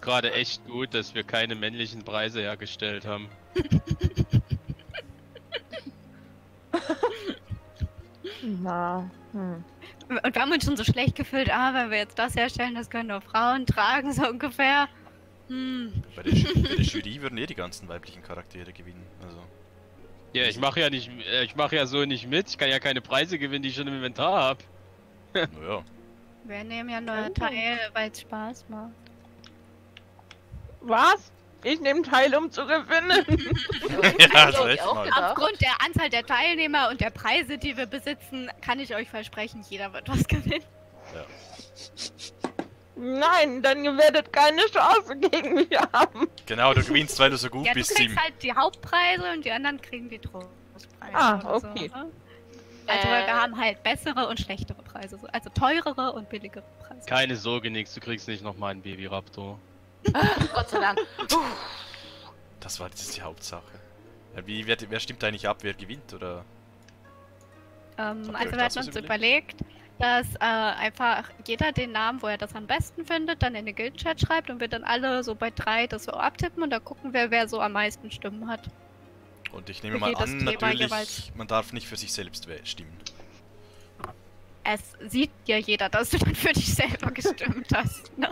jetzt gerade echt gut, dass wir keine männlichen Preise hergestellt haben. Na, hm. Und wir haben uns schon so schlecht gefühlt, ah, wenn wir jetzt das herstellen, das können nur Frauen tragen, so ungefähr. Hm. Bei der, bei der Jury würden eh die ganzen weiblichen Charaktere gewinnen. Also. Ja, ich mache ja nicht, äh, ich mache ja so nicht mit. Ich kann ja keine Preise gewinnen, die ich schon im Inventar habe. Naja. Wir nehmen ja nur Oh. teil, weil es Spaß macht. Was? Ich nehme teil, um zu gewinnen. ja, also ich echt auch. Aufgrund der Anzahl der Teilnehmer und der Preise, die wir besitzen, kann ich euch versprechen, jeder wird was gewinnen. Nein, dann ihr werdet keine Chance gegen mich haben. Genau, du gewinnst, weil du so gut Ja, du bist, kriegst Sim. halt die Hauptpreise und die anderen kriegen die Trostpreise. Ah, oder so, okay. ne? Also Äh. wir haben halt bessere und schlechtere Preise, so- also teurere und billigere Preise. Keine Sorge, nix, du kriegst nicht nochmal einen Babyraptor. Gott sei Dank. Das war das ist die Hauptsache. Wie, wer, wer stimmt eigentlich ab, wer gewinnt, oder? Ähm, also wir hatten uns überlegt, dass äh, einfach jeder den Namen, wo er das am besten findet, dann in den Guild-Chat schreibt und wir dann alle so bei drei das so abtippen und dann gucken wir, wer so am meisten Stimmen hat. Und ich nehme mal an, natürlich, jeweils. man darf nicht für sich selbst stimmen. Es sieht ja jeder, dass du dann für dich selber gestimmt hast. Ne?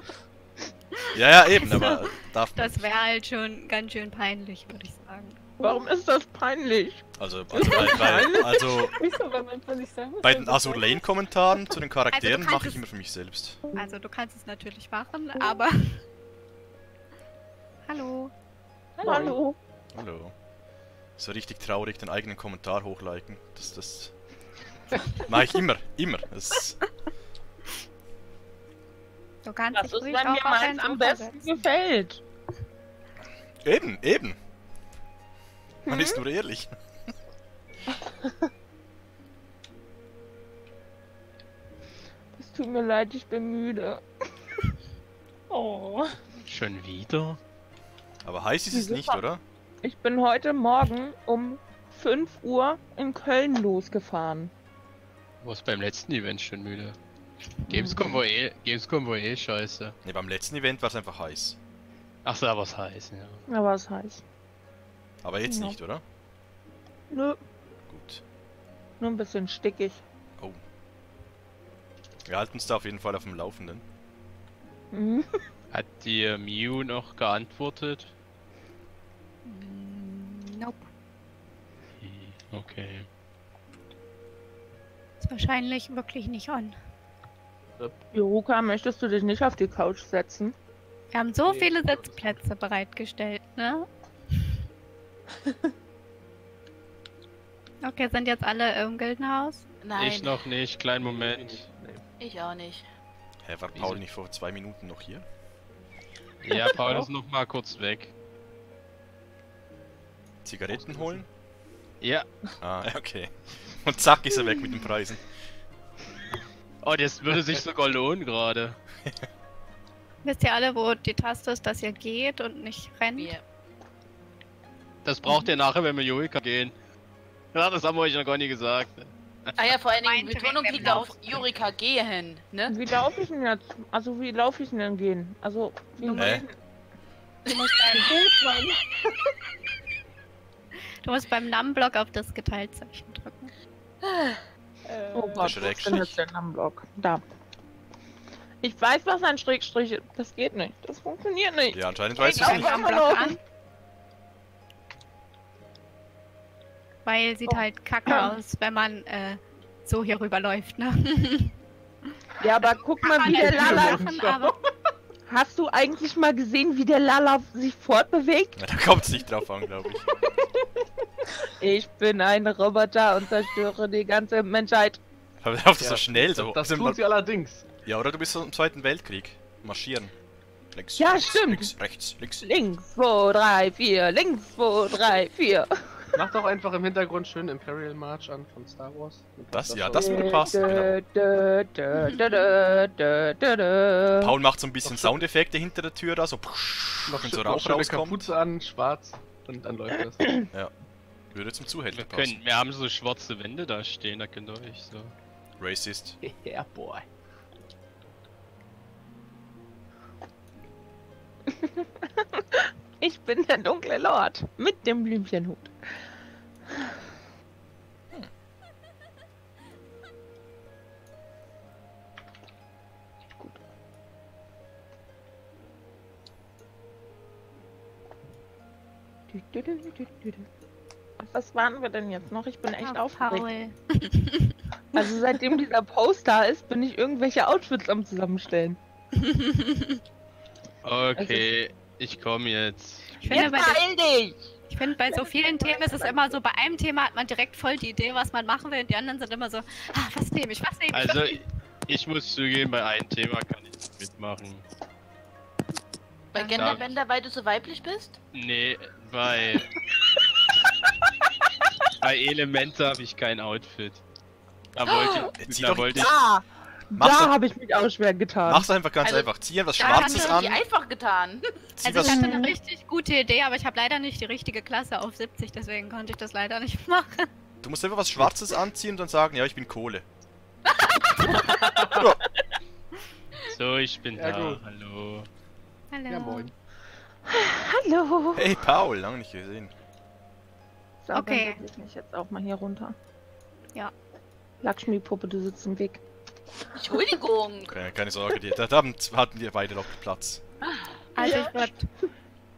Ja, ja, eben, Also, aber darf man. Das wäre halt schon ganz schön peinlich, würde ich sagen. Warum ist das peinlich? Also, also, bei, bei, also Wieso, wenn man von sich selber bei den Azur Lane Kommentaren zu den Charakteren kannst mache ich immer für mich selbst. Also du kannst es natürlich machen, aber... Hallo. Hallo. Hallo. Hallo. So richtig traurig den eigenen Kommentar hochliken. Das, das mache ich immer, immer. Das, Du kannst Das dich ist, ruhig wenn auch mir meins am besten setzen. gefällt. eben, eben. Man Mhm. ist nur ehrlich. Es tut mir leid, ich bin müde. Oh. Schon wieder? Aber heiß ist es nicht, oder? Ich bin heute Morgen um 5 Uhr in Köln losgefahren. Du warst beim letzten Event schon müde. Gamescom war eh, Gamescom war eh scheiße. Ne, beim letzten Event war es einfach heiß. Ach so, aber es heiß, ja. Aber es heiß. Aber jetzt Ja. nicht, oder? Nö, Gut. nur ein bisschen stickig. Wir halten uns da auf jeden Fall auf dem Laufenden. Mhm. Hat dir Mew noch geantwortet? Mm, Nope. Hm, Okay. Ist wahrscheinlich wirklich nicht on. Juruka, möchtest du dich nicht auf die Couch setzen? Wir haben so Nee, viele Sitzplätze bereitgestellt, ne? Okay, sind jetzt alle im Gildenhaus? Nein, Ich noch nicht, kleinen Moment. ich auch nicht. Hä, war? Paul nicht vor zwei Minuten noch hier? Ja, Paul ist noch mal kurz weg. Zigaretten holen? Ja. Ah, okay. Und zack ist er weg mit den Preisen. Oh, das würde sich sogar lohnen gerade. Wisst ihr alle, wo die Taste ist, dass ihr geht und nicht rennt? Wir. Das braucht ihr nachher, wenn wir Jurika gehen. Ja, das haben wir euch noch gar nicht gesagt. Ah ja, vor allen Dingen, Betonung liegt auf. Jurika gehen, ne? Wie laufe ich denn jetzt? Also wie laufe ich denn gehen? Also wie Du? Du musst, beim, du musst beim Num-Block auf das Geteiltzeichen drücken. Äh, Oh Gott, wo denn der Numblock? Da. Ich weiß, was ein Schrägstrich ist. Das geht nicht. Das funktioniert nicht. Ja, anscheinend weiß Ich ich es auch. nicht. An. Weil sieht Oh. halt kacke aus, wenn man äh, so hier rüberläuft, ne? Ja, aber guck mal, wie der Lala. machen, aber Hast du eigentlich mal gesehen, wie der Lala sich fortbewegt? Ja, da kommt es nicht drauf an, glaube ich. Ich bin ein Roboter und zerstöre die ganze Menschheit. Aber läuft so schnell, so. Das sind tun sie allerdings. Ja, oder du bist so im Zweiten Weltkrieg. Marschieren. Links, Ja, rechts, stimmt. links, rechts, links. Links, 2, 3, 4. Links, 2, 3, 4. Mach doch einfach im Hintergrund schön Imperial March an von Star Wars. Das- ja, das würde passen, genau. Paul macht so ein bisschen Soundeffekte hinter der Tür da, so. noch, wenn so Rauch rauskommt. Kapuze an, schwarz und dann läuft das. Würde zum Zuhälter Wir, passen. können, wir haben so schwarze Wände da stehen, da könnt ihr euch so. Racist. yeah, boy. Ich bin der dunkle Lord mit dem Blümchenhut. Was waren wir denn jetzt noch? Ich bin echt Ah, aufgeregt. Paul. Also seitdem dieser Post da ist, bin ich irgendwelche Outfits am zusammenstellen. Okay, ich komme jetzt. Ich finde, Jetzt beeil dich! Ich finde, bei so vielen Themen ist es immer so, bei einem Thema hat man direkt voll die Idee, was man machen will, und die anderen sind immer so, ah, was nehme ich, was nehme ich? Also, ich muss zugeben, bei einem Thema kann ich nicht mitmachen. Bei Genderbänder, weil du so weiblich bist? Nee, bei. bei Elemente habe ich kein Outfit. Da wollte ich. Zieh Da wollte ich Da! Mach's da habe ich mich auch schwer getan. Mach's einfach ganz Also, einfach. Zieh etwas Da hast Schwarzes du an. die einfach getan. Zieh Also ich was, hatte eine richtig gute Idee, aber ich habe leider nicht die richtige Klasse auf 70, deswegen konnte ich das leider nicht machen. du musst einfach was Schwarzes anziehen und dann sagen, ja, ich bin Kohle. So, ich bin Ja, da. gut. Hallo. Hallo. Ja, moin. Hallo! Hey Paul, lange nicht gesehen. So, Okay. dann setze ich mich jetzt auch mal hier runter. Ja. Lakshmi-Puppe, du sitzt im Weg. Entschuldigung. Keine, keine Sorge, die, da hatten wir beide noch Platz. Also ich würde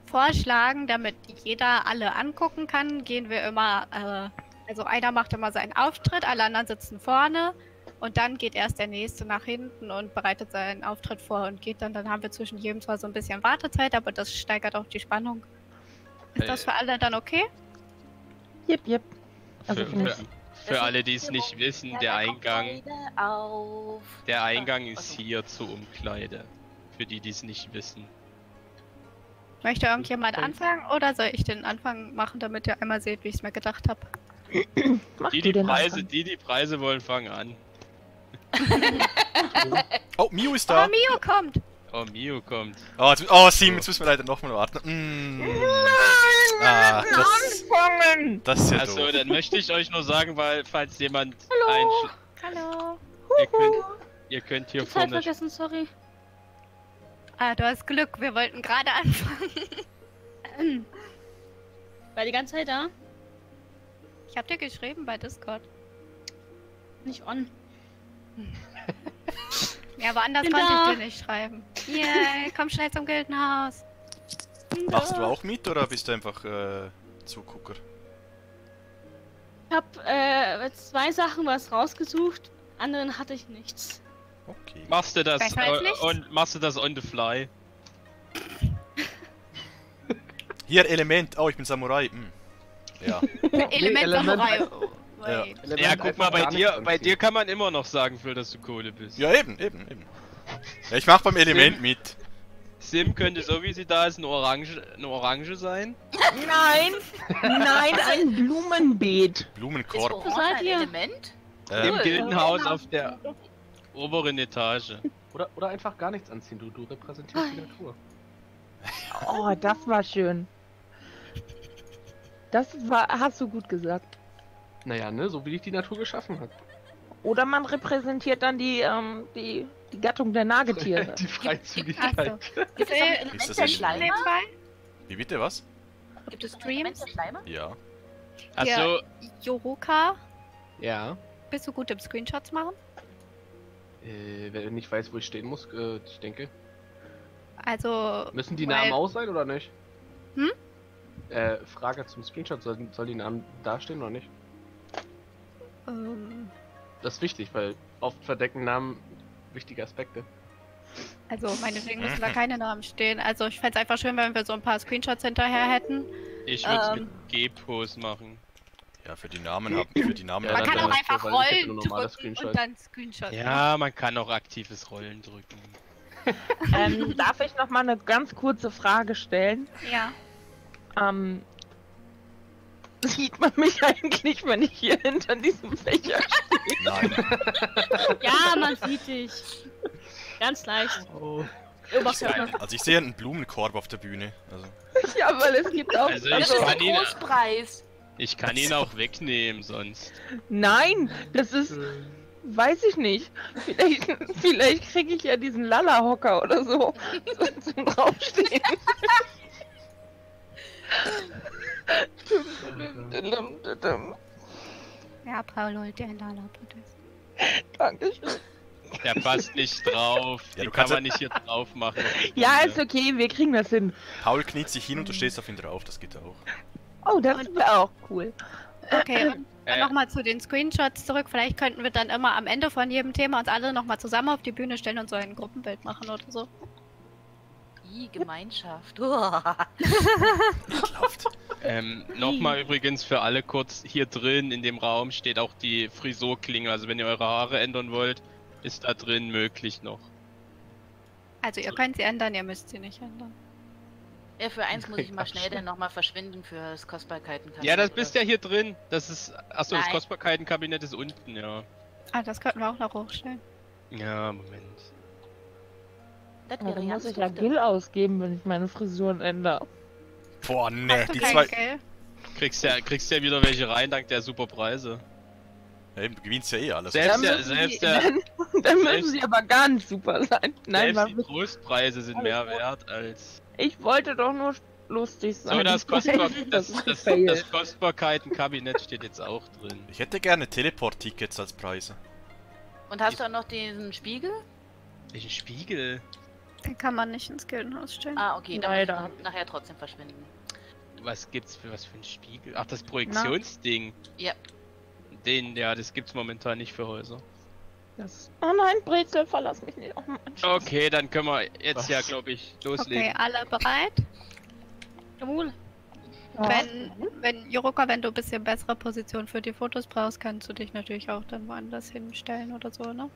vorschlagen, damit jeder alle angucken kann, gehen wir immer, äh, also einer macht immer seinen Auftritt, alle anderen sitzen vorne und dann geht erst der nächste nach hinten und bereitet seinen Auftritt vor und geht dann, dann haben wir zwischen jedem zwar so ein bisschen Wartezeit, aber das steigert auch die Spannung. Ist das Äh, für alle dann okay? Jep, jep. Also Für, für, für alle, die es nicht wissen, der Eingang, Auf. der Eingang Ah, ist achso. hier zur Umkleide. Für die, die es nicht wissen. Möchte irgendjemand anfangen oder soll ich den Anfang machen, damit ihr einmal seht, wie ich es mir gedacht habe? Die, die Preise, Anfang. die, die Preise wollen, fangen an. Oh, Mio ist Oh, da. Mio kommt! Oh, Mio kommt. Oh, jetzt, oh Sim, jetzt müssen wir leider nochmal warten. Mm. Ah, das, Anfangen! das ist ja Achso, doof. dann möchte ich euch nur sagen, weil falls jemand Hallo. Hallo! ihr könnt, ihr könnt hier Die Zeit vorne vergessen, sorry. Ah, du hast Glück, wir wollten gerade anfangen. War die ganze Zeit da? Ich hab dir geschrieben bei Discord. Nicht on. Ja, aber anders konnte ich dir nicht schreiben. Yay, komm schnell zum Gildenhaus. Machst du auch mit oder bist du einfach äh, Zugucker? Ich hab äh, zwei Sachen was rausgesucht, anderen hatte ich nichts. Okay. machst du das äh, und machst du das on the fly. Hier, Element. Oh, ich bin Samurai. Hm. Ja. Element Element- Samurai. Ja. Ja, guck mal, bei dir, bei dir kann man immer noch sagen, für dass du Kohle bist. ja, eben, eben, eben. Ja, ich mach beim Element mit. Sim könnte so wie sie da ist eine Orange, eine Orange sein. Nein! Nein, ein Blumenbeet. Ist Blumenkorb. Orange seid ein ihr? Element? Ähm, Im Gildenhaus auf der oberen Etage. Oder, oder einfach gar nichts anziehen, du, du repräsentierst die Natur. Oh, das war schön. Das war, hast du gut gesagt. Naja, ne, so wie dich die Natur geschaffen hat. Oder man repräsentiert dann die, ähm, die, die Gattung der Nagetiere. die Freizügigkeit. Gibt es Ist Element das der ein- Schleimer? Wie bitte, was? Gibt es Schleimer? Ja. Achso, Yoruka, Ja. bist du gut im Screenshots machen? Äh, wer nicht weiß, wo ich stehen muss, äh, ich denke. Also, Müssen die Namen aus sein oder nicht? Hm? Äh, Frage zum Screenshot, soll, soll die Namen dastehen oder nicht? Ähm, Das ist wichtig, weil oft verdecken Namen wichtige Aspekte. also meinetwegen müssen da keine Namen stehen. Also ich fände es einfach schön, wenn wir so ein paar Screenshots hinterher hätten. ich würde es Ähm. mit G-Pose machen. Ja, für die Namen haben für die Namen Ja, Man kann auch einfach Rollen drücken Screenshots. und dann Screenshots. Ja, man kann auch aktives Rollen drücken. ähm, darf ich noch mal eine ganz kurze Frage stellen? Ja. Ähm, sieht man mich eigentlich, wenn ich hier hinter diesem Fächer Nein. Ja, man sieht dich. Ganz leicht. Oh. Oberkörper. Also ich sehe einen Blumenkorb auf der Bühne. Also. stehe? Ja, weil es gibt auch... Also Das ich ist kann ein ihn, Großpreis. ich kann ihn auch wegnehmen sonst. Nein, das ist... Weiß ich nicht. Vielleicht, vielleicht kriege ich ja diesen Lala-Hocker oder so so zum Draufstehen. Ja, Paul, der Lala, bitte. Dankeschön. Der passt nicht drauf. Ja, Den du kann kannst man nicht hier drauf machen. Ja, ist okay, wir kriegen das hin. Paul kniet sich hin und du stehst auf ihn drauf, das geht auch. Oh, das wäre auch cool. Okay, und Äh. nochmal zu den Screenshots zurück. Vielleicht könnten wir dann immer am Ende von jedem Thema uns alle nochmal zusammen auf die Bühne stellen und so ein Gruppenbild machen oder so. Die Gemeinschaft. Ähm, Nochmal übrigens für alle kurz, hier drin in dem Raum steht auch die Frisurklinge. Also wenn ihr eure Haare ändern wollt, ist da drin möglich noch. Also ihr könnt sie ändern, ihr müsst sie nicht ändern. Ja, für eins muss ich mal schnell dann nochmal verschwinden für das Kostbarkeitenkabinett. Ja, das bist ja hier drin. Das ist. Achso, das Nein. Kostbarkeitenkabinett ist unten, ja. Ah, das könnten wir auch noch hochstellen. Ja, Moment. Das Ja, wäre dann muss ganz ich ja. Gil ausgeben, wenn ich meine Frisuren ändere. Boah, ne, die zwei. Geld? Kriegst ja, kriegst ja wieder welche rein, dank der super Preise. Ja, eben, du gewinnst ja eh alles. Selbst Dann der, müssen selbst die- der, Dann, dann müssen selbst- sie aber gar nicht super sein. Nein, selbst die Trostpreise sind mehr wert als. ich wollte doch nur lustig sein. So, das, Kostbar, das, das, das Kostbarkeitenkabinett steht jetzt auch drin. Ich hätte gerne Teleport-Tickets als Preise. Und hast du auch noch diesen Spiegel? Welchen Spiegel? Den kann man nicht ins Gildenhaus stellen. Ah, okay, dann Leider. muss ich nachher trotzdem verschwinden. Was gibt's für was für ein Spiegel? Ach, das Projektionsding. Ja. Den, ja, das gibt's momentan nicht für Häuser. Das, oh nein, Brezel, verlass mich nicht. Oh. Okay, dann können wir jetzt Was? ja, glaube ich, Okay, loslegen. alle bereit? Jawohl. Ja. Wenn, wenn, Juruka, wenn du ein bisschen bessere Position für die Fotos brauchst, kannst du dich natürlich auch dann woanders hinstellen oder so, ne?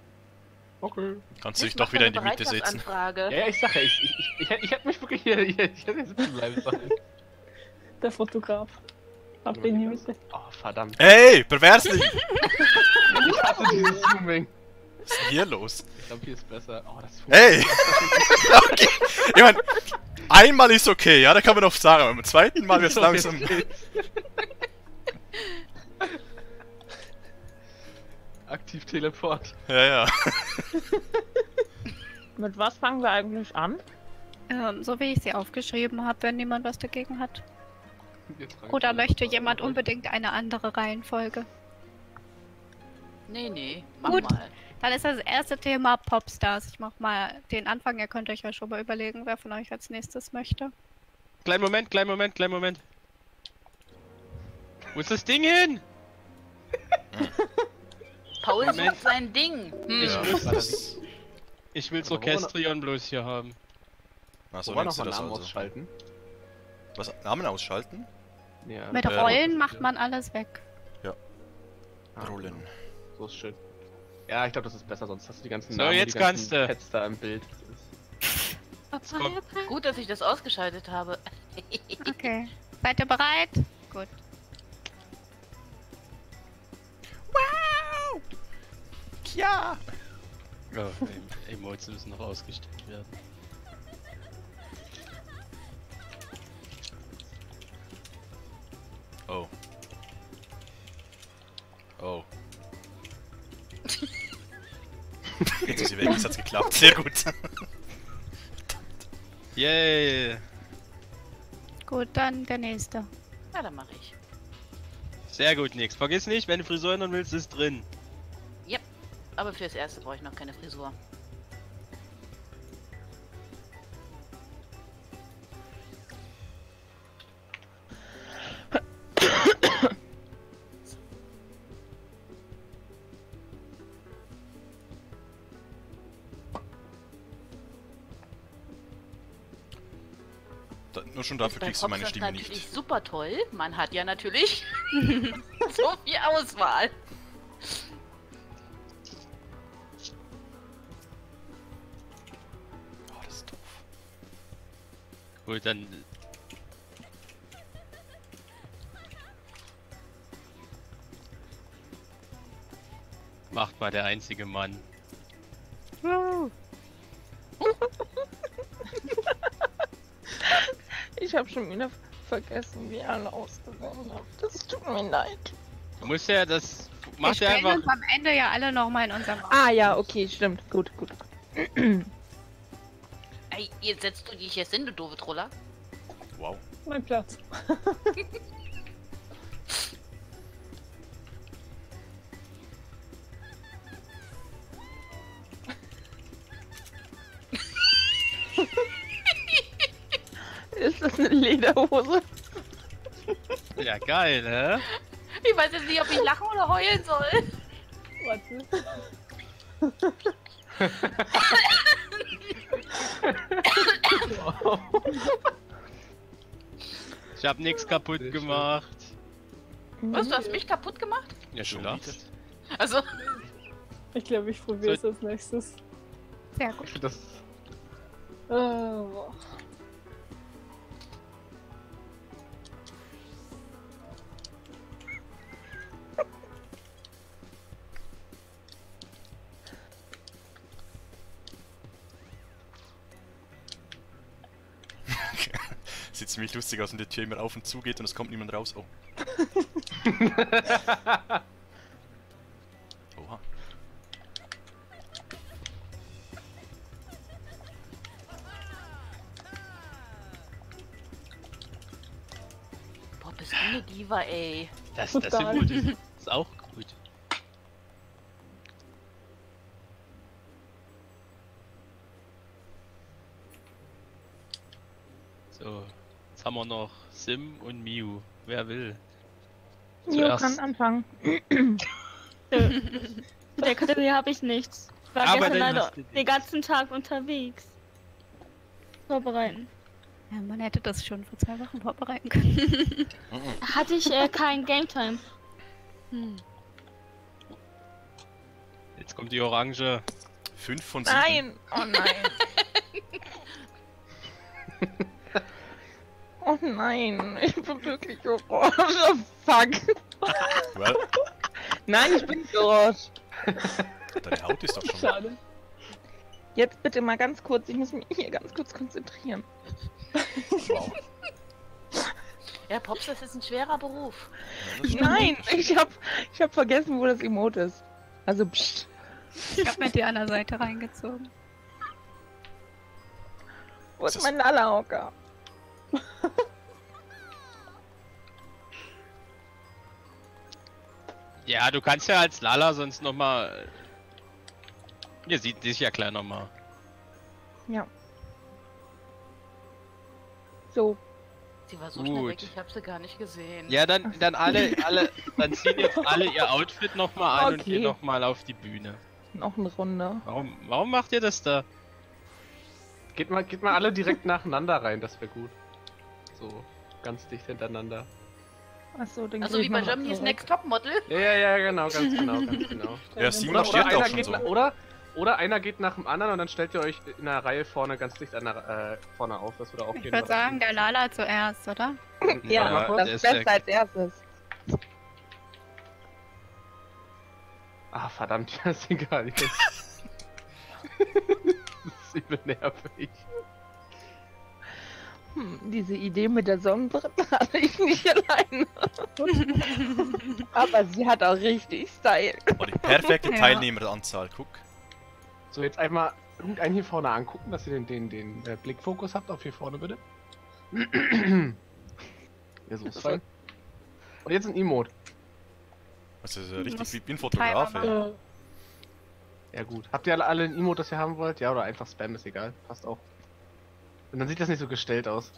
Okay. Kannst du Ich dich doch wieder in die Mitte setzen. Ja, ja, ich sag ja, ich, ich, ich, ich, ich hätte mich wirklich hier, hier, ich hätte sitzen bleiben sollen. Der Fotograf. Ab in die Mitte. Oh, verdammt. Ey, perverslich! Ich hasse dieses Zooming. Was ist denn hier los? Ich glaube, hier ist besser. Oh, das ist Ey! okay. Ich mein, einmal ist okay, ja, da kann man oft sagen, aber beim zweiten Mal wird's langsam. Aktiv Teleport. Ja, ja. Mit was fangen wir eigentlich an? Ähm, so wie ich sie aufgeschrieben habe, wenn niemand was dagegen hat. Oder möchte jemand unbedingt eine andere Reihenfolge? Nee, nee, mach Gut. mal. Dann ist das erste Thema Popstars. Ich mach mal den Anfang. Ihr könnt euch ja schon mal überlegen, wer von euch als nächstes möchte. Kleinen Moment, kleinen Moment, kleinen Moment. Wo ist das Ding hin? Paul Moment. sucht sein Ding. Hm. Ich ja muss- das, Ich will's Orchestrion bloß hier haben. achso, Wo war nimmst noch mal das Namen also. ausschalten? Was? Namen ausschalten? Ja. Mit Äh, Rollen macht man alles weg. Ah, Rollen. So ist schön. Ja, ich glaube, das ist besser, sonst hast du die ganzen So, Namen, jetzt die ganzen kannst du. Pets da im Bild. Das ist- kommt. Gut, dass ich das ausgeschaltet habe. Okay. Seid ihr bereit? Gut. Ja! Oh, Em- Emotes müssen noch ausgestellt werden. Oh. Oh. Jetzt ist sie weg, jetzt hat's geklappt. Sehr gut. Yay! Gut, dann der nächste. Na, dann mache ich. Sehr gut, nix. Vergiss nicht, wenn du Frisur ändern willst, ist drin. Aber fürs erste brauche ich noch keine Frisur. Nur schon dafür kriegst du meine Stimme natürlich nicht. super toll. Man hat ja natürlich so viel Auswahl. Gut, dann. Macht mal der einzige Mann. Ich habe schon wieder vergessen, wie alle ausgesehen haben. Das tut mir leid. Du musst ja das Wir macht ihr stellen einfach. uns am Ende ja alle nochmal in unserem. Ah ja, okay, stimmt. Gut, gut. Ey, jetzt setzt du dich hier hin, du doofe Troller. Wow. Mein Platz. Ist das eine Lederhose? Ja, geil, hä? Ich weiß jetzt nicht, ob ich lachen oder heulen soll. Warte. Ich hab nichts kaputt Sehr schön. gemacht. Was, du hast mich kaputt gemacht? Ja, Schon? Also, Ich glaube, ich probiere es als nächstes. Sehr gut. Das. Oh. Ziemlich lustig aus, wenn die Tür immer auf und zu geht und es kommt niemand raus. Oh. Oha. boah, bist du eine Diva, ey. Das, das Total. Symbol das ist auch gut. So, jetzt haben wir noch Sim und Miu. Wer will? Zuerst. kann anfangen. In der Kategorie habe ich nichts. Ich war Aber gestern leider den ganzen Tag unterwegs. Vorbereiten. Ja, man hätte das schon vor zwei Wochen vorbereiten können. Hatte ich äh, kein Game Time. Hm. Jetzt kommt die Orange. Fünf von sieben. Nein! Oh nein! oh nein! Ich bin wirklich orange. Fuck! Well, Nein, ich bin nicht orange. deine Haut ist doch schon. Schade. Jetzt bitte mal ganz kurz. Ich muss mich hier ganz kurz konzentrieren. Wow. Ja, Pops, das ist ein schwerer Beruf. Ja. Nein! Ich hab, ich hab vergessen, wo das Emote ist. Also, pst. Ich hab mir die an der Seite reingezogen. Wo Ist ist mein Lalahocker? Ja, du kannst ja als Lala sonst nochmal. Ihr sieht dich ja gleich nochmal. So. Sie war so schnell Gut. weg, ich habe sie gar nicht gesehen. Ja, dann, dann alle, alle, dann ziehen jetzt alle ihr Outfit nochmal an und Okay. gehen nochmal auf die Bühne. Noch eine Runde. Warum, warum macht ihr das da? Geht mal, geht mal alle direkt nacheinander rein, das wäre gut. So, ganz dicht hintereinander. Achso, dann Also wie ich bei Germany's. Next Topmodel. Ja, ja, ja, genau, ganz genau, ganz genau. Ja, Simon Oder, marschiert oder, auch einer schon geht so. na, oder, oder einer geht nach dem anderen und dann stellt ihr euch in der Reihe vorne ganz dicht an der, äh, vorne auf. Das würde auch Ich gehen. würde sagen, der Lala zuerst, oder? Ja, Ja, das ist Beste der- als erstes. Ah, verdammt, ja, ist egal. Jetzt. das ist übel nervig. Hm, diese Idee mit der Sonnenbrille hatte ich nicht alleine. Aber sie hat auch richtig Style. Oh, die perfekte Ja. Teilnehmeranzahl, guck. So, jetzt einmal irgendeinen hier vorne angucken, dass ihr den, den, den äh, Blickfokus habt auf hier vorne, bitte. ja, so ist fein. Und jetzt ein Emote. Das ist äh, richtig wie, ein Fotograf, ey. Äh, Ja gut. Habt ihr alle, alle ein Emote, das ihr haben wollt? Ja, oder einfach Spam, ist egal. Passt auch. Und dann sieht das nicht so gestellt aus.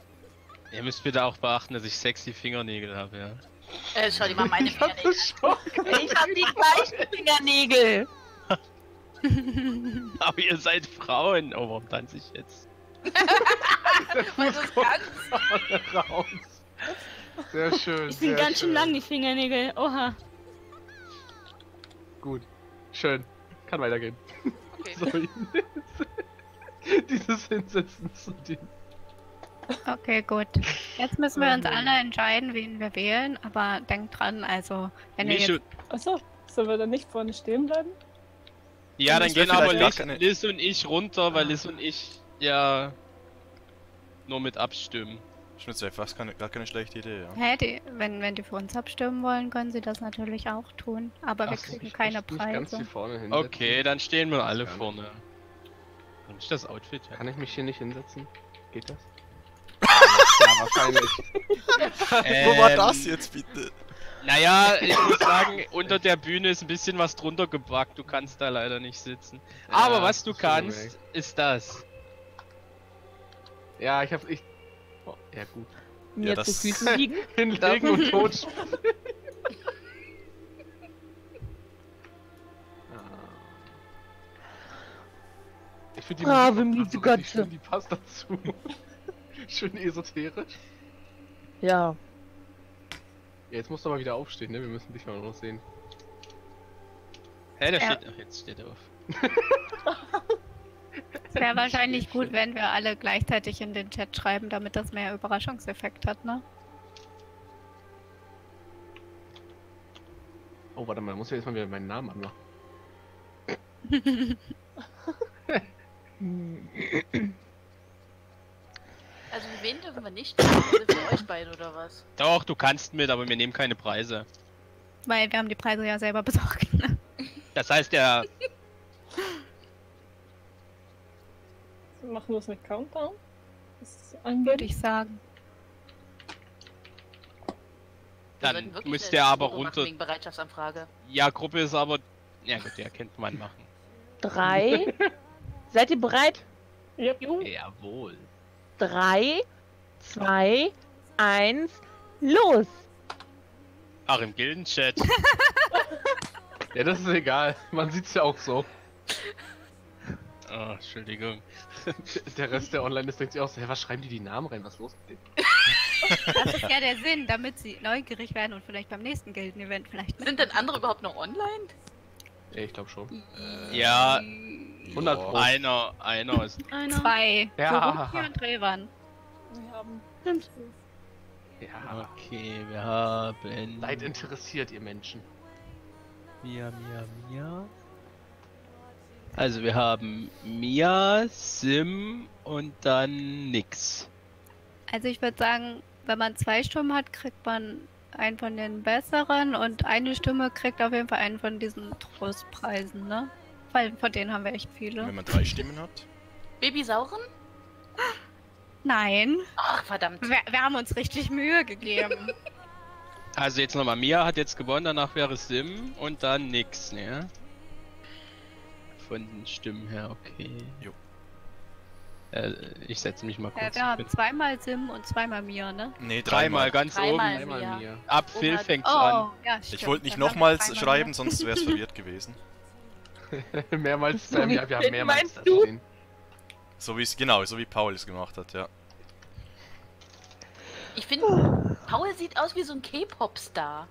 Ihr müsst bitte auch beachten, dass ich sexy Fingernägel habe, ja. Äh, schau dir mal meine Fingernägel schon. Ich hab die gleichen Fingernägel. Aber ihr seid Frauen. Oh, warum tanze ich jetzt? Weil du es raus. Sehr schön. Die sind ganz schön schön. lang, die Fingernägel. Oha. Gut. Schön. Kann weitergehen. Okay. Sorry. Dieses Hinsetzen zu den. Okay, gut. Jetzt müssen wir Oh uns alle entscheiden, wen wir wählen, aber denkt dran, also, wenn ihr Michu, jetzt... achso, sollen wir dann nicht vorne stehen bleiben? ja, dann gehen aber Liz, keine- Liz und ich runter, weil Liz und ich ja nur mit abstimmen. Schnitzel, fast keine, gar keine schlechte Idee, ja. Hä, die, wenn, wenn die für uns abstimmen wollen, können sie das natürlich auch tun. Aber wir Lass kriegen mich keine Preise. hier vorne hinsetzen. Okay, dann stehen wir alle vorne. Und ich das Outfit ja. Kann ich mich hier nicht hinsetzen? Geht das? ja, wahrscheinlich. Wo war Ähm, das jetzt bitte? Naja, ich muss sagen, unter der Bühne ist ein bisschen was drunter gebackt. Du kannst da leider nicht sitzen. Aber Ja, was du kannst, ist das. Ja, ich hab's. Ich... Oh, ja, gut. Mir Ja, zu Füßen liegen. Hinlegen und tot. Ich finde die Ah, Musik so schön, die passt dazu. schön esoterisch. Ja. Ja, jetzt musst du aber wieder aufstehen, ne? Wir müssen dich mal noch sehen. Hä, der Ja. steht. Ach, jetzt steht er auf. Es wäre wahrscheinlich gut, wenn wir alle gleichzeitig in den Chat schreiben, damit das mehr Überraschungseffekt hat, ne? Oh, warte mal, da muss ich jetzt mal wieder meinen Namen anmachen. Also für wen dürfen wir nicht? Also für euch beide oder was? Doch, du kannst mit, aber wir nehmen keine Preise. Weil wir haben die Preise ja selber besorgt. Ne? Das heißt ja, Machen wir es mit Countdown? Das Würde ich sagen. Dann müsst ihr aber Gruppe runter. Wegen Bereitschaftsanfrage. Ja, Gruppe ist aber. Ja gut, der kennt man machen. Drei. Seid ihr bereit? Ja. Jawohl. Drei, zwei, eins, los! Ach, im Gildenchat. Ja, das ist egal. Man sieht's ja auch so. Oh, Entschuldigung. Der Rest, der online ist, denkt sich auch so, hä, was schreiben die die Namen rein? Was ist los mit denen? Das ist ja der Sinn, damit sie neugierig werden und vielleicht beim nächsten Gilden-Event vielleicht. Sind denn andere überhaupt noch online? Ich glaube schon. Ja, 100 Pro. einer, einer ist. Zwei. Ja. Sorunki und Revan. Wir haben. Ja. Okay, wir haben. Seid interessiert, ihr Menschen. Mia, Mia, Mia. Also wir haben Mia, Sim und dann nix. Also ich würde sagen, wenn man zwei Stimmen hat, kriegt man einen von den besseren und eine Stimme kriegt auf jeden Fall einen von diesen Trostpreisen, ne? Weil von denen haben wir echt viele. Wenn man drei Stimmen hat. Babysauren? Nein, Ach, verdammt. wir, wir haben uns richtig Mühe gegeben. Also jetzt nochmal, Mia hat jetzt gewonnen, danach wäre Sim und dann nix, ne? Von den Stimmen her, okay. Jo. Äh, ich setze mich mal Ja, kurz. wir haben zweimal Sim und zweimal Mia, ne? Nee, Dreimal dreimal. ganz Dreimal. oben. Ja. mir. Ab Phil hat- fängt's an. ja. Ich wollte nicht nochmals dreimal schreiben, sonst wäre es verwirrt gewesen. mehrmals So wie ja, wir haben mehrmals das du? gesehen. So wie es, genau, so wie Paul es gemacht hat, ja. Ich finde, Paul sieht aus wie so ein K-Pop-Star.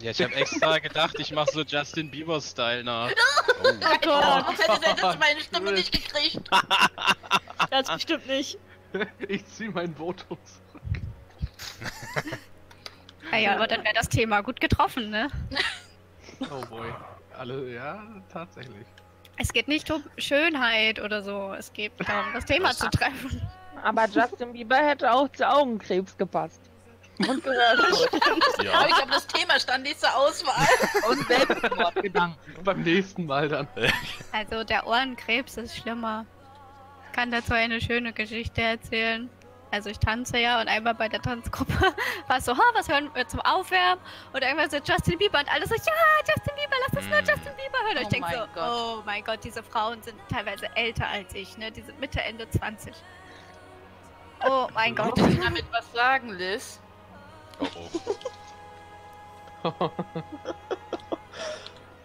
Ja, ich habe extra gedacht, ich mache so Justin Bieber-Style nach. Oh. Oh, hätte der jetzt meine Stimme nicht gekriegt. Das bestimmt nicht. Ich zieh mein Votum zurück. Ah ja, aber dann wäre das Thema gut getroffen, ne? Oh boy. Alle, ja, tatsächlich. Es geht nicht um Schönheit oder so. Es geht darum, das Thema zu treffen. Aber Justin Bieber hätte auch zu Augenkrebs gepasst. Und Gehörschutz. Aber Ja. ich glaube, das Thema stand nicht zur Auswahl. und Selbstmordgedanken. Beim nächsten Mal dann. Also der Ohrenkrebs ist schlimmer. Ich kann dazu eine schöne Geschichte erzählen. Also ich tanze ja und einmal bei der Tanzgruppe war es so, ha, was hören wir zum Aufwärmen? Und irgendwann so Justin Bieber und alle so, ja, Justin Bieber, lass uns nur Mm. Justin Bieber hören. Und ich Oh denke so, mein Gott. oh mein Gott, diese Frauen sind teilweise älter als ich, ne? Die sind Mitte, Ende 20. Oh mein Gott. Du damit was sagen, Liz? Oh, oh.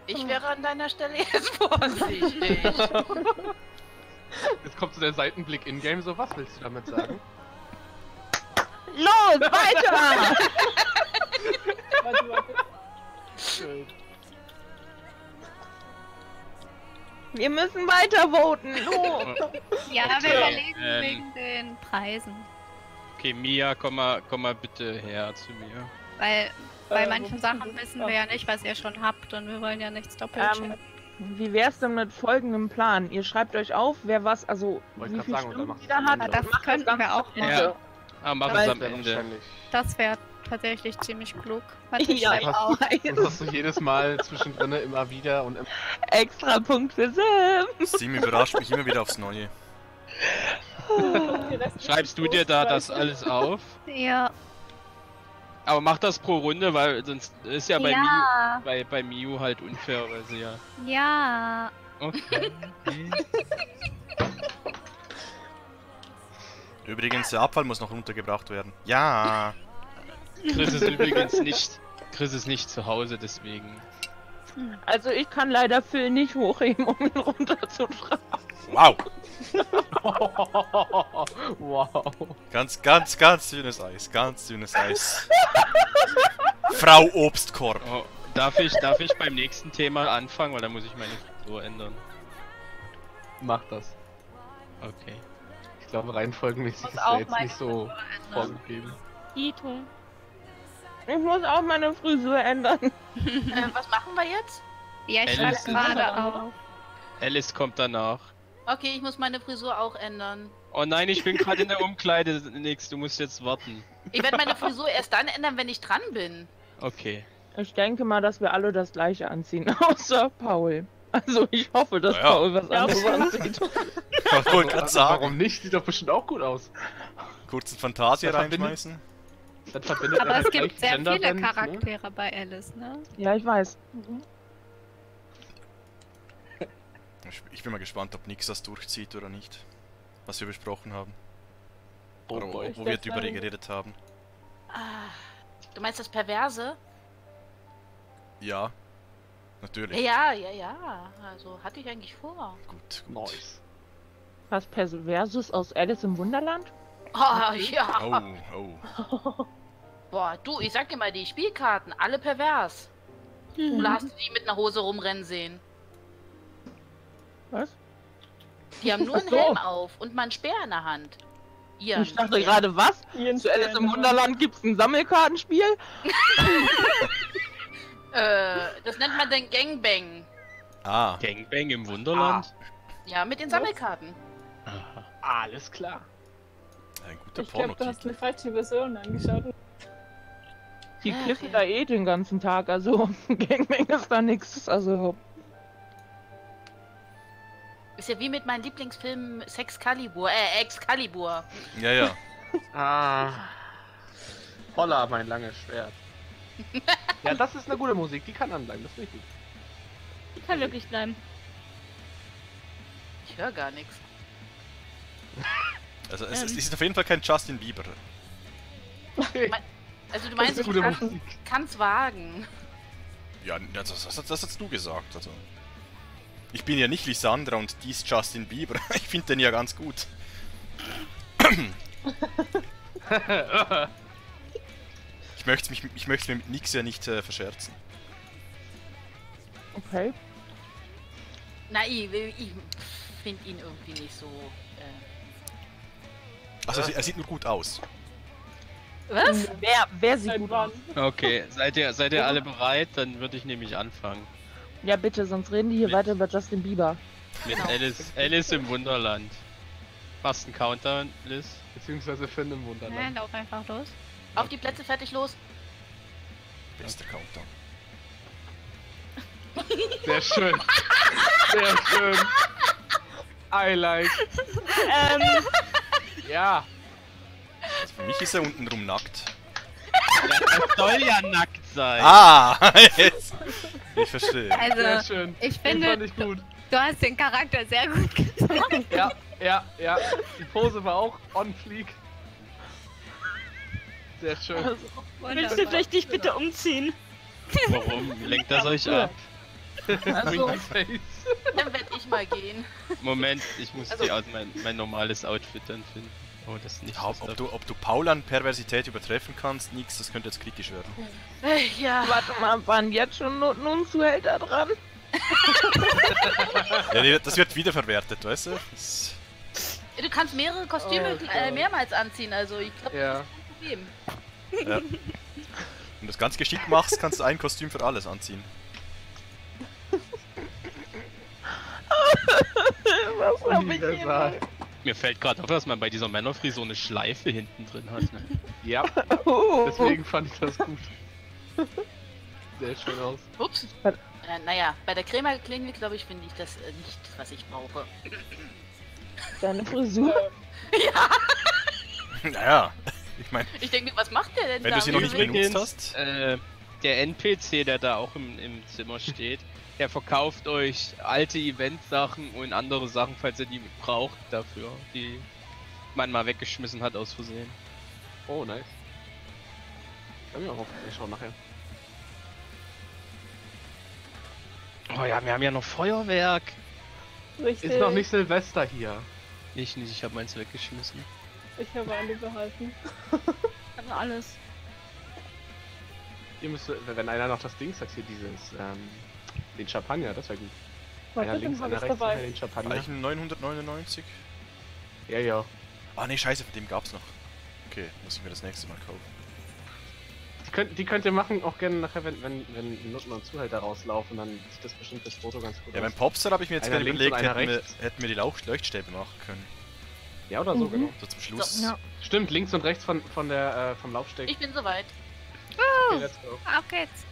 Ich wäre an deiner Stelle jetzt vorsichtig. Jetzt kommt so der Seitenblick in-game, so, was willst du damit sagen? Los, weiter! Warte, warte. Schön. Wir müssen weiter voten. Los! Ja, wir überlegen ähm. wegen den Preisen. Okay, Mia, komm mal, komm mal bitte her zu mir. Weil bei Äh, manchen Sachen wissen Ah. wir ja nicht, was ihr schon habt und wir wollen ja nichts doppelt Ähm. Wie wär's denn mit folgendem Plan? Ihr schreibt euch auf, wer was, also Wollte wie viele sagen, und macht's jeder hat. Ah, das und macht könnten wir auch machen. Aber machen Weil- es am Ende. wahrscheinlich. Das wäre tatsächlich ziemlich klug. Warte, ich Ja, ich auch. Das hast du jedes Mal zwischendrin immer wieder und im Extra Punkt für Sim. Steam überrascht mich immer wieder aufs Neue. Schreibst du dir da das alles auf? Ja. Aber mach das pro Runde, weil sonst ist ja bei Miu, Ja. bei, bei Miu halt unfair, weil sie ja. Ja. Okay. Übrigens, der Abfall muss noch runtergebracht werden. Ja. Chris ist übrigens nicht. Chris ist nicht zu Hause, deswegen. Also ich kann leider Phil nicht hochheben, um ihn runterzutragen. Wow. wow. Ganz, ganz, ganz dünnes Eis. Ganz dünnes Eis. Frau Obstkorb. Oh, darf ich, darf ich beim nächsten Thema anfangen, weil dann muss ich meine Frisur ändern. Mach das. Okay. Ich glaube, reihenfolgenmäßig ist auch er jetzt nicht so vorgegeben. Ito. Ich muss auch meine Frisur ändern. Äh, was machen wir jetzt? Ja, ich schreibe gerade auf. Alice kommt danach. Okay, ich muss meine Frisur auch ändern. Oh nein, ich bin gerade in der Umkleide. Nix, du musst jetzt warten. Ich werde meine Frisur erst dann ändern, wenn ich dran bin. Okay. Ich denke mal, dass wir alle das gleiche anziehen, außer Paul. Also ich hoffe, dass Na ja. Paul was anderes anzieht. Ich wollte gerade Also, sagen. Warum nicht? Sieht doch bestimmt auch gut aus. Kurzen Fantasie Das verbindet- reinschmeißen. Dann verbindet Aber er es gibt sehr viele ne? Charaktere bei Alice, ne? Ja, ich weiß. Ich, ich bin mal gespannt, ob Nix das durchzieht oder nicht. Was wir besprochen haben. Oh oder boy. wo wir drüber geredet haben. Ah, du meinst das Perverse? Ja. Natürlich. Ja, ja, ja. Also hatte ich eigentlich vor. Gut, gut. Nice. Was Perversus aus Alice im Wunderland? Oh, ja. Oh, oh. Boah, du, ich sag dir mal, die Spielkarten, alle pervers. Oder hast du die mit einer Hose rumrennen sehen? Was? Die haben nur einen so. Helm auf und mal einen Speer in der Hand. Ihr. Ich dachte gerade, was? Ian Zu Alice im. Wunderland gibt's ein Sammelkartenspiel? Äh, das nennt man den Gangbang. Ah, Gangbang im Wunderland? Ja, mit den? Sammelkarten. Aha. Alles klar. ein guter Ich glaube, du hast eine falsche Version angeschaut. Die kliffen okay. da eh den ganzen Tag, also Gangbang ist da nix. Also Ist ja wie mit meinem Lieblingsfilm Sexcalibur, äh, Excalibur. Ja, ja. Ah. Holla, mein langes Schwert. ja, das ist eine gute Musik, die kann anbleiben, das finde ich gut. Die kann wirklich bleiben. Ich höre gar nichts. Also es, es Ähm. ist auf jeden Fall kein Justin Bieber. Also du Das meinst, ist ich kann, kann's wagen. Ja, das, das, das hast du gesagt. Also. Ich bin ja nicht Lisandra und dies Justin Bieber. Ich finde den ja ganz gut. Ich möchte mich, ich möchte mir mit Nix ja nicht äh, verscherzen. okay. Na, ich, ich finde ihn irgendwie nicht so. Äh. Also er sieht nur gut aus. Was? Wer, wer sieht gut aus? Okay, seid ihr, seid ihr alle bereit? Dann würde ich nämlich anfangen. Ja bitte, sonst reden die hier weiter über Justin Bieber. Mit Genau. Alice, Alice im Wunderland. Machst einen Countdown, Liz? Beziehungsweise Finn im Nein, Wunderland. lauf einfach los. Auf die Plätze, fertig, los. Bester Countdown. Sehr schön. Sehr schön. I like. Ähm, Ja. Also für mich ist er untenrum nackt. Er soll ja nackt sein. Ah! Jetzt. Ich verstehe. Sehr Also, schön. ich finde, fand ich gut. du hast den Charakter sehr gut gemacht. Ja, ja, ja. Die Pose war auch on fleek. Sehr schön. willst du vielleicht dich bitte umziehen? Warum lenkt das euch ab? Also. Dann werde ich mal gehen. Moment, ich muss Also- die aus mein, mein normales Outfit dann finden. Oh, das ist nicht Ob, ob, du, ob du Paul an Perversität übertreffen kannst, nix, das könnte jetzt kritisch werden. Ja. warte mal, waren jetzt schon nun, Zuhälter dran? Ja, das wird wiederverwertet, weißt du? Das, Du kannst mehrere Kostüme Oh äh, mehrmals anziehen, also ich glaube, Ja. das ist kein Problem. ja. Wenn du das ganz geschickt machst, kannst du ein Kostüm für alles anziehen. Was hab ich Universal. Mir fällt gerade auf, dass man bei dieser Männerfrisur eine Schleife hinten drin hat. Ne? Ja, Oh. deswegen fand ich das gut. Sehr schön aus. Ups. Äh, naja, bei der Krämerklingel, glaube ich, finde ich das äh, nicht, was ich brauche. Deine Frisur. ja, Naja, ich meine, ich denke mir, was macht der denn wenn da? du sie noch nicht benutzt hast. Äh, der NPC, der da auch im, im Zimmer steht, der verkauft euch alte Event-Sachen und andere Sachen, falls ihr die braucht dafür, die man mal weggeschmissen hat aus Versehen. Oh, nice. Kann ich auch auf. Ich schau nachher. Oh ja, wir haben ja noch Feuerwerk. Richtig. Ist noch nicht Silvester hier. Ich nicht, ich habe meins weggeschmissen. Ich habe alle behalten. Also alles. Ihr müsst, wenn einer noch das Ding sagt, hier dieses, ähm, den Champagner, das wäre gut. einer Warte, links, den einer habe ich rechts, dabei. den Champagner. Gleichen 999. Ja, ja. Ah ne, scheiße, von dem gab's noch. Okay, muss ich mir das nächste Mal kaufen. Die könnt, die könnt ihr machen, auch gerne nachher, wenn, wenn, wenn Nutten und Zuhälter rauslaufen, dann sieht das bestimmt das Foto ganz gut Ja, aus. beim Popstar habe ich mir jetzt gerade überlegt, hätten wir, hätten wir die Lauch Leuchtstäbe machen können. Ja, oder so, Mhm. genau. So zum Schluss. Ja. Stimmt, links und rechts von, von der, äh, vom Laufsteg. Ich bin soweit. Okay, let's go. Auf geht's.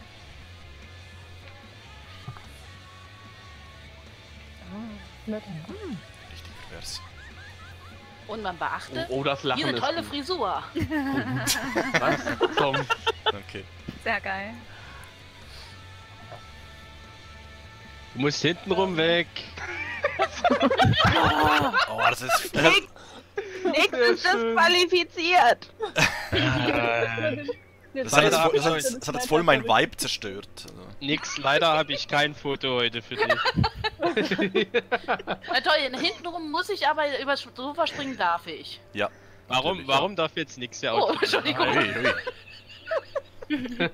Richtig pervers. Und man beachte, Oh, oh, das Lachen diese tolle gut. Frisur. Was? Tom. Okay. Sehr geil. Du musst hintenrum weg. Oh, das ist. Das, Nick, Nick ist disqualifiziert. Das, hat jetzt, voll- das, hat, jetzt- das hat jetzt voll mein Vibe zerstört. Also. Nix, leider habe ich kein Foto heute für dich. Na toll, hintenrum muss ich aber über das Sofa springen, darf ich. Warum, Natürlich, warum darf jetzt nix ja Oh, Outfit Entschuldigung. Ui, ui.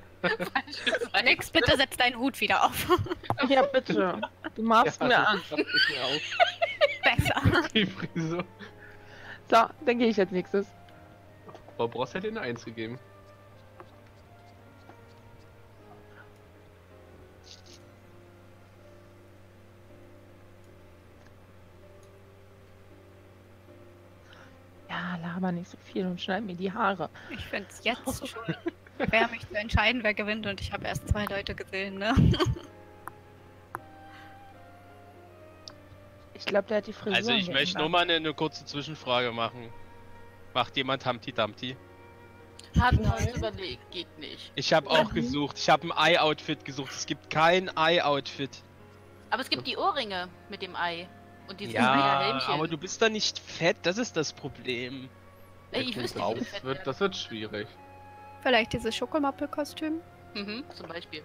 Nix, bitte setz deinen Hut wieder auf. Ja, bitte. Du machst Ja, mir an. mehr aus, Besser. die Frisur. So, dann gehe ich als nächstes. Bob Ross hätte eine 1 gegeben. Ja, laber nicht so viel und schneid mir die Haare. Ich find's jetzt schon schwer, mich zu entscheiden, wer gewinnt. Und ich habe erst zwei Leute gesehen, ne? Ich glaube, der hat die Frisur. Also ich möchte nur mal eine, eine kurze Zwischenfrage machen. Macht jemand Humpty Dumpty? Nein. uns überlegt, geht nicht. Ich habe auch gesucht. Ich habe ein Eye-Outfit gesucht. Es gibt kein Eye-Outfit. Aber es gibt die Ohrringe mit dem Ei. Und dieses Ja, aber du bist da nicht fett. Das ist das Problem. Ey, ich wüsste, du fett wird. Das wird schwierig. Vielleicht dieses Schokomappel-Kostüm. Mhm, zum Beispiel.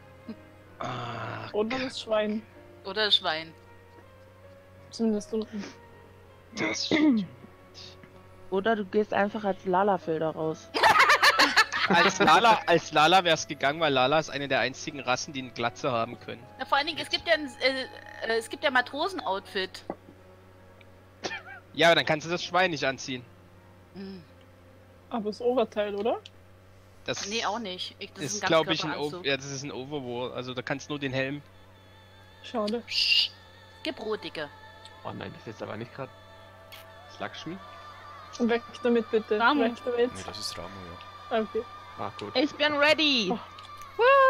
Ah, Oder das Schwein. Oder das Schwein. Zumindest unten. das stimmt. Oder du gehst einfach als Lala-Filter raus. Als Lala, als Lala wäre es gegangen, weil Lala ist eine der einzigen Rassen, die eine Glatze haben können. Na, vor allen Dingen, es gibt ja ein, äh, äh, es gibt ja Matrosen-Outfit. Ja, aber dann kannst du das Schwein nicht anziehen. Hm. Aber das Oberteil, oder? Das Nee, auch nicht. Ich, das ist, glaube ich, ein, o ja, das ist ein Overwall. Also da kannst du nur den Helm. Schade. Psst. Gib Rotige. Oh nein, das ist jetzt aber nicht gerade. Das Lakshmi? Weg damit bitte. Ramu. Weg damit. Nee, das ist Ramo, ja. Okay. Ah, gut. Ich bin ready.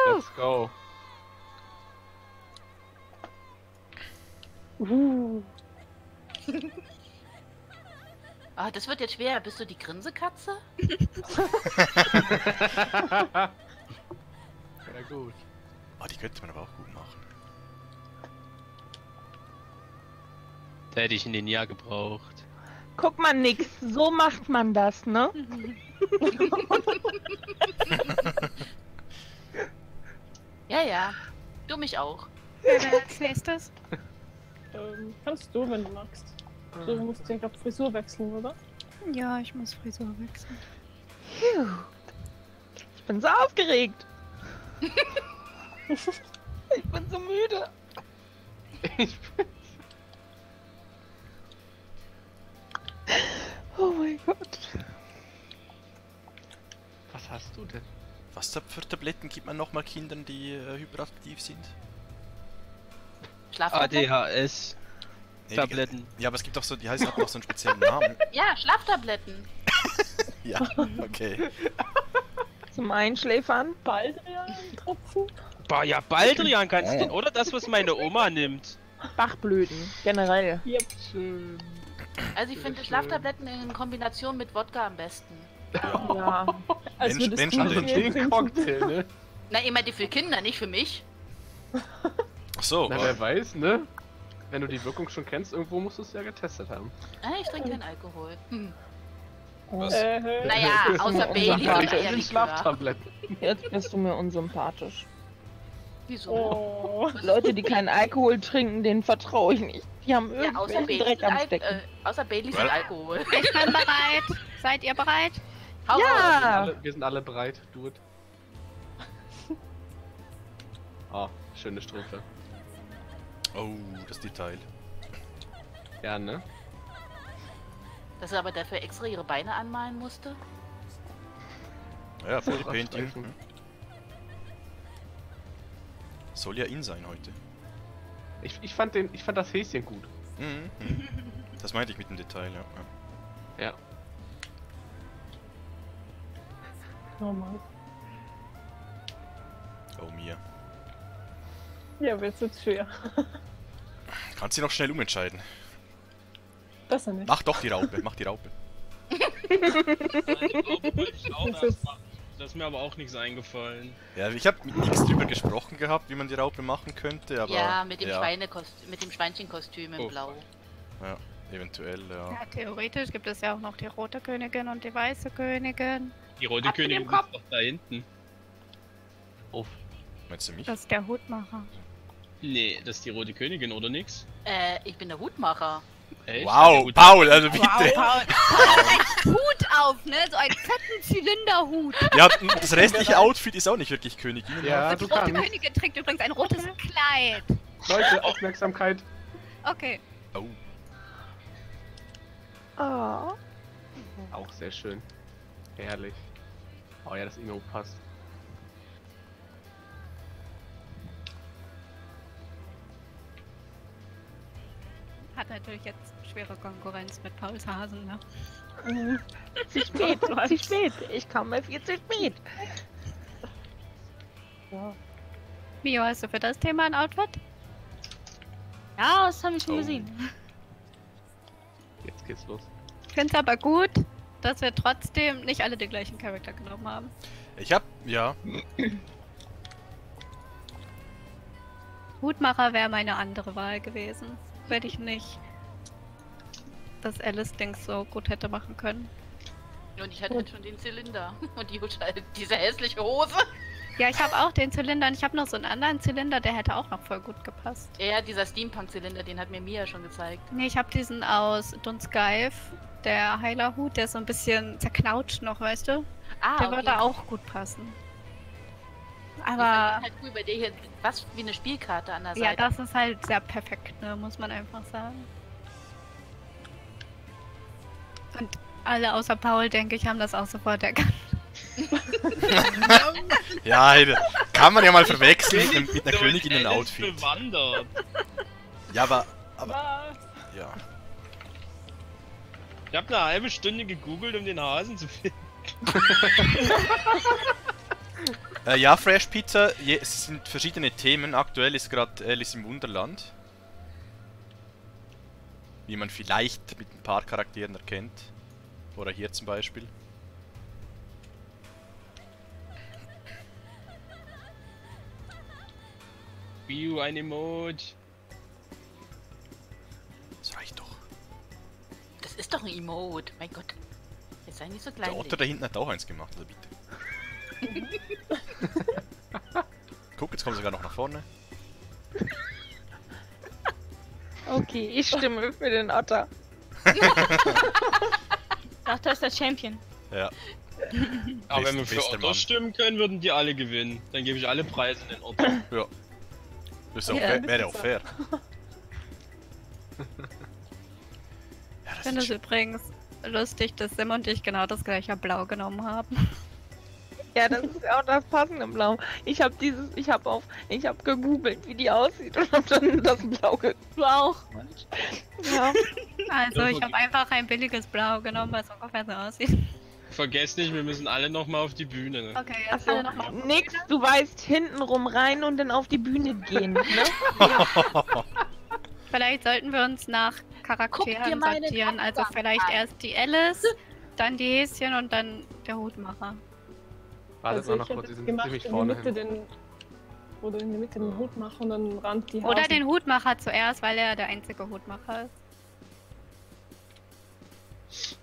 Let's go. Uh. Ah, das wird jetzt schwer. Bist du die Grinsekatze? ja, gut. Oh, die könnte man aber auch gut machen. Da hätte ich ihn den Jahr gebraucht. Guck mal, nix. So macht man das, ne? Ja, ja. Du mich auch. Wer als nächstes? Ähm, kannst du, wenn du magst. Du musst ja gerade Frisur wechseln, oder? Ja, ich muss Frisur wechseln. Ich bin so aufgeregt. ich bin so müde. Ich Oh mein Gott. Was hast du denn? Was für Tabletten gibt man nochmal Kindern, die äh, hyperaktiv sind? ADHS. Tabletten. Ja, aber es gibt auch so, die heißen auch noch so einen speziellen Namen. Ja, Schlaftabletten. Ja, okay. Zum Einschläfern. Baldrian-Tropfen. Boah, ja, Baldrian kannst du, oder das, was meine Oma nimmt. Bachblüten, generell. Yep. Schön. Also ich finde Schön. Schlaftabletten in Kombination mit Wodka am besten. Ja. Als Mensch- Menschenleben. viel Den. Cocktail, ne? Na, immer die für Kinder, nicht für mich. Ach so, Na, wer weiß, ne? Wenn du die Wirkung schon kennst, irgendwo musst du es ja getestet haben. Ah, ich trinke keinen Alkohol. Hm. was? Äh, Naja, außer das sind Eierlikör. Schlaftabletten. Jetzt bist du mir unsympathisch. Wieso? oh. Leute, die keinen Alkohol trinken, denen vertraue ich nicht. Die haben Ja, außer Dreck und am Stecken. äh, außer Baileys und Alkohol. Ich bin bereit. Seid ihr bereit? Hau ja! Alle, wir sind alle bereit, do it. Oh, schöne Strophe. Oh, das Detail. Ja, ne? Dass er aber dafür extra ihre Beine anmalen musste? Ja, Body Painting. Abstreifen. hm. Soll ja in sein heute. Ich, ich, fand den, ich fand das Häschen gut. Mhm, mhm. Das meinte ich mit dem Detail, ja. ja. Ja. Normal. Oh mir. Ja, wird's jetzt schwer. Kannst du noch schnell umentscheiden? Besser nicht. Mach doch die Raupe, mach die Raupe. Da ist mir aber auch nichts eingefallen. Ja, ich habe mit nichts drüber gesprochen gehabt, wie man die Raupe machen könnte, aber. ja, mit dem, ja, Schweinekost mit dem Schweinchenkostüm in Oh, Blau. Eventuell, ja. Ja, theoretisch gibt es ja auch noch die rote Königin und die weiße Königin. Die rote ihr Königin ist doch da hinten. Meinst du mich? Das ist der Hutmacher. Nee, das ist die rote Königin, oder nix? Äh, ich bin der Hutmacher. Echt? Wow, Gut. Paul, also bitte! Hut auf, ne? So einen fetten Zylinderhut. Ja, das restliche Outfit ist auch nicht wirklich Königin. Ja, Die du rote kannst. Königin trägt übrigens ein rotes Kleid. Leute, Aufmerksamkeit. Okay. Oh, Oh. Auch sehr schön. Herrlich. Oh ja, das Emo passt. Hat natürlich jetzt schwere Konkurrenz mit Pauls Hasen, ne? Zu spät, zu spät. Ich komme viel zu spät. Ja. Mio, hast du für das Thema ein Outfit? Ja, das habe ich schon Oh. gesehen. Jetzt geht's los. Ich finde es aber gut, dass wir trotzdem nicht alle den gleichen Charakter genommen haben. ich hab, ja, Hutmacher wäre meine andere Wahl gewesen. Wenn ich nicht das Alice-Dings so gut hätte machen können. Und ich hatte jetzt schon den Zylinder. Und die, diese hässliche Hose. Ja, ich habe auch den Zylinder und ich habe noch so einen anderen Zylinder, der hätte auch noch voll gut gepasst. Ja, dieser Steampunk-Zylinder, den hat mir Mia schon gezeigt. Nee, ich habe diesen aus Dunsgeif, der Heilerhut, der ist so ein bisschen zerknautscht noch, weißt du? Ah, der okay. würde auch gut passen. Aber halt cool bei dir hier, was wie eine Spielkarte an der ja, Seite. das ist halt sehr perfekt, ne, muss man einfach sagen. Und alle außer Paul, denke ich, haben das auch sofort erkannt. ja, kann man ja mal verwechseln mit, mit einer Königinnen-Outfit. Ja, aber, aber, ja. Ich habe eine halbe Stunde gegoogelt, um den Hasen zu finden. Äh, ja, Fresh Pizza, je, es sind verschiedene Themen. Aktuell ist gerade Alice im Wunderland. Wie man vielleicht mit ein paar Charakteren erkennt. Oder hier zum Beispiel. Biu, ein Emoji. Das reicht doch. Das ist doch ein Emote. Mein Gott. Jetzt sei nicht so Der klein. Otter da hinten hat auch eins gemacht, also bitte. Guck, jetzt kommen sie sogar noch nach vorne. Okay, ich stimme für den Otter. Dachte, er ist der Champion. Ja. Aber wenn wir für Otto Mann. stimmen können, würden die alle gewinnen. Dann gebe ich alle Preise in den Otto. Das ist auch Ja, fair, das wäre auch fair. ja, Ich das finde ist es übrigens lustig, dass Sim und ich genau das gleiche Blau genommen haben. Ja, das ist auch das passende Blau. Ich habe dieses, ich habe auf, ich habe gegoogelt, wie die aussieht und habe dann das Blau auch. ja. Also ich habe einfach ein billiges Blau genommen, was ungefähr so aussieht. Vergesst nicht, wir müssen alle nochmal auf die Bühne. Ne? Okay, jetzt Achso, alle nochmal. nix, du weißt hintenrum rein und dann auf die Bühne gehen, ne? Vielleicht sollten wir uns nach Charakteren sortieren. Also vielleicht erst die Alice, dann die Häschen und dann der Hutmacher. Wartet Also noch kurz, die sind gemacht, ziemlich in vorne Mitte hin. den... Oder in die Mitte den Hut machen und dann Rand die Oder Hasen. den Hutmacher zuerst, weil er der einzige Hutmacher ist.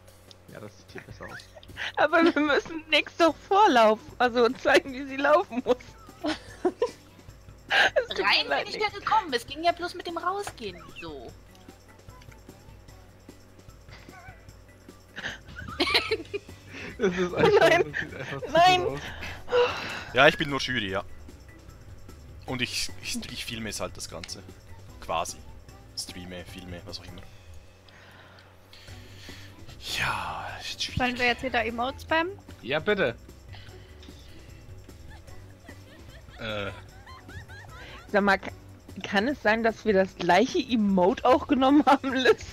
Ja, das sieht hier besser aus. Aber wir müssen nix doch vorlaufen, also zeigen, wie sie laufen muss. Rein bin ich ja gekommen. Es ging ja bloß mit dem Rausgehen so. Das ist einfach, Nein. das sieht einfach zu Nein. Ja, ich bin nur Jury, ja. Und ich, ich, ich filme es halt das Ganze. Quasi. Streame, filme, was auch immer. Ja, ist schwierig. Sollen wir jetzt wieder Emotes spammen? Ja, bitte. Äh, Sag mal, ka- kann es sein, dass wir das gleiche Emote auch genommen haben, Liz?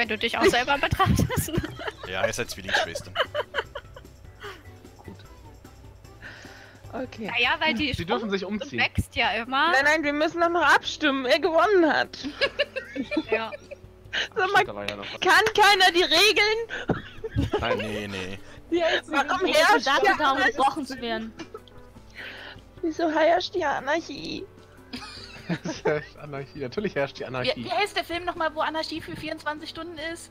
Wenn du dich auch selber betrachtest. Ja, ihr seid Zwillingsschwestern. Okay. naja, weil die Sie dürfen sich umziehen. wächst ja immer. Nein, nein, wir müssen doch noch abstimmen, wer gewonnen hat. Ja. Sag mal, ja kann keiner die Regeln? Nein, Nee, nee. Einzige- Warum herrscht dazu ja da, um alles? gebrochen zu werden. Wieso herrscht die Anarchie? Es herrscht Anarchie. Natürlich herrscht die Wie, Anarchie. wie heißt der Film nochmal, wo Anarchie für 24 Stunden ist?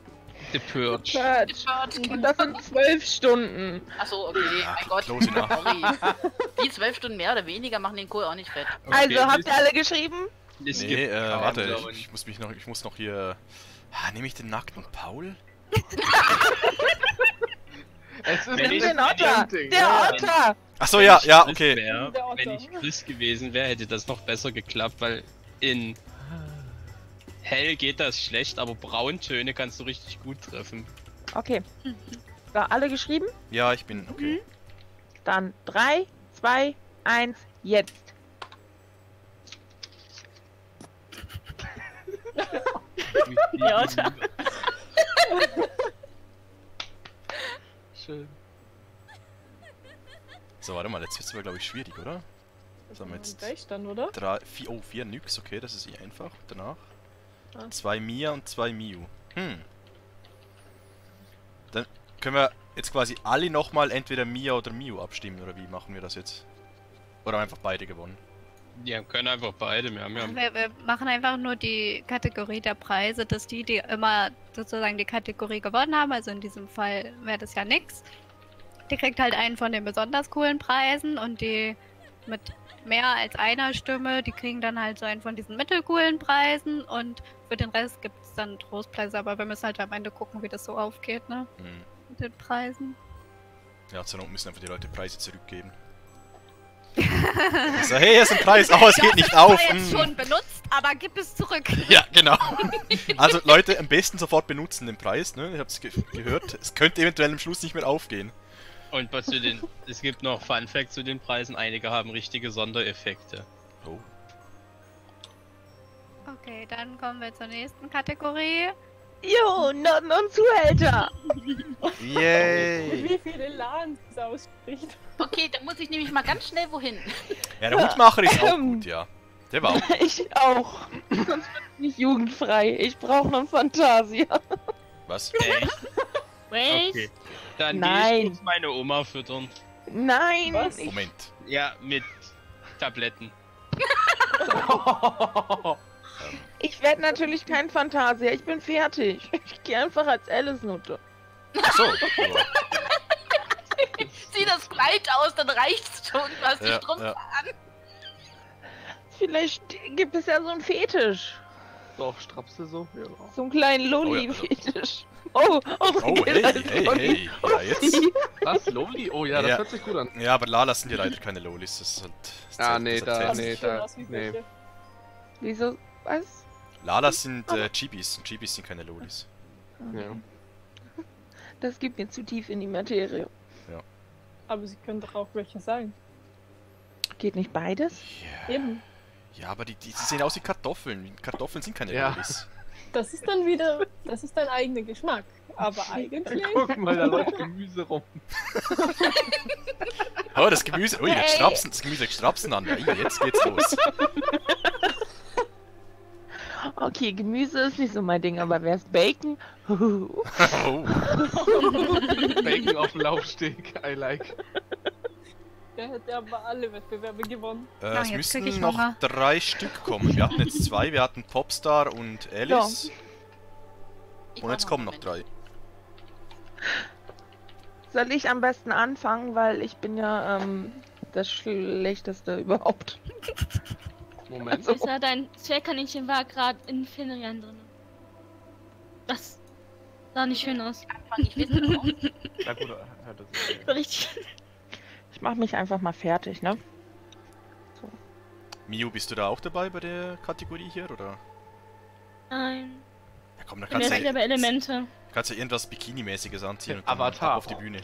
The Purge. Purge. Und das sind zwölf Stunden. Achso, okay, Ja, mein Gott. Sorry. Die zwölf Stunden mehr oder weniger machen den Kohl auch nicht fett. Also, habt ihr alle geschrieben? Liz Nee, gibt äh, warte, ich, ich muss mich noch, ich muss noch hier... Ah, nehme ich den nackten Paul? Es ist Wenn ich- Den Otter! Ding, Der ja. Otter! Achso, ja, ja, okay. Wär, wenn ich Chris gewesen wäre, hätte das noch besser geklappt, weil in hell geht das schlecht, aber Brauntöne kannst du richtig gut treffen. Okay. So, alle geschrieben? Ja, ich bin, okay. Dann 3, 2, 1, jetzt. Ja, Schön. So, warte mal, jetzt wird's aber, glaube ich, schwierig, oder? Das haben wir jetzt- gleich dann, oder? Drei, vier, oh, vier Nyx, okay, das ist eh einfach. Danach. Ah. Zwei Mia und zwei Miu. Hm. Dann können wir jetzt quasi alle nochmal entweder Mia oder Miu abstimmen, oder wie machen wir das jetzt? Oder haben einfach beide gewonnen? Die können einfach beide, wir haben ja Wir, wir machen einfach nur die Kategorie der Preise, dass die, die immer sozusagen die Kategorie gewonnen haben, also in diesem Fall wäre das ja nix. Die kriegt halt einen von den besonders coolen Preisen und die mit mehr als einer Stimme, die kriegen dann halt so einen von diesen mittelcoolen Preisen und für den Rest gibt es dann Trostpreise, aber wir müssen halt am Ende gucken, wie das so aufgeht, ne? Hm. Mit den Preisen. Ja, zur Not müssen einfach die Leute Preise zurückgeben. So, hey, hier ist ein Preis, oh, es geht nicht auf. war jetzt hm. schon benutzt, aber gib es zurück. Ja, genau. Also Leute, am besten sofort benutzen den Preis, ne? Ihr habt's ge gehört. Es könnte eventuell am Schluss nicht mehr aufgehen. Und was zu den. es gibt noch Fun Fact zu den Preisen, einige haben richtige Sondereffekte. Oh. Okay, dann kommen wir zur nächsten Kategorie. Jo, Norden und Zuhälter! Yay! Wie viele Elan es ausspricht. Okay, dann muss ich nämlich mal ganz schnell wohin. Ja, der Hutmacher ist auch Ähm. gut, ja. Der war auch. Ich auch. Sonst bin ich nicht jugendfrei. Ich brauche noch Fantasia. Was? Echt? Okay. Dann gehe Nein. ich kurz meine Oma füttern. Nein! Was? Moment. Ja, mit Tabletten. ich werde natürlich kein Fantasia. Ich bin fertig. Ich gehe einfach als Alice-Nutte. Achso. Ja. Sieh das breit aus, dann reicht's schon. Du hast die Ja, Strumpf ja. an. Vielleicht gibt es ja so einen Fetisch. So auf Strapse so. Ja. So einen kleinen Oh ja, Lolli-Fetisch. Oh, oh, Oh, geht hey, hey, Lolli. hey. Ja, jetzt. Was? Loli? Oh ja, das Ja. hört sich gut an. Ja, aber Lala sind ja leider keine Lolis. Das ist halt. Das Ah, zählt- nee, da- nee, da- nee. Wieso? Was? Lalas sind äh, Chibis und Chibis sind keine Lolis. Ja. Das geht mir zu tief in die Materie. ja. Aber sie können doch auch welche sein. Geht nicht beides? Eben. Ja, aber die, die, die sehen aus wie Kartoffeln. Kartoffeln sind keine Ja. Lollis. Das ist dann wieder, das ist dein eigener Geschmack. Aber eigentlich. Guck mal, da läuft Gemüse rum. Oh, das Gemüse. Ui, jetzt Hey. strapsen, das Gemüse strapsen an. Ui, jetzt geht's los. Okay, Gemüse ist nicht so mein Ding, aber wär's Bacon? Oh. Bacon auf dem Laufsteg. I like. Der hätte aber alle Wettbewerbe gewonnen. Äh, Na, es müssten ich noch Hunger. drei Stück kommen. Wir hatten jetzt zwei. Wir hatten Popstar und Alice. Ich Und jetzt kommen noch drei. Soll ich am besten anfangen, weil ich bin ja ähm, das Schlechteste überhaupt. Moment. Also- Lisa, dein Zwergkaninchen war gerade in Fenrian drin. Das sah nicht schön aus. Ich. Na gut, ja, das richtig. Ich mach mich einfach mal fertig, ne? Miu, bist du da auch dabei bei der Kategorie hier, oder? Nein. Ja komm, da kannst du wieder bei Elemente. kannst ja irgendwas Bikini-mäßiges anziehen und dann Avatar. ab auf die Bühne.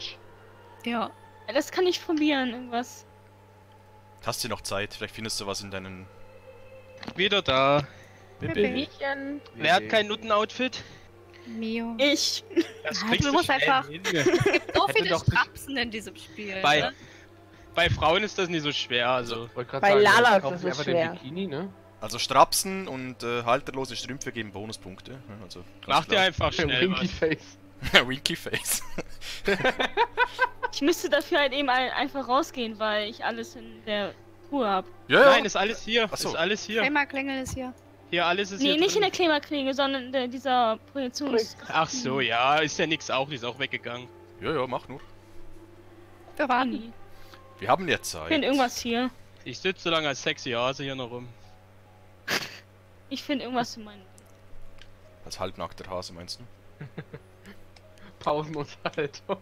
Ja. Ja, Das kann ich probieren, irgendwas. Hast du noch Zeit? Vielleicht findest du was in deinen... Wieder da. Babychen. Wer hat kein Nutten-Outfit? Mio. Ich. Das Ja, kriegst du musst einfach- hin. So viele Strapsen in diesem Spiel. Bei, ne? bei Frauen ist das nicht so schwer, also. Bei sagen, Lala ist das so schwer. Bikini, ne? Also Strapsen und äh, halterlose Strümpfe geben Bonuspunkte. Ja, Also, Mach dir einfach schnell Winky. Face. Winky Face. Ich müsste dafür halt eben ein, einfach rausgehen, weil ich alles in der Ruhe habe. Ja, ja. Nein, ist alles hier. Ach so. Ist alles hier. Krämerklingel ist hier. Hier, alles ist Nee, hier nicht in drin. der Klimaklinge, sondern in der, dieser Projektions... Ach so, ja, ist ja nix auch, die ist auch weggegangen. ja, ja, mach nur. Wir warten. Wir haben jetzt Ich Zeit. finde irgendwas hier. Ich sitze so lange als sexy Hase hier noch rum. Ich finde irgendwas in meinem... Als halbnackter Hase meinst du? Pausenunterhaltung.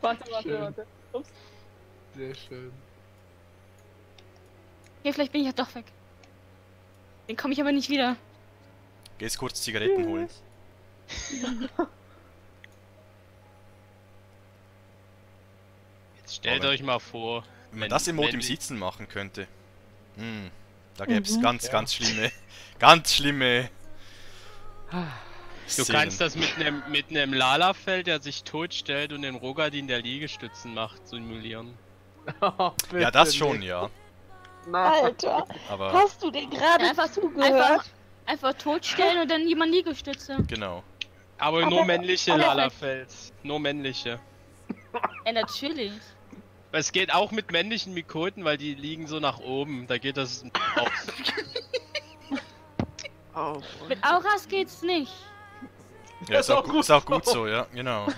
Warte, warte, Schön. warte. Ups. Sehr schön. Hier, vielleicht bin ich ja doch weg. Den komme ich aber nicht wieder. Gehst kurz Zigaretten holen. Jetzt stellt euch mal vor. Wenn man das im Mode wenn im Sitzen machen könnte. Hm, da gäbe es Mhm. ganz, Ja. ganz schlimme, ganz schlimme. Du Szenen. kannst das mit einem mit einem Lala-Fell, der sich totstellt und den Rogadin, der Liegestützen macht, simulieren. Oh, Ja, das schon, nicht. ja. Nein. Alter, Aber hast du den gerade Ja, einfach- zugehört? Einfach totstellen und dann jemand Liegestütze. genau. Aber, Aber- nur männliche aber- Lala-Fells. Nur männliche. Ja, natürlich. Es geht auch mit männlichen Mikoten, weil die liegen so nach oben. Da geht das auch. Oh. Mit Auras geht's nicht. Ja, ist auch, gut, ist auch gut so, ja, genau. Ja.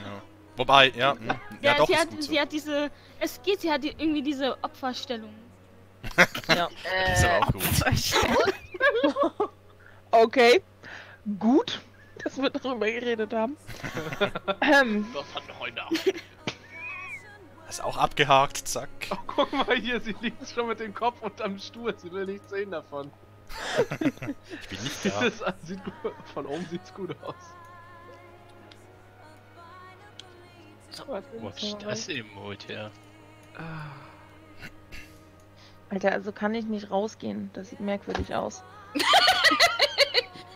Wobei, ja, hm, ja, Ja, doch, sie, hat, gut so. sie hat diese. Es geht, sie hat die, irgendwie diese Opferstellung. Ist aber auch gut. Okay, gut, dass wir darüber geredet haben. ähm, Das hat noch heute Ist auch abgehakt, zack. Oh, guck mal hier, sie liegt schon mit dem Kopf unterm Stuhl. Sie will nichts sehen davon. Ich bin nicht da. Das sieht gut, von oben sieht's gut aus. Wo das ist das Emote her? Alter, also kann ich nicht rausgehen. Das sieht merkwürdig aus.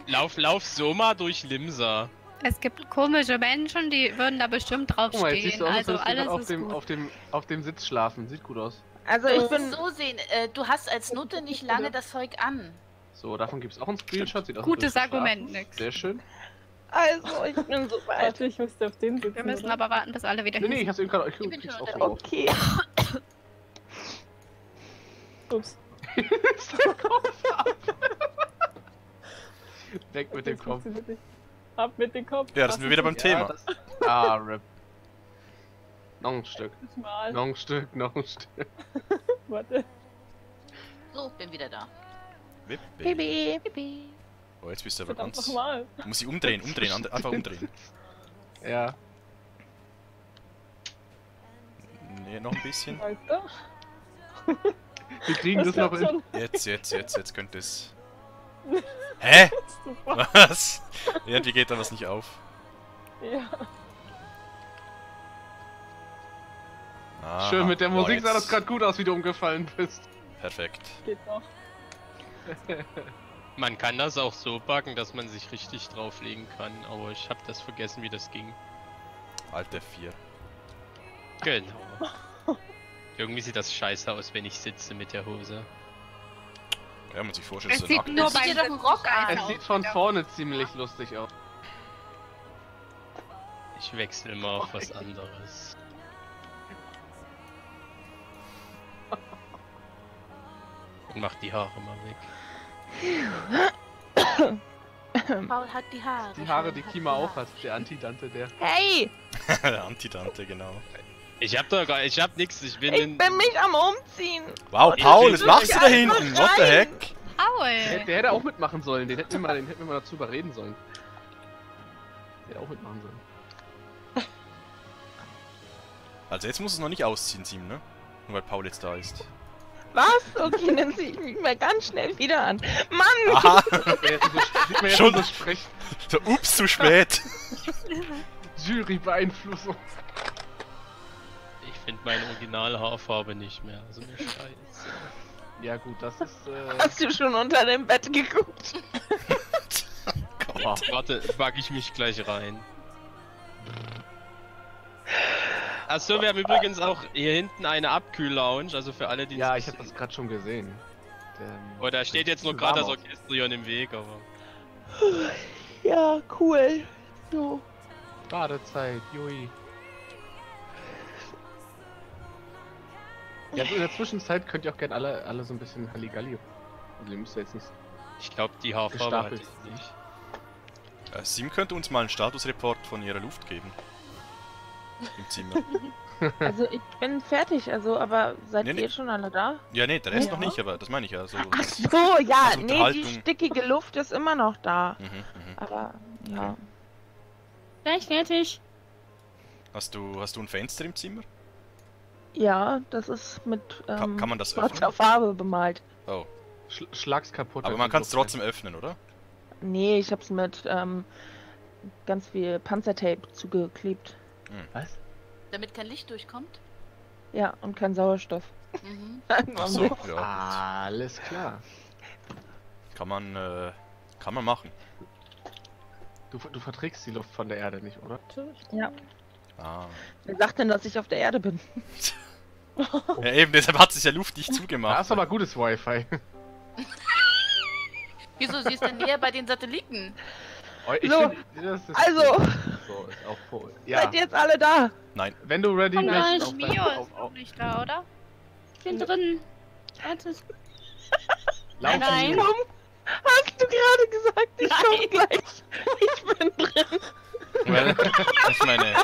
Lauf, lauf so mal durch Limsa. Es gibt komische Menschen, die würden da bestimmt drauf Guck mal, jetzt siehst du aus, als Also grad alles auf ist dem, gut. auf, dem, auf dem Sitz schlafen. Sieht gut aus. Also ich bin. es so sehen, äh, du hast als Nutte nicht lange das Zeug an. So, davon gibt's auch einen Screenshot. Sieht Gutes Argument, nix. Sehr schön. Also, ich bin so weit. Warte, ich müsste auf den sitzen. Wir müssen oder? aber warten, bis alle wieder Nee, hier nee, ich sind. hab's eben gerade. Ich bin krieg's schon auch. Okay. Ups. Weg mit dem Das Kopf. Ab mit dem Kopf. Ja, da sind wir wieder beim ist Thema. das, ah, RIP. Noch ein Stück. Noch ein Stück, noch ein Stück. Warte. So, bin wieder da. Wip, wip. Baby. Oh, jetzt bist du aber Verdammt ganz... nochmal. Du musst sie umdrehen, umdrehen, einfach umdrehen. Ja. Nee, noch ein bisschen. Weiter. Wir kriegen das, Das noch in. Jetzt, jetzt, jetzt, jetzt könnte es... Hä? Was? Irgendwie geht da was nicht auf. Ja. Aha, Schön, mit der boah, Musik sah das jetzt- gerade gut aus, wie du umgefallen bist. Perfekt. Geht noch. Man kann das auch so backen, dass man sich richtig drauflegen kann, aber ich habe das vergessen, wie das ging. Alt F4. Genau. Irgendwie sieht das scheiße aus, wenn ich sitze mit der Hose. Ja, man sich vorstellt, Es so sieht nur ein Sitzen Rock an. Es sieht von vorne ziemlich lustig aus. Ich wechsle mal auf was anderes. Und mach die Haare mal weg. Paul hat die Haare. Die Haare, die Kima auch hat. Der Anti-Dante, der. Hey, Antidante, genau. Ich hab doch gar, ich hab nix, ich bin ich in, bin mich am Umziehen. Wow, Paul, was machst du da hinten? What the heck? Der, Paul! der hätte auch mitmachen sollen. Den hätten wir mal, den hätten wir mal dazu überreden sollen. Der hätte auch mitmachen sollen. Also jetzt muss es noch nicht ausziehen, Sim, ne? Nur weil Paul jetzt da ist. Was? Okay, dann ziehe ich mich mal ganz schnell wieder an. Mann! Aha! Schon. so sprechen. so, ups, zu spät! Jury-Beeinflussung. ich finde meine Original-Haarfarbe nicht mehr. So eine Scheiße. Ja gut, das ist. Äh, Hast du schon unter dem Bett geguckt? Warte, bug ich mich gleich rein. Achso, wir haben übrigens auch hier hinten eine Abkühl-Lounge, also für alle, die ja, ich habe das gerade schon gesehen. Der, Oh, da steht jetzt nur gerade das. Orchestrion im Weg, aber. Ja, cool. So. Badezeit, Jui. Ja, so in der Zwischenzeit könnt ihr auch gerne alle, alle so ein bisschen Halligalli. Also ihr müsst ja jetzt nicht. Ich glaube, die Gestapelt. ich nicht. Äh, Sim könnte uns mal einen Statusreport von ihrer Luft geben. Im Zimmer. Also ich bin fertig, also aber seid Nee, nee. ihr schon alle da? Ja, nee, der Rest Ja. noch nicht, aber das meine ich ja. So, Ach so, ja, als nee, die stickige Luft ist immer noch da. Mhm, mhm. Aber ja. Gleich fertig. Hast du, hast du ein Fenster im Zimmer? Ja, das ist mit Ka ähm, kann man das schwarzer öffnen? Farbe bemalt. Oh. Sch schlag's kaputt. Aber man kann es trotzdem öffnen, oder? Nee, ich hab's mit ähm, ganz viel Panzertape zugeklebt. Was? Damit kein Licht durchkommt. Ja, und kein Sauerstoff. Mhm. Ach mal so, ja. Alles klar. Kann man, äh, kann man machen. Du, du verträgst die Luft von der Erde nicht, oder? Ja. Ah. Wer sagt denn, dass ich auf der Erde bin? Ja, eben, deshalb hat sich ja Luft nicht Da zugemacht. ist aber gutes Wi-Fi. Wieso sie ist denn näher bei den Satelliten? Oh, ich So, find, das ist also. So, ist auch voll. Ja, Seid ihr jetzt alle da? wenn du ready Komm bist. gleich. auf- Mio auf- ist auf- noch nicht da, oder? Ich bin drin. Warte. Lauf Nein. Komm, hast du gerade gesagt, ich komm gleich. Ich bin drin. Well, ich meine,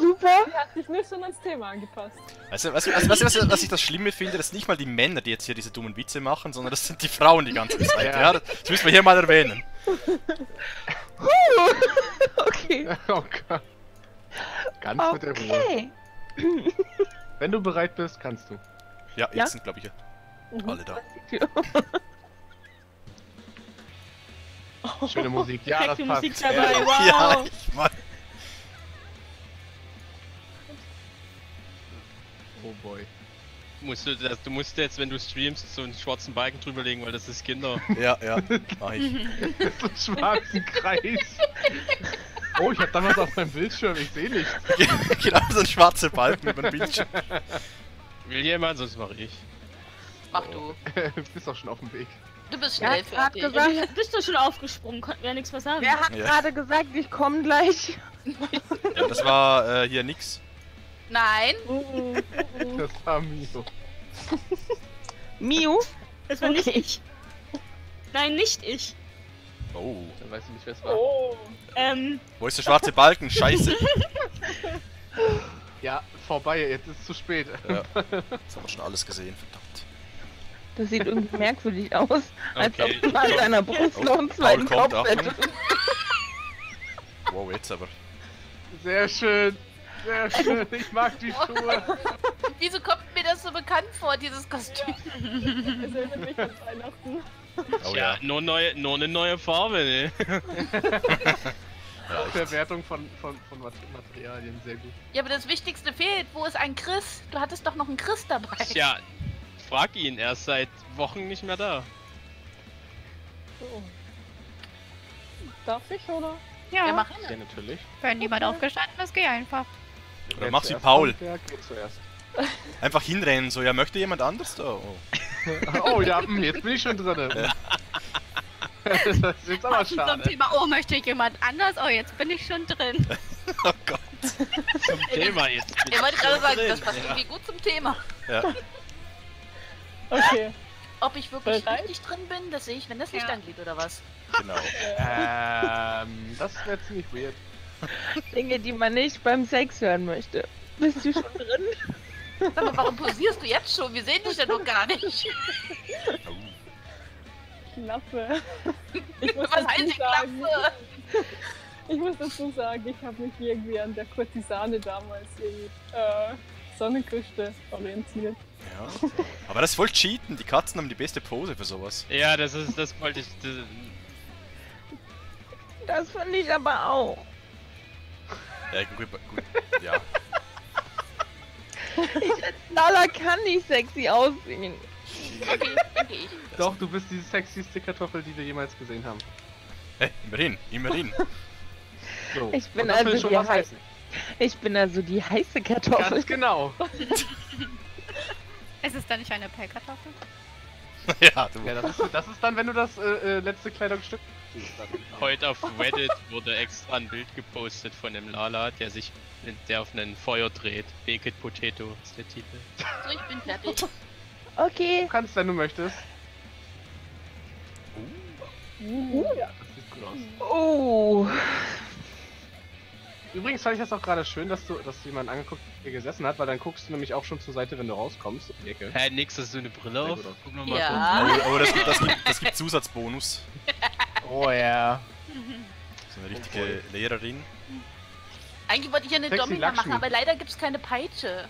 Super. Hat sich nicht schon ans Thema angepasst. weißt du, weißt du, weißt du, weißt du, was ich das Schlimme finde? Das sind nicht mal die Männer, die jetzt hier diese dummen Witze machen, sondern das sind die Frauen die ganze Zeit. Ja. Ja, das müssen wir hier mal erwähnen. Okay. Oh Gott. Ganz mit der Ruhe. Okay. Wenn du bereit bist, kannst du. Ja, jetzt Ja? sind, glaube ich, Mhm. alle da. Schöne Musik. Ja, das passt. Musik dabei. Ja. Wow. Ja, ich mein, Oh boy. Musst du, das, du musst jetzt, wenn du streamst, so einen schwarzen Balken drüberlegen, weil das ist Kinder. ja, ja, mach ich. so einen schwarzen Kreis. Oh, ich hab da was auf meinem Bildschirm. Ich sehe nichts. genau, so ein schwarzer Balken über den Bildschirm. Will jemand, sonst mache ich. Mach du. du bist doch schon auf dem Weg. Du bist schnell gerade fertig. Ja, gesagt, du bist doch schon aufgesprungen, konnten wir ja nichts mehr sagen. wer hat Ja. gerade gesagt, ich komme gleich? Ja, das war äh, hier nix. Nein. Mhm. Das war Mio. Miu? Das war Okay. nicht ich. Nein, nicht ich. Oh. Dann weißt du nicht, wer es war. Oh. Ähm, Wo ist der schwarze Balken? Scheiße. Ja, vorbei. Jetzt ist es zu spät. Ja. Das haben wir schon alles gesehen, verdammt. Das sieht irgendwie merkwürdig aus, als Okay. ob du an deiner Brust noch einen zweiten Kopf hättest. Wow, jetzt aber. Sehr schön. Sehr schön. Ich mag die Schuhe. Wieso kommt mir das so bekannt vor, dieses Kostüm? Es erinnert mich an Weihnachten. Oh ja, ja. nur, neue, nur eine neue Farbe, ne? Verwertung von, von, von Mat- Materialien, sehr gut. Ja, aber das Wichtigste fehlt. Wo ist ein Chris? Du hattest doch noch einen Chris dabei. Tja, frag ihn, er ist seit Wochen nicht mehr da. So. Darf ich, oder? Ja, Ja, mach. Ja, natürlich. wenn niemand aufgestanden ist, geh einfach. Oder Wer mach wie Paul. Einfach hinrennen, so, ja, möchte jemand anders da? Oh. oh ja, hm, jetzt bin ich schon drin. das ist jetzt aber Zum schade. Thema, oh, möchte jemand anders? Oh, jetzt bin ich schon drin. oh Gott. Zum Thema jetzt. Ich wollte gerade sagen, drin. das passt Ja. irgendwie gut zum Thema. Ja. Okay. Ob ich wirklich Bereit? richtig drin bin, das sehe ich, wenn das Licht Ja. angeht oder was. Genau. Ähm, das wäre ziemlich weird. Dinge, die man nicht beim Sex hören möchte. Bist du schon drin? Sag mal, warum posierst du jetzt schon? Wir sehen dich ja noch gar nicht. Klappe. Ich muss Was heißt die sagen, Klappe? Ich muss dazu sagen, ich habe mich irgendwie an der Kurtisane damals in äh, Sonnenküste orientiert. Ja. Aber das ist voll cheaten, die Katzen haben die beste Pose für sowas. Ja, das ist, das wollte ich. Das, Das fand ich aber auch. Ja, gut, gut. Ja. Lala kann nicht sexy aussehen. Okay, ich. Doch, du bist die sexyste Kartoffel, die wir jemals gesehen haben. Hey, immerhin, immerhin. So. Ich bin also schon die was Hei- heißen. Ich bin also die heiße Kartoffel. Ganz genau. Ist es dann nicht eine Pellkartoffel? ja, du. Ja, das ist, das ist dann, wenn du das äh, äh, letzte Kleidungsstück. Heute auf Reddit wurde extra ein Bild gepostet von dem Lala, der sich der auf einen Feuer dreht. Baked Potato ist der Titel. So, ich bin fertig. Okay. Du kannst, wenn du möchtest. Uh, ja. Das sieht gut aus. Oh. Übrigens fand ich das auch gerade schön, dass du, dass jemand angeguckt hier gesessen hat, weil dann guckst du nämlich auch schon zur Seite, wenn du rauskommst. In die Ecke. Hä, nix, hast du eine Brille auf? gut aus. Gucken wir mal Ja. Oh, oh das, das, gibt, das gibt Zusatzbonus. Oh ja. So eine richtige Lehrerin. Eigentlich wollte ich ja eine Sexy Domina machen, aber leider gibt's keine Peitsche.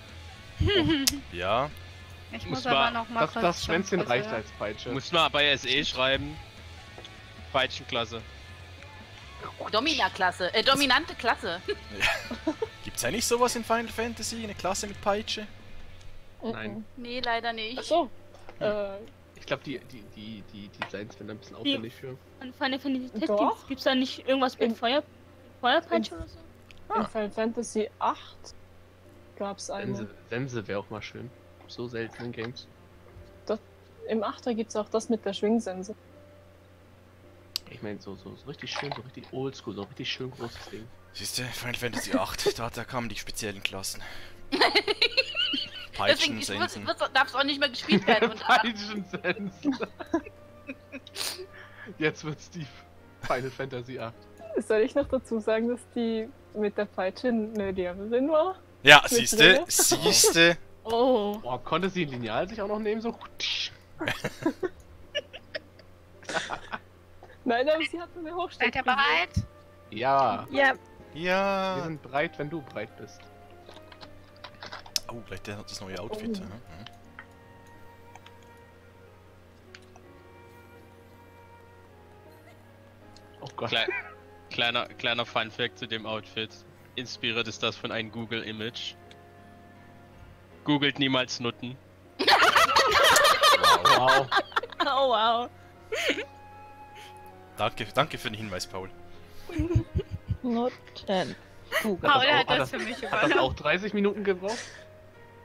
Ja. Ich Muss muss, aber noch mal Das, kurz das Schwänzchen reicht als Peitsche. Muss mal bei SE schreiben. Peitschenklasse. Domina-Klasse, äh, dominante Klasse. Gibt's eigentlich sowas in Final Fantasy? Eine Klasse mit Peitsche? Nein. Nee, leider nicht. Achso. Äh, Ich glaube, die, die, die, die Designs werden ein bisschen aufwendig für. An Final Fantasy Tactics Doch. gibt's da nicht irgendwas mit Feuer, Feuerpeitsche oder so? in Final Fantasy 8 gab's eine. Sense, Sense wäre auch mal schön. So selten in Games. Im 8er gibt's auch das mit der Schwingsense. Ich meine, so, so, so richtig schön, so richtig oldschool, so richtig schön großes Ding. Siehst du, Final Fantasy 8, da, da kamen die speziellen Klassen. Deswegen Peitschen, darf Sensen. es auch nicht mehr gespielt werden. Und, Peitschen Sense. Jetzt wird Steve Final Fantasy 8. Soll ich noch dazu sagen, dass die mit der Peitsche eine Lehrerin war? Ja, siehste, siehste. Oh. Boah, konnte sie ein Lineal sich auch noch nehmen? So. Nein, aber sie hatte eine Seid Hochstelle. ihr bereit? Ja. Ja, Wir Ja. sind breit, wenn du breit bist. Oh, gleich der hat das neue Outfit. Oh. aha. Oh Gott. Klei kleiner, kleiner Fun Fact zu dem Outfit. Inspiriert ist das von einem Google Image. Googelt niemals Nutten. Wow. Oh wow. Danke, danke für den Hinweis, Paul. Google. Paul auch- hat hat das das- für mich Hat das übernommen. auch 30 Minuten gebraucht?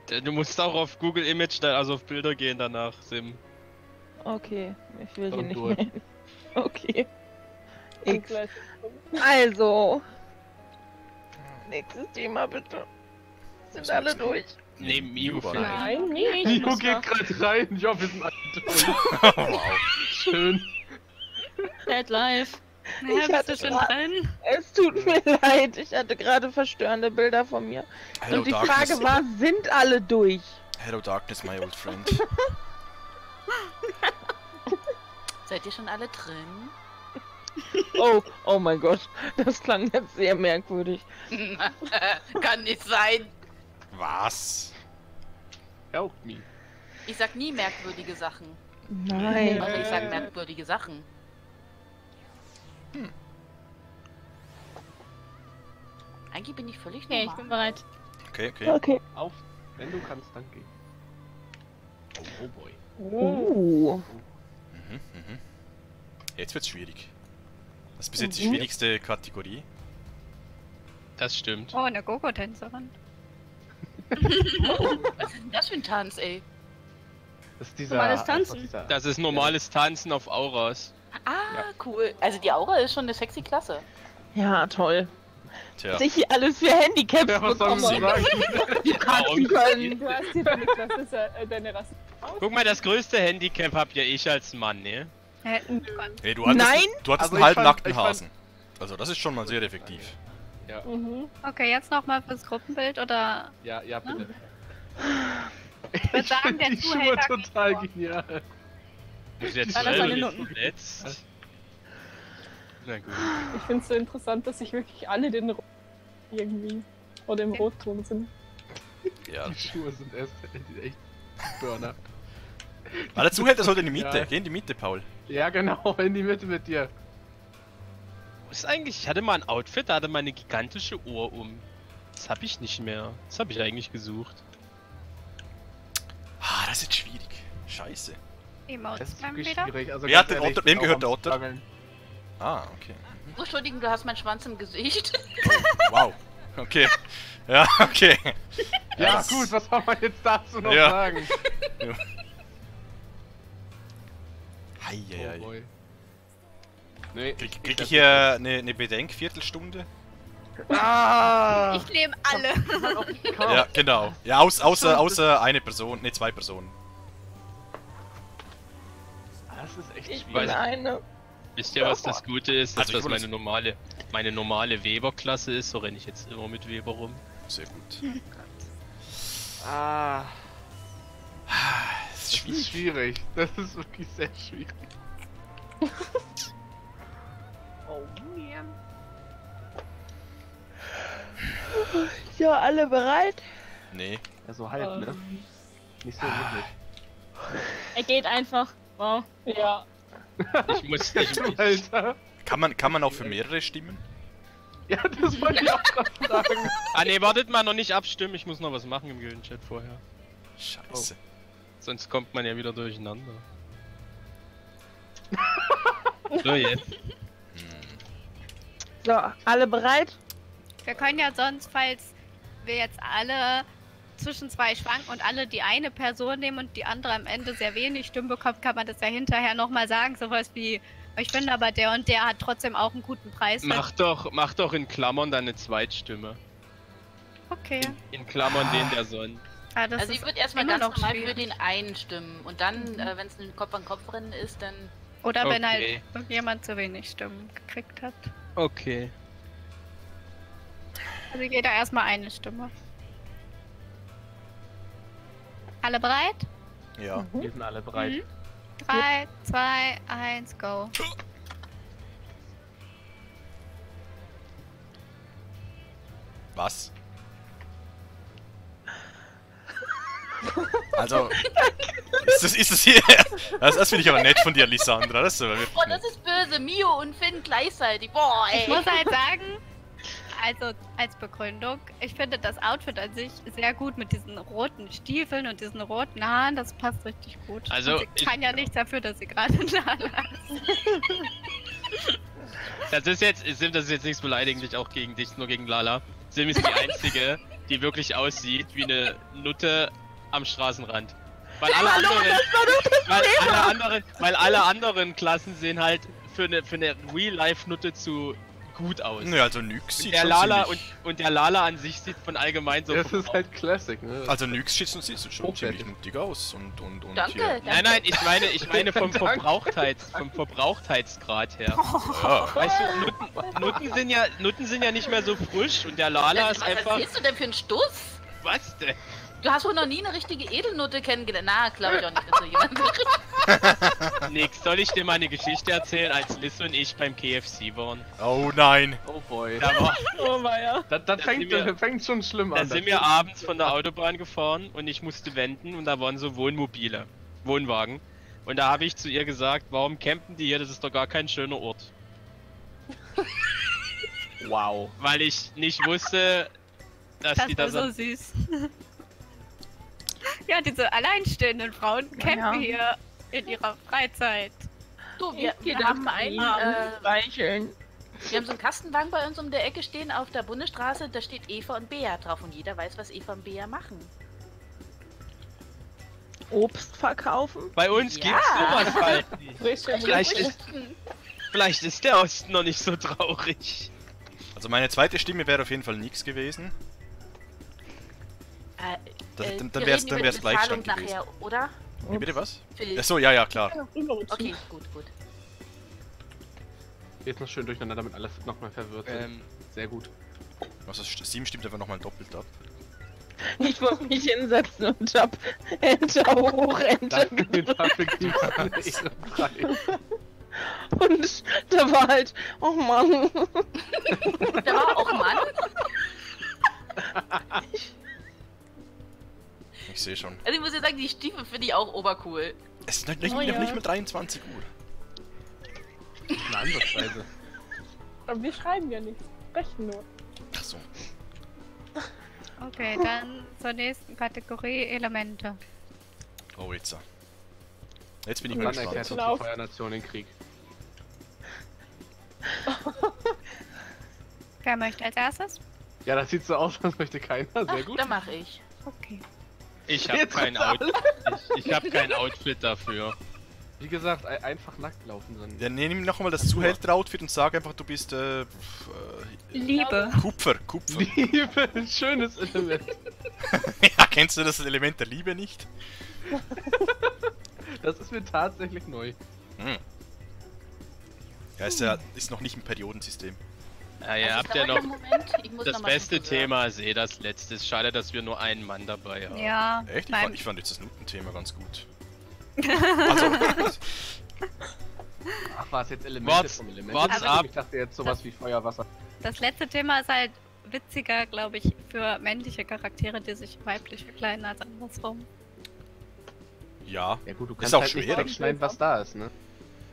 Du musst auch auf Google Image, also auf Bilder gehen danach, Sim. Okay, ich will hier Don't nicht do mehr. Okay. X. Also. Nächstes Thema bitte. Sind alle durch. Neben Mio Juba. vielleicht. Nein, Nee, ich muss geht gerade rein. Ja, wir sind alle durch. wow. Schön. Dead Life. Ja, Ich bist hatte du schon grad- drin? Es tut mir leid, ich hatte gerade verstörende Bilder von mir. Hello Und die Darkness. Frage war, sind alle durch? Hello Darkness, my old friend. seid ihr schon alle drin? Oh, oh mein Gott, das klang jetzt sehr merkwürdig. Kann nicht sein. Was? Help me. Ich sag nie merkwürdige Sachen. Nein. Also ich sag merkwürdige Sachen. Eigentlich bin ich völlig Okay, ich normal. bin bereit. Okay, okay. Okay. Auf, wenn du kannst, dann geh. Oh, oh boy. Oh. Mhm, mhm. Jetzt wird's schwierig. Das ist bis jetzt die Mhm. schwierigste Kategorie. Das stimmt. Oh, eine Gogo-Tänzerin. Was ist denn das für ein Tanz, ey? Das ist dieser. Normales das Tanzen. ist dieser- Das ist normales Tanzen auf Auras. Ah, Ja. cool. Also die Aura ist schon eine sexy Klasse. Ja, toll. Tja. Was ich hier alles für Handicaps Ja, was bekomme. sagen? Tanzen können. Du hast hier deine Klasse, äh, deine Rasse. Guck mal, das größte Handicap hab ja ich als Mann, ne? Äh, Hey, du hattest, Nein! du hattest Also einen ich halben nackten ich Hasen. Also das ist schon mal sehr effektiv. Mhm. Okay, jetzt nochmal fürs Gruppenbild oder Ja, ja, bitte. ich würde sagen, find der die Schuhe total vor. Genial. Muss jetzt verletzt. Na gut. Ich finde es so interessant, dass sich wirklich alle den Ro irgendwie oder im Rotton sind. Ja. Die Schuhe sind erst die echt Burner. Aber der Zuhälter sollte in die Mitte. Ja. Geh in die Mitte, Paul. Ja, genau, in die Mitte mit dir. Wo ist eigentlich? Ich hatte mal ein Outfit, da hatte man eine gigantische Uhr um. Das habe ich nicht mehr. Das habe ich eigentlich gesucht. Ah, das ist schwierig. Scheiße. Emotes wirklich wieder. schwierig. Also Wer hat den Otter- wem gehört der Otter? Ah, okay. Oh, Entschuldigung, du hast meinen Schwanz im Gesicht. Wow. Okay. Ja, okay. Ja, Das- gut, was soll man jetzt dazu noch Ja. sagen? Hei, hei, Oh hei. boy. Nee, Krieg, krieg ich hier eine, eine Bedenkviertelstunde? Ah! Ich nehme alle. Ja, genau. Ja, aus, außer, außer eine Person, ne, zwei Personen. Ist echt Ich schwierig. bin eine. Wisst ihr, was das Gute ist? Dass Also das meine normale, meine normale Weber-Klasse ist. So renne ich jetzt immer mit Weber rum. Sehr gut. Ah, Das ist das ist schwierig. schwierig. Das ist wirklich sehr schwierig. Oh, yeah. Ja, alle bereit? Nee. Ja, so halb, ne? Ähm, Nicht so wirklich. Er geht einfach. Wow. ja, Ich muss, ich, ich, Alter. Kann man, kann man auch für mehrere stimmen? Ja, das wollte ich auch gerade sagen. Ah ne, wartet mal noch nicht abstimmen. Ich muss noch was machen im Gildenchat vorher. Scheiße. Sonst kommt man ja wieder durcheinander. so jetzt. So, alle bereit? Wir können ja sonst, falls wir jetzt alle zwischen zwei schwanken und alle die eine Person nehmen und die andere am Ende sehr wenig Stimmen bekommt, kann man das ja hinterher nochmal sagen. Sowas wie, ich finde aber der und der hat trotzdem auch einen guten Preis. Mach doch, mach doch in Klammern deine Zweitstimme. Okay. In Klammern den der Sonne. Ah, das also ich würde erstmal ganz noch normal für den einen stimmen. Und dann, äh, wenn es ein Kopf-an-Kopf-Rennen ist, dann... Oder wenn halt Okay. irgendjemand zu wenig Stimmen gekriegt hat. Okay. Also jeder erstmal eine Stimme. Alle bereit? Ja. Wir sind alle bereit. Mhm. Drei, zwei, eins, go. Was? Also, ist das, ist das hier? Das, das finde ich aber nett von dir, Lisandra. Das ist aber wirklich Boah, das ist böse. Mio und Finn gleichzeitig. Boah, ey. Ich muss halt sagen, also als Begründung, ich finde das Outfit an sich sehr gut mit diesen roten Stiefeln und diesen roten Haaren. Das passt richtig gut. Also, und ich- kann ja nichts dafür, dass sie gerade da ist. Das ist jetzt, Sim, das ist jetzt nichts beleidigend, auch gegen dich, nur gegen Lala. Sim ist die einzige, die wirklich aussieht wie eine Nutte am Straßenrand. Weil alle anderen, weil alle anderen, weil alle anderen Klassen sehen halt für eine, für eine Real-Life-Nutte zu gut aus. Nö, also Nyx Und sieht der schon Lala und, ziemlich... und der Lala an sich sieht von allgemein so. Das ist halt Classic, ne? Also Nyx sieht schon, sieht schon ziemlich mutig aus und, und, und Danke, hier... danke. Nein, nein, ich meine, ich meine vom. Verbrauchtheits, vom Verbrauchtheitsgrad her. Ja. Weißt du, Nutten, Nutten sind ja, Nutten sind ja nicht mehr so frisch und der Lala ist Was einfach. erzählst du denn für einen Stuss? Was denn? Du hast wohl noch nie eine richtige Edelnote kennengelernt. Na, glaube ich auch nicht, dass so jemand sagt. Nix, soll ich dir mal eine Geschichte erzählen, als Liz und ich beim KFC waren? Oh nein. Oh boy. Da, war, oh weia. Das, das Da fängt, wir- das fängt schon schlimm da an. sind wir abends von der Autobahn gefahren und ich musste wenden und da waren so Wohnmobile, Wohnwagen. Und da habe ich zu ihr gesagt, warum campen die hier? Das ist doch gar kein schöner Ort. Wow. weil ich nicht wusste, dass Das die war das. so süß. Ja, diese alleinstehenden Frauen campen hier in ihrer Freizeit. Du, wir, wir haben einen, äh, streicheln. wir haben so einen Kastenwagen bei uns um der Ecke stehen auf der Bundesstraße, da steht Eva und Bea drauf und jeder weiß, was Eva und Bea machen. Obst verkaufen. Bei uns Ja. gibt's sowas halt. Frische Vielleicht ist, vielleicht ist der Osten noch nicht so traurig. Also meine zweite Stimme wäre auf jeden Fall nix gewesen. Äh, Das, äh, dann dann wär's, reden dann wär's Gleichstand gewesen. nachher, oder? Wie bitte was? Achso, ja, ja, klar. Okay, gut, gut. Jetzt noch schön durcheinander, damit alles nochmal verwirrt sind. Ähm, Sehr gut. Also 7 stimmt einfach nochmal doppelt ab. Ich wollte mich hinsetzen und hab Enter hoch, Enter. Und da war halt, oh Mann. Da war auch ein Mann. Ich sehe schon. Also ich muss ja sagen, die Stiefel finde ich auch obercool. Es ist noch nicht, Oh ja. nicht mal 23 Uhr. Eine Ansatzweise. Aber wir schreiben ja nichts. Sprechen nur. Achso. Okay, dann zur nächsten Kategorie Elemente. Oh, jetzt. Jetzt bin ich Und mal dann erklärt gespannt. uns Lauf. die Feuernation den Krieg. Wer möchte als erstes? Ja, das sieht so aus, als möchte keiner. Sehr Ach, gut. da mache ich. Okay. Ich habe kein. Out ich, ich hab kein Outfit dafür. Wie gesagt, ein- einfach nackt laufen dann. Ja, nimm nochmal das Zuhälter-Outfit und sag einfach, du bist äh, pf, äh, Liebe. Kupfer, Kupfer. Liebe, ein schönes Element. ja, kennst du das Element der Liebe nicht? Das ist mir tatsächlich neu. Hm. Ja, ist ja ist noch nicht im Periodensystem. Ja, ihr Also, habt dauert noch einen Moment. Ich muss das beste. Thema, ist eh das letzte. Ist Schade, dass wir nur einen Mann dabei haben. Ja, Echt? Ich fand, ich fand jetzt das Nutten-Thema ganz gut. Also, Ach, war es jetzt Elemente Wart's- vom Element? wart's Ich ab. dachte jetzt sowas wie Feuer, Wasser. das letzte Thema ist halt witziger, glaube ich, für männliche Charaktere, die sich weiblich verkleiden als andersrum. ja. Ja gut, du Ist kannst auch halt nicht schwer. wegschneiden, was da ist, ne?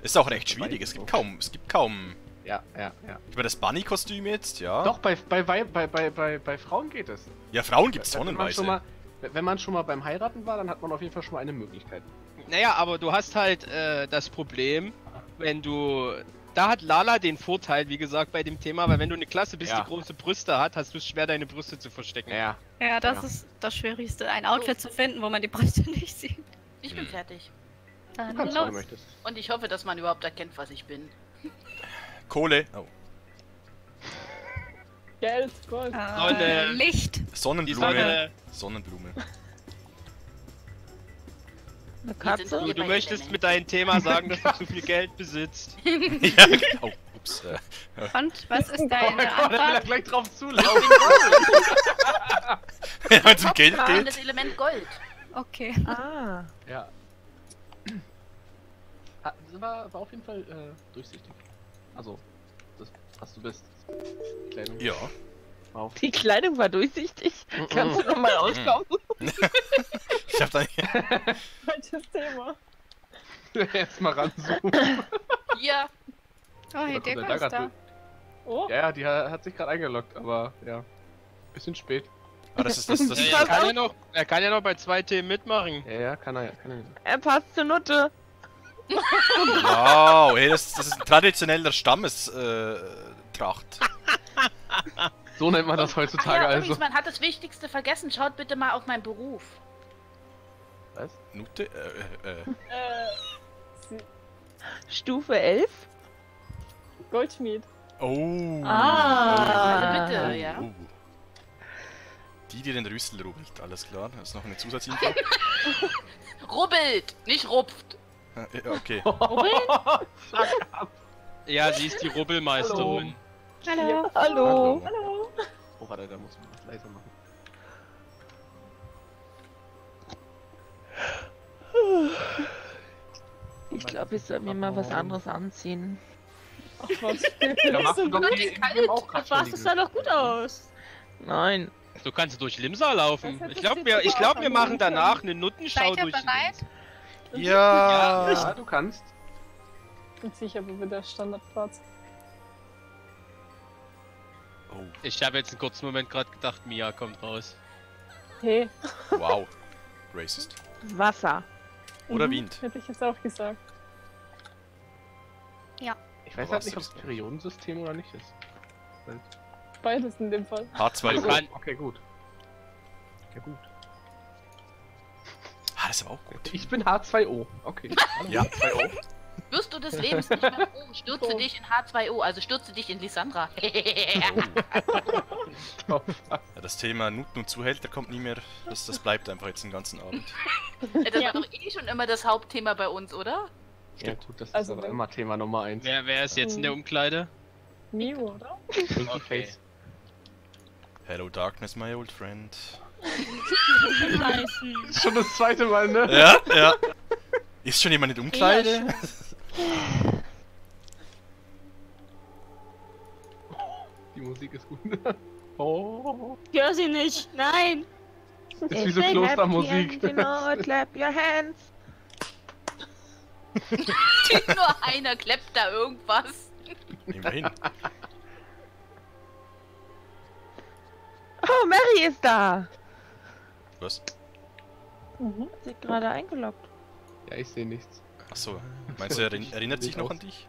Ist auch recht schwierig. Es gibt kaum, es gibt kaum. Ja, ja, ja. Ich meine, das Bunny-Kostüm jetzt, ja. Doch, bei, bei, bei, bei, bei, bei Frauen geht es. Ja, Frauen gibt's Wenn man, tonnenweise. schon mal, wenn man schon mal beim Heiraten war, dann hat man auf jeden Fall schon mal eine Möglichkeit. Naja, aber du hast halt äh, das Problem, wenn du. Da hat Lala den Vorteil, wie gesagt, bei dem Thema, weil wenn du eine Klasse bist, Ja. die große Brüste hat, hast du es schwer, deine Brüste zu verstecken. Ja. Ja, das Ja. ist das Schwierigste, ein Outfit zu finden, wo man die Brüste nicht sieht. Ich bin Hm. fertig. Du Dann kannst, wenn du los. möchtest. Und ich hoffe, dass man überhaupt erkennt, was ich bin. Kohle. Oh. Geld, Gold. Äh, Licht. Sonnenblume. Sonne. Sonnenblume. Du, du möchtest mit deinem Thema sagen, dass du zu viel Geld besitzt. ja, oh, ups. Äh, Und was ist Oh deine mein Gott, er Antwort? gleich drauf zulaufen. wenn es um Geld geht. das Element Gold. Okay. Ah. ja. Ah, das war, war auf jeden Fall äh, durchsichtig. Also, das, was du bist. Kleidung. Ja. Auf. Die Kleidung war durchsichtig. Kannst du nochmal auslaufen? Ich hab da Falsches Thema. Erstmal ranzoomen. Hier. Oh, hey, der ist da. Oh, Ja, ja, die ha- hat sich gerade eingeloggt, aber ja. Bisschen spät. Ah, das ist das. das Ja, er, kann ja noch, er kann ja noch bei zwei Themen mitmachen. Ja, ja, kann er, kann er. Er passt zur Nutte. Wow, hey, das, das ist ein traditioneller Stammestracht. Äh. So nennt man das Ah heutzutage ja, also. übrigens, man hat das Wichtigste vergessen. Schaut bitte mal auf meinen Beruf. Was? Nute? Äh, äh, äh. äh. Stufe 11. Goldschmied. Oh. Ah. Also bitte, ja. Oh. Die, die den Rüssel rubbelt, alles klar. Das ist noch eine Zusatzinfo. Rubbelt, nicht rupft. Ja, okay. Ab. Ja, sie ist die Rubbelmeisterin. Hallo. Hallo. Hallo. Oh, warte, da muss man was leiser machen. Ich glaube, ich soll mir mal was anderes anziehen. Ach was. Da machst du doch gut, die kalt. auch Das sah doch gut aus. Nein. Du kannst durch Limsa laufen. Ich glaube, wir, ich glaub, wir machen danach eine Nuttenschau Seid ihr durch. bereit? Ja. Ja, du kannst. Ich bin sicher, wo wir der Standardplatz. Oh, Ich habe jetzt einen kurzen Moment gerade gedacht, Mia kommt raus. Hey. wow. Racist. Wasser. Oder Mhm, Wind. Hätte ich jetzt auch gesagt. Ich weiß halt nicht, ob es Periodensystem oder nicht ist. Beides in dem Fall. H2O. Man kann, Okay, gut. Ja, gut. Das ist aber auch gut. Ich bin H2O. Okay. Hallo. Ja, 2O. Wirst du des Lebens nicht mehr froh, stürze Oh. dich in H2O, also stürze dich in Lissandra. Ja, das Thema Nuten und Zuhälter kommt nie mehr. Das, das bleibt einfach jetzt den ganzen Abend. das war doch eh schon immer das Hauptthema bei uns, oder? Ja, gut, das Also ist aber wenn- immer Thema Nummer 1. wer, wer ist jetzt in der Umkleide? Mio, oder? Okay. Hello Darkness, my old friend. Scheißen. Schon das zweite Mal, ne? Ja, ja. Ist schon jemand in Umkleide? Die Musik ist gut. oh. Ich höre sie nicht. Nein. Ist wie so Klostermusik. You know, clap your hands. Nur einer kleppt da irgendwas. Immerhin. Oh, Mary ist da. Was? Mhm. Hat sich gerade eingeloggt. Ja, ich sehe nichts. Achso. Meinst du, er erinn- erinnert sich noch an dich?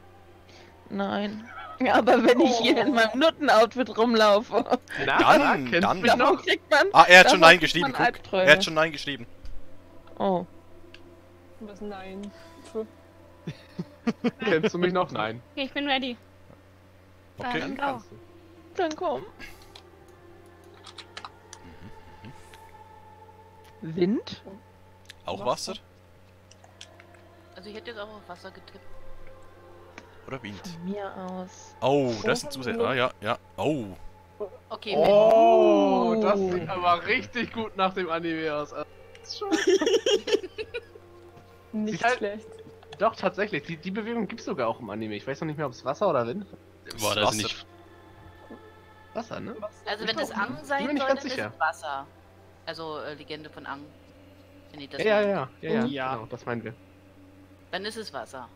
Nein. Aber wenn ich hier in meinem Nutten-Outfit rumlaufe, Na, Dann, kennst dann. du mich noch? davon kriegt man. Ah, er hat schon Nein geschrieben, guck. Albträume. Er hat schon Nein geschrieben. Oh. Was? Nein. Kennst du mich noch? Nein. Okay, ich bin ready. Okay. Dann, dann komm. Wind? Auch Wasser? Also ich hätte jetzt auch auf Wasser getippt. Oder Wind? Von mir aus. Oh, das ist ein Zusatz. Ah, ja, ja. Oh. Okay, Oh, Oh. das sieht aber richtig gut nach dem Anime aus. Also, das ist schon- Nicht halt- schlecht. Doch, tatsächlich. Die, die Bewegung gibt es sogar auch im Anime. Ich weiß noch nicht mehr, ob es Wasser oder Wind. War das Wasser. nicht. Wasser, ne? Also Ich wenn Ang bin sein mir soll, nicht dann ganz ist sicher. es Wasser. Also äh, Legende von Ang. Wenn ich das Ja, ja, ja, ja, ja, Ja. Genau, das meinen wir. Dann ist es Wasser.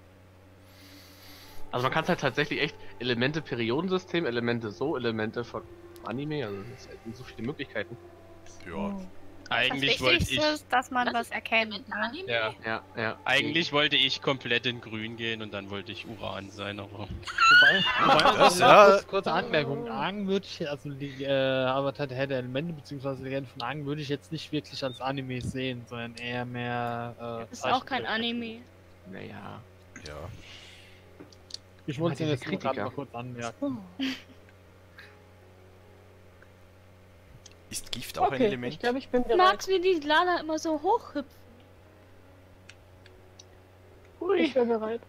Also man kann es halt tatsächlich echt Elemente Periodensystem, Elemente so, Elemente von Anime, also es sind so viele Möglichkeiten. Ja. Eigentlich das wollte ich. ist, dass man Das was erkennt. Ne? Anime? Ja. Ja, ja. Eigentlich wollte ich komplett in grün gehen und dann wollte ich Uran sein, aber. Wobei, wobei Das, also, ja. kurz, kurze Anmerkung. Aang würde ich, also die äh, Avatar der Herr der Elemente, beziehungsweise Legende von Aang, würde ich jetzt nicht wirklich als Anime sehen, sondern eher mehr. Äh, Das ist auch kein. Anime. Naja. Ja. Ich wollte es jetzt nur gerade mal kurz anmerken. Ist Gift auch ein Okay, Element? ich glaube, ich bin bereit. Magst wie die Lana immer so hochhüpft? Ich bin bereit.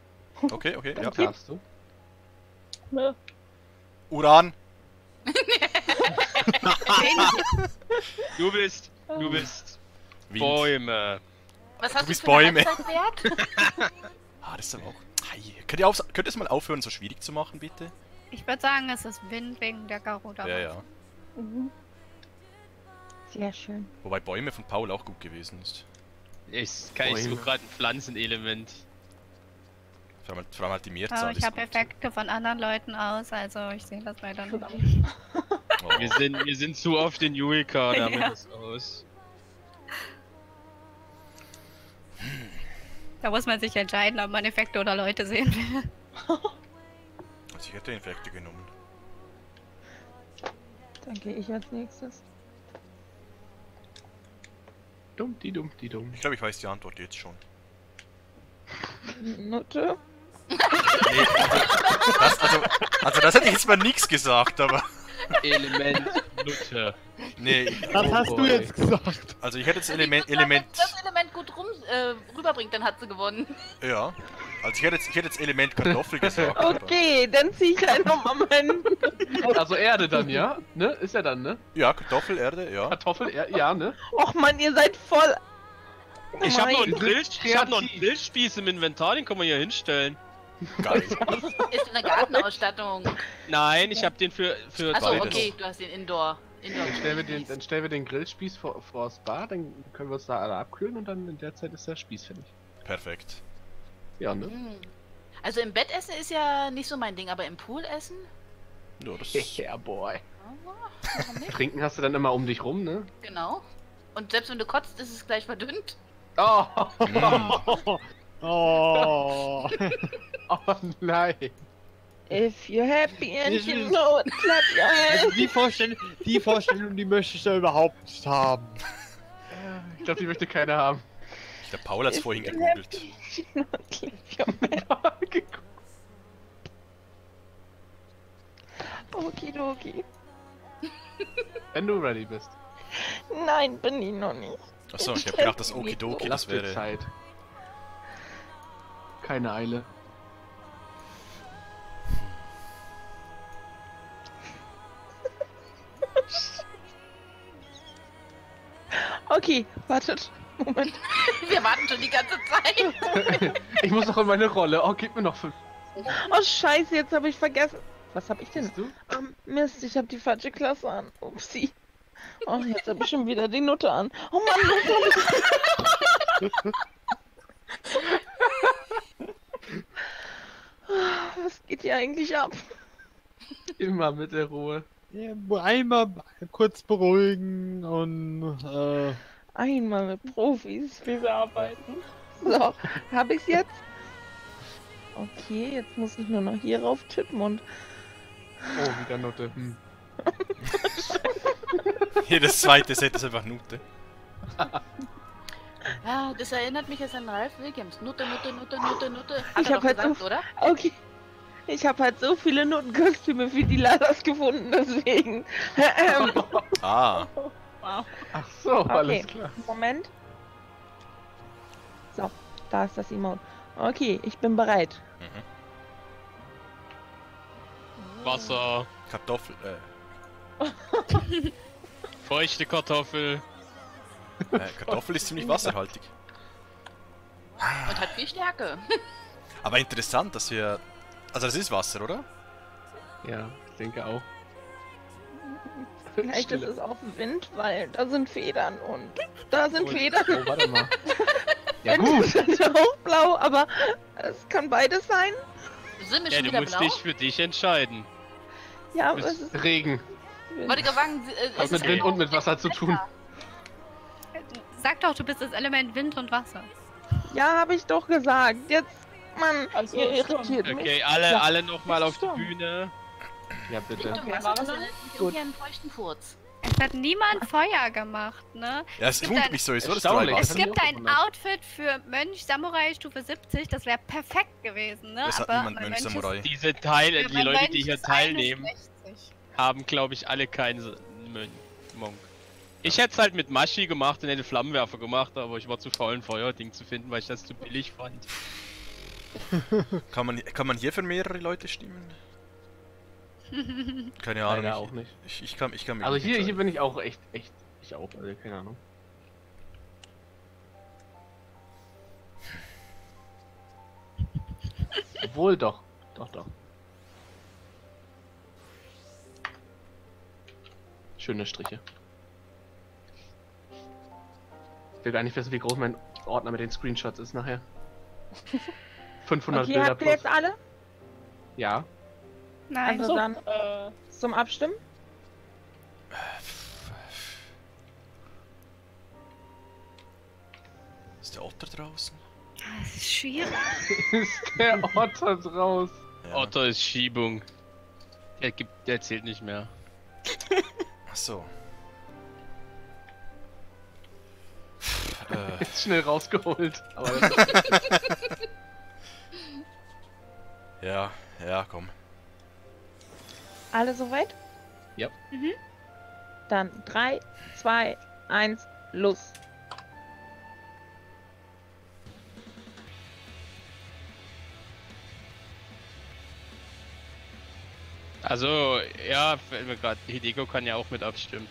Okay, okay, ja. Dann darfst du. Ne? Uran! Du bist. Du bist. Wind. Bäume. Was Du hast du, bist für einen Bäume. Ah, das ist aber auch. Ei, Könnt ihr, auf, könnt ihr es mal aufhören, so schwierig zu machen, bitte? Ich würde sagen, es ist Wind wegen der Garuda. Ja, ja. Mhm. Sehr schön. Wobei Bäume von Paul auch gut gewesen ist. Ich, kann ich Bäume. suche gerade ein Pflanzenelement. Vor allem, vor allem halt die Aber Mehrzahl ich ist habe. Effekte von anderen Leuten aus, also ich sehe das leider nicht. Oh. Wir sind, wir sind zu oft in Yuika, damit Ja. das aus. Da muss man sich entscheiden, ob man Effekte oder Leute sehen will. Also ich hätte Infekte genommen. Dann gehe ich als nächstes. Dumm, die dumm, die dumm. Ich glaube, ich weiß die Antwort jetzt schon. Nutte? Das, also, also das hätte ich jetzt mal nichts gesagt, aber. Element Nutte. Nee, Das Oh hast du boy. jetzt gesagt. also ich hätte jetzt Element. Wenn Element das Element gut rum, äh, rüberbringt, dann hat sie gewonnen. ja. Also ich hätte jetzt, ich hätte jetzt Element Kartoffel gesagt. Okay, dann ziehe ich einfach mal meinen. Also Erde dann, ja? Ne? Ist ja dann, ne? Ja, Kartoffel, Erde, ja. Kartoffel, er ja, ne? Och man, ihr seid voll. Ich habe noch, einen. Grill, ich hab noch einen. Grillspieß im Inventar, den können wir hier hinstellen. Geil. Ist eine Gartenausstattung. Nein, ich habe den für. für Achso, okay, du hast den Indoor. Dann stellen wir den, dann stellen wir den Grillspieß vor, vor das Bar, dann können wir uns da alle abkühlen und dann in der Zeit ist der Spieß fertig. Perfekt. Ja, ne? Hm. Also im Bett essen ist ja nicht so mein Ding, aber im Pool essen? Ja, das Yeah, boy. Trinken hast du dann immer um dich rum, ne? Genau. Und selbst wenn du kotzt, ist es gleich verdünnt. Oh, Mm. Oh. oh nein. If you're happy and Ich you will- know it, clap your Also hands. die Vorstellung, die Vorstellung, die möchte ich da überhaupt nicht haben. Ich glaube, die möchte keiner haben. Der Paul hat's If vorhin you're gegoogelt. happy and you know it, clap your hands. Okidoki. Wenn du ready bist. Nein, bin ich noch nicht. Achso, ich hab gedacht, das Okidoki, Lass das wäre. Zeit. Keine Eile. Okay, wartet. Moment. Wir warten schon die ganze Zeit. ich muss noch in meine Rolle. Oh, gib mir noch fünf. Oh scheiße, jetzt habe ich vergessen. Was habe ich denn? Du? Ah, Mist, ich habe die falsche Klasse an. Upsi. Oh, jetzt habe ich schon wieder die Nutte an. Oh Mann, Nutte. Was geht hier eigentlich ab? Immer mit der Ruhe. Einmal kurz beruhigen und äh, Einmal mit Profis. Wie wir arbeiten. So, habe ich's jetzt? Okay, jetzt muss ich nur noch hier rauf tippen und Oh, wieder Nutte. Hm. Jedes zweite Set ist einfach Nute. Ja, das erinnert mich jetzt an Ralph Williams. Nutte, Nutte, Nutte, Nutte, Nutte. Hat Ich er hab doch gesagt, so- oder? okay. Ich habe halt so viele Nuttenkostüme für die Ladas gefunden, deswegen. Ähm, Ah, Wow. Ach so, alles Okay. klar. Moment. So, da ist das Emote. Okay, ich bin bereit. mhm. Wasser, Kartoffel, äh, feuchte Kartoffel. äh, Kartoffel ist ziemlich wasserhaltig. Und hat viel Stärke. Aber interessant, dass wir. Also, das ist Wasser, oder? Ja, ich denke auch. Vielleicht ist es auch Wind, weil da sind Federn und da sind Und- Federn. Oh, warte mal. Ja gut. ist auch blau, aber es kann beides sein. Sind wir Ja, schon du wieder musst blau? dich für dich entscheiden. Ja, aber es Ist Regen. Wollte äh, Hat mit Wind und mit Wasser zu tun. Sag doch, du bist das Element Wind und Wasser. Ja, habe ich doch gesagt. Jetzt, Mann, Also, ihr irritiert mich. Okay, alle, Ja. alle nochmal auf die. Bühne. Ja, bitte. Okay, Gut. Furz. Es hat niemand Feuer gemacht, ne? Ja, es ein- mich sowieso, Das Es gibt ein. Outfit für Mönch Samurai Stufe 70, das wäre perfekt gewesen, ne? Das hat Aber niemand Mönch Mönch ist- Samurai. Diese Teile, die Leute, Mönch die hier teilnehmen, 61. haben, glaube ich, alle keinen Monk. Ich hätte es halt mit Maschi gemacht und hätte Flammenwerfer gemacht, aber ich war zu faul, ein Feuerding zu finden, weil ich das zu billig fand. Kann man, kann man hier für mehrere Leute stimmen? Keine Ahnung. Leider ich, auch nicht. Ich, ich, kann, ich kann mich Also nicht hier, hier bin ich auch echt, echt, ich auch, also keine Ahnung. Obwohl doch, doch, doch. Schöne Striche. Ich will gar nicht wissen, wie groß mein Ordner mit den Screenshots ist nachher. 500 Okay, Bilder habt ihr plus. jetzt alle? Ja. Nein. Also dann Äh, zum Abstimmen? Ist der Otter draußen? Das ist schwierig. ist der Otter draus. Ja. Otto ist Schiebung. Der, gibt, der zählt nicht mehr. Achso. äh, Ist schnell rausgeholt. Aber ja, ja, komm. Alle soweit? Ja. Mhm. Dann 3, 2, 1, los. Also, ja, fällt mir gerade, Hideko kann ja auch mit abstimmen.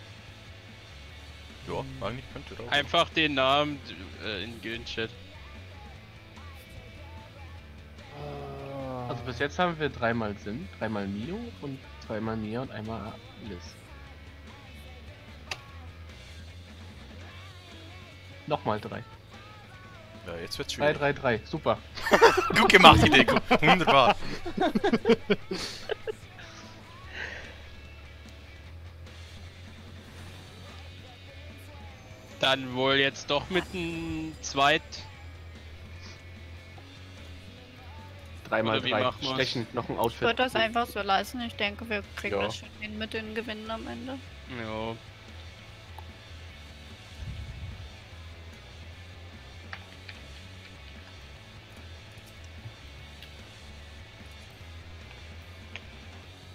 Ja, eigentlich könnte doch. Einfach den Namen äh, in Gildenchat. Also bis jetzt haben wir dreimal Sinn, dreimal Mio und zweimal Mia und einmal Liz. Nochmal drei. Ja, jetzt wird's schön. 3, 3, 3, super. Gut gemacht, die Deko. Wunderbar. Dann wohl jetzt doch mit dem zweiten Dreimal drei. Stechen, noch ein Ich Outfit. würde das einfach so lassen. Ich denke, wir kriegen Ja. das schon hin mit den Gewinnen am Ende. Ja.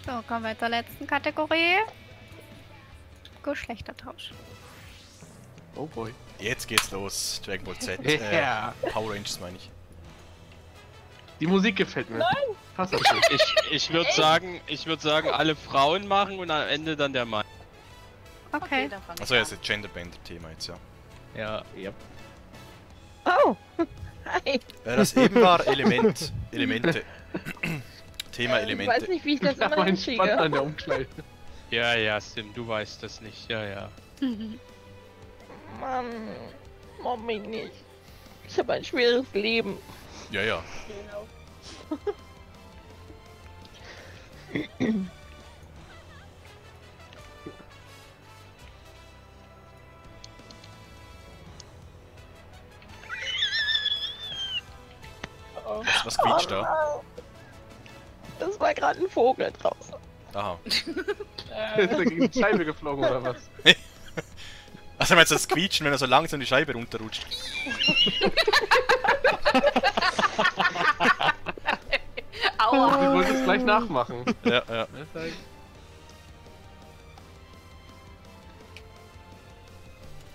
So, kommen wir zur letzten Kategorie. Geschlechtertausch. Oh boy. Jetzt geht's los. Dragon Ball Z. Ja. Äh, Power Rangers meine ich. Die Musik gefällt mir. Nein! Passt das schon. Ich, ich würde sagen, ich würde sagen, alle Frauen machen und am Ende dann der Mann. Okay. ich Achso, ja, an. das ist Genderbender-Thema jetzt, ja. Ja. Ja. Oh! Hi! Das eben war Element. Elemente. Thema Ich weiß Elemente. nicht, wie ich das immer hinkriege. an der Umkleide. Ja, ja, Sim, du weißt das nicht. Ja, ja. Mann, mobb mich nicht. Ich habe ein schweres Leben. Ja, ja. Was, was quietscht da? Oh. Das war gerade ein Vogel draußen. Aha. Ist er gegen die Scheibe geflogen oder was? Also meinst du das Quietschen, wenn er so langsam die Scheibe runterrutscht? Aua! Ich wollte es gleich nachmachen. Ja, ja.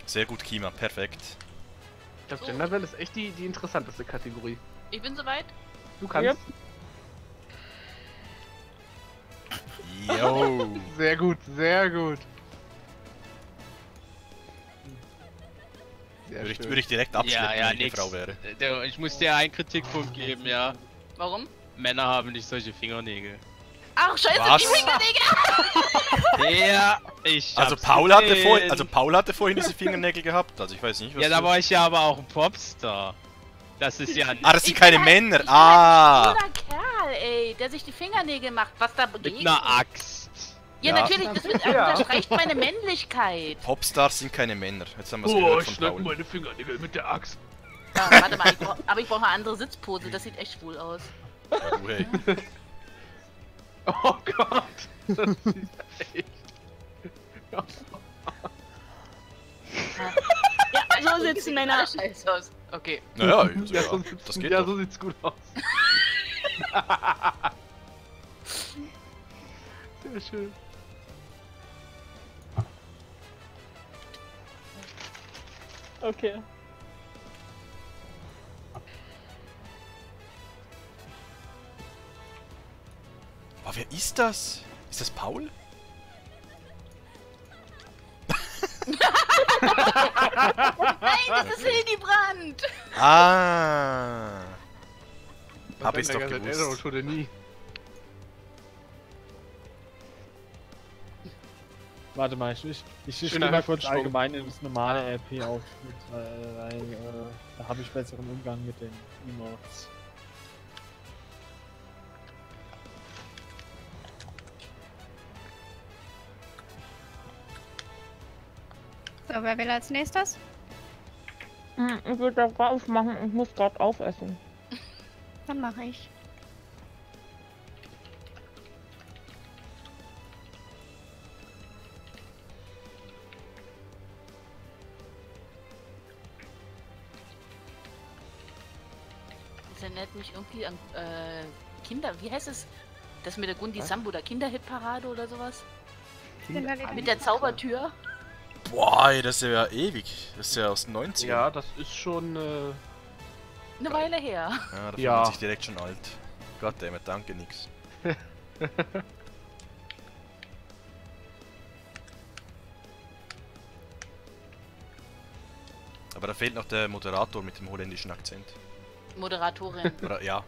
Sehr gut, Kima, perfekt. Ich glaube, Genderbell ist echt die, die interessanteste Kategorie. Ich bin soweit. Du kannst. Yep. Yo. Sehr gut, sehr gut. Würde ich, würde ich direkt abschleppen, ja, ja, wenn ich eine nix. Frau wäre. Der- Ich muss dir einen Kritikpunkt geben, ja. Warum? Männer haben nicht solche Fingernägel. Ach, scheiße, Was? die Fingernägel! Ja, ich Also Paul, hatte vorhin, also Paul hatte vorhin diese Fingernägel gehabt, also ich weiß nicht, was Ja, da war ich ja aber auch ein Popstar. Das ist ja Ah, das sind keine Männer! Ah! Ein Kerl, ey, der sich die Fingernägel macht. Was da mit einer Axt. Ja, Ja. natürlich, das wird, Ja. unterstreicht meine Männlichkeit. Popstars sind keine Männer. Jetzt haben wir es Oh, gehört ich von schneide Paul. meine Fingernägel mit der Axt. Ja, warte mal, ich brauch, aber ich brauche eine andere Sitzpose, das sieht echt schwul aus. Hey. Oh Gott. Das sieht echt. Ja, So sitzen Männer. Alles scheiße aus. Okay. Naja, also, Ja, ja, so das geht ja doch. so sieht's gut aus. Sehr schön. Okay. Aber wer ist das? Ist das Paul? Nein, das ist Hildebrand! Ah! Hab ich's doch gewusst. Warte mal, ich, ich, ich stimme mal kurz Hüftschwung. allgemein in das normale RP auf, mit, äh, weil äh, da habe ich besseren Umgang mit den Emotes. So, wer will als nächstes? Hm, Ich würde das aufmachen, ich muss gerade aufessen. Dann mache ich. Erinnert mich irgendwie an äh, Kinder. Wie heißt es? Das mit der Gundi Sambo, der Kinderhitparade oder sowas? Mit der Zaubertür? Boah, ey, das ist ja ewig. Das ist ja aus den 90ern. Ja, das ist schon. Äh, Eine Weile her. Ja, da fühlt Ja. man sich direkt schon alt. Goddammit, danke nix. Aber da fehlt noch der Moderator mit dem holländischen Akzent. Moderatorin. Oder ja,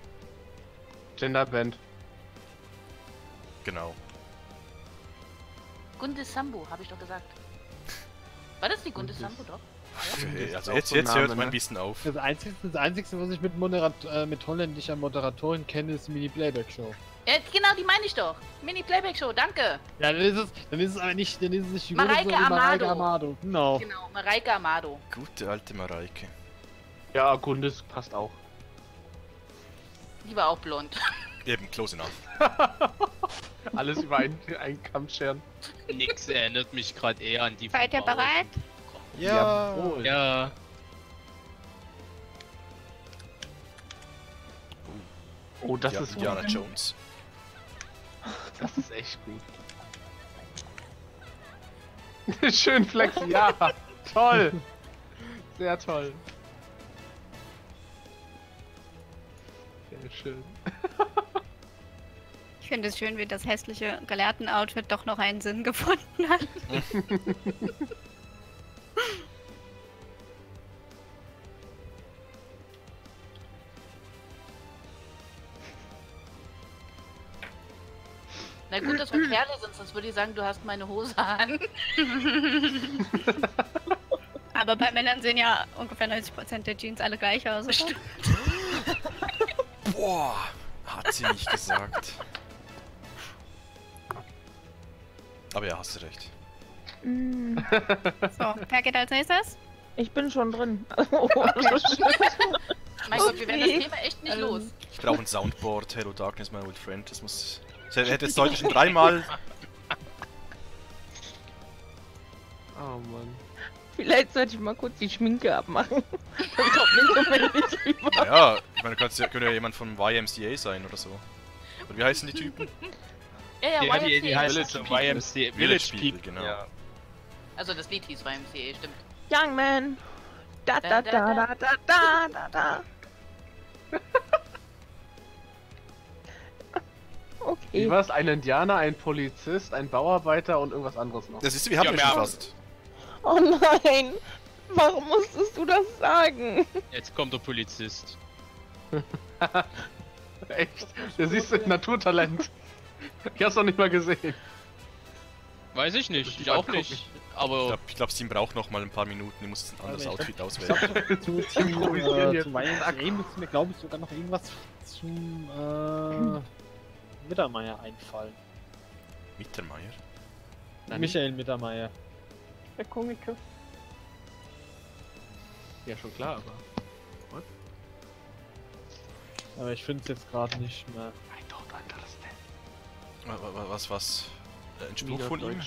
Genderband. genau. Gunde Sambo, habe ich doch gesagt. War das die Gunde Sambo doch? Okay, also jetzt, so jetzt Name, hört mein ne? Wissen auf. Das Einzige, das Einzige, was ich mit, Moderat äh, mit holländischer Moderatorin kenne, ist Mini Playback Show. Ja, genau, die meine ich doch. Mini-Playback-Show, danke. Ja, dann ist es, dann ist es aber nicht, dann ist es nicht die Mareike die Mareike Amado. Amado. Genau. Genau, Mareike Amado. Gute alte Mareike. Ja, Gundis passt auch. Die war auch blond. Eben, close enough. Alles über einen, einen Kamm scheren. Nix erinnert mich gerade eher an die Seid ihr bereit? Ja. Jawohl. Ja. Oh, das ja, ist Indiana gut. Jones. Das ist echt gut. Schön Flex, ja. Toll. Sehr toll. Schön. Ich finde es schön, wie das hässliche Gelehrten-Outfit doch noch einen Sinn gefunden hat. Na gut, dass wir Kerle sind, sonst würde ich sagen, du hast meine Hose an. Aber bei Männern sehen ja ungefähr 90% der Jeans alle gleich aus. Oder? Boah, hat sie nicht gesagt. Aber ja, hast du recht. Mm, So, wer geht als nächstes? Ich bin schon drin. Mein Gott, wir werden das Okay. Thema echt nicht Ähm, los. Ich brauche ein Soundboard. Hello Darkness, my old friend. Das muss. Das hätte jetzt heute schon dreimal. Oh Mann. Vielleicht sollte ich mal kurz die Schminke abmachen. Dann kommt nicht so männlich rüber. Ja, ich meine, du kannst ja, könnte ja jemand vom YMCA sein oder so. Und wie heißen die Typen? Ja, ja, die, YMCA. die heißt Village People. YMCA. Village People, genau. Ja. Also das Lied hieß YMCA, stimmt. Young man. Da da da da da da da da. Wie Okay. war's? Ein Indianer, ein Polizist, ein Bauarbeiter und irgendwas anderes noch. Das ist, wir haben Ja, ja, wir schon haben- fast. Oh nein. Warum musstest du das sagen? Jetzt kommt der Polizist. Echt? Der siehst du Naturtalent. Ich hab's noch nicht mal gesehen. Weiß ich nicht, ich ich auch gucken. nicht. Ich Aber glaube, ich glaub, Steam braucht noch mal ein paar Minuten. Die muss ein anderes ich- Outfit auswählen. Zu, zu, Improvisieren äh, jetzt. zu YMCA müsste mir, glaube ich, sogar noch irgendwas zum äh, Mittermeier einfallen. Mittermeier. Nein. Michael Mittermeier. Der Komiker. Ja, schon klar, aber. Aber ich finde es jetzt gerade nicht mehr. I don't understand. Wa- wa- Was, was? Äh, Ein Spruch von ihm?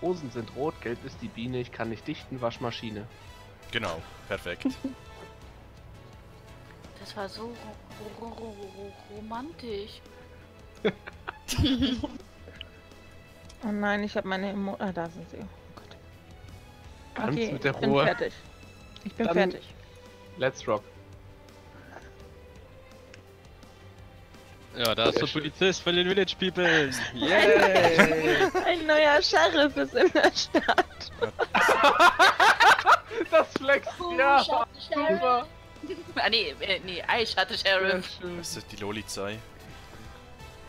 Rosen sind rot, gelb ist die Biene, ich kann nicht dichten, Waschmaschine. Genau, perfekt. Das war so ro ro ro ro romantisch. Oh nein, ich habe meine Emo Ah, da sind sie. Oh Gott. Ganz Okay, mit der ich bin Ruhe. fertig. Ich bin Dann- fertig. Let's rock. ja, da ist der. Polizist von den Village People. Yay! Ein neuer Sheriff ist in der Stadt. Das flext, ja! Super! Ah nee, äh, nee, Eich hatte Sheriff. Das ist die Lolizei.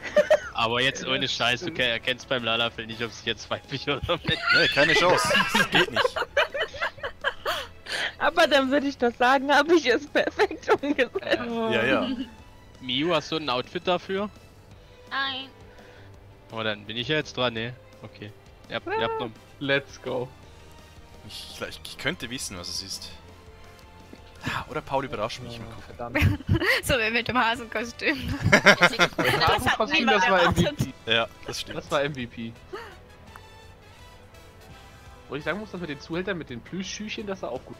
Aber jetzt ohne Scheiß, du erkennst beim Lalafell nicht, ob es jetzt weiblich oder männlich Nee, keine Chance. Das geht nicht. Aber dann würde ich doch sagen, habe ich es perfekt umgesetzt. Ja, ja. Miu, hast du ein Outfit dafür? Nein. Oh, dann bin ich ja jetzt dran, ne? Okay. Ihr habt, ihr habt noch... Let's go. Ich, ich, ich könnte wissen, was es ist. Oder Paul überrascht mich. Ja. So wie mit dem Hasenkostüm. Das Hasenkostüm, niemand das war. MVP. Ja, das stimmt. Das war MVP. Wo ich sagen muss, dass mit den Zuhältern, mit den Plüschschüchen, das sah auch gut.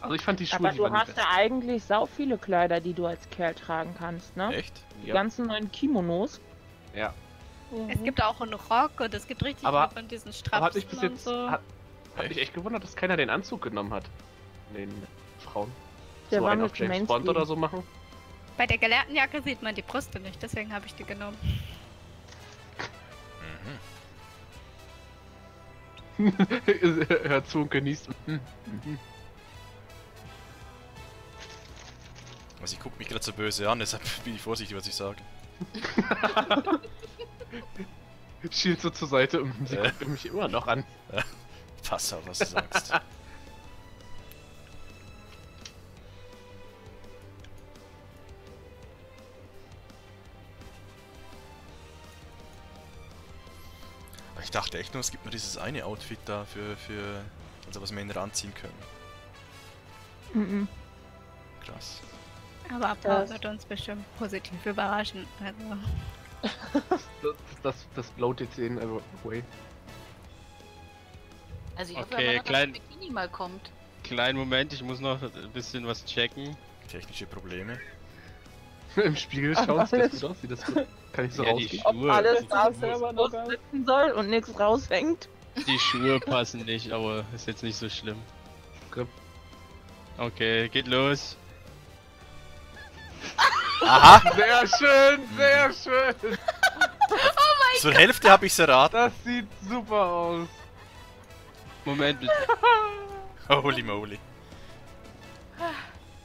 also ich fand die Schuhe, Aber die du hast ja eigentlich sau viele Kleider, die du als Kerl tragen kannst, ne? Echt? Die Ja. ganzen neuen Kimonos. Ja. Es gibt auch einen Rock und es gibt richtig Aber- von diesen Aber hat mich Strapsen bis und jetzt so. hat, hat mich echt gewundert, dass keiner den Anzug genommen hat. Den Frauen. Der so war einen mit auf James Mainstream. Bond oder so machen. Bei der gelehrten Jacke sieht man die Brüste nicht, deswegen habe ich die genommen. Mhm. Hört zu und genießt. Mhm. Mhm. Also ich guck mich gerade so böse an, deshalb bin ich vorsichtig, was ich sage. Schielt so zur Seite. Mhm, Sie Äh. guckt mich immer noch an. Fass was du sagst. ich dachte echt nur, es gibt nur dieses eine Outfit da für, für also was Männer anziehen können. Mhm. Krass. Aber Apollo wird uns bestimmt positiv überraschen. Also. das, das, das bloated den away. Also, also ich hoffe Okay, aber, noch, klein- dass das Bikini mal kommt. Kleinen Moment, ich muss noch ein bisschen was checken. Technische Probleme. Im Spiegel das alles. gut aus, sieht das. Kann ich so Ja, die rausgehen? Ob Schuhe. alles da selber noch sitzen soll und nichts raushängt. die Schuhe passen nicht, aber ist jetzt nicht so schlimm. Okay. Geht los. Aha! Sehr schön, sehr schön. Zur Hälfte habe ich's erraten. Das sieht super aus. Moment, Holy moly.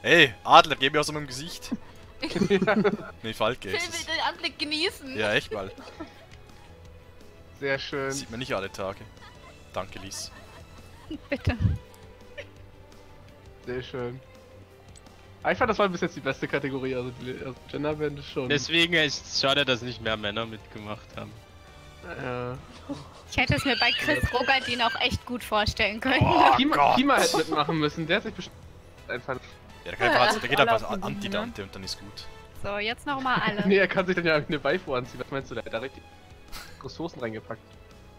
Ey, Adler, geh mir aus meinem Gesicht. Nee, Falke ist will den Anblick genießen. Ja, echt mal. Sehr schön. Sieht man nicht alle Tage. Danke, Lies. bitte. Sehr schön. Ah, Ich fand, das war bis jetzt die beste Kategorie, also die also schon. deswegen ist es schade, dass nicht mehr Männer mitgemacht haben. Äh, Ich hätte es mir bei Chris Rogadin auch echt gut vorstellen können. Oh Kima, Gott! Kima hätte mitmachen müssen, der hat sich bestimmt einfach. Ja, der, kann einfach, der geht einfach Bühne. Anti-Dante und dann ist gut. So, jetzt nochmal alle. Nee, er kann sich dann ja eine Beifu anziehen. Was meinst du, der hat da richtig Ressourcen reingepackt.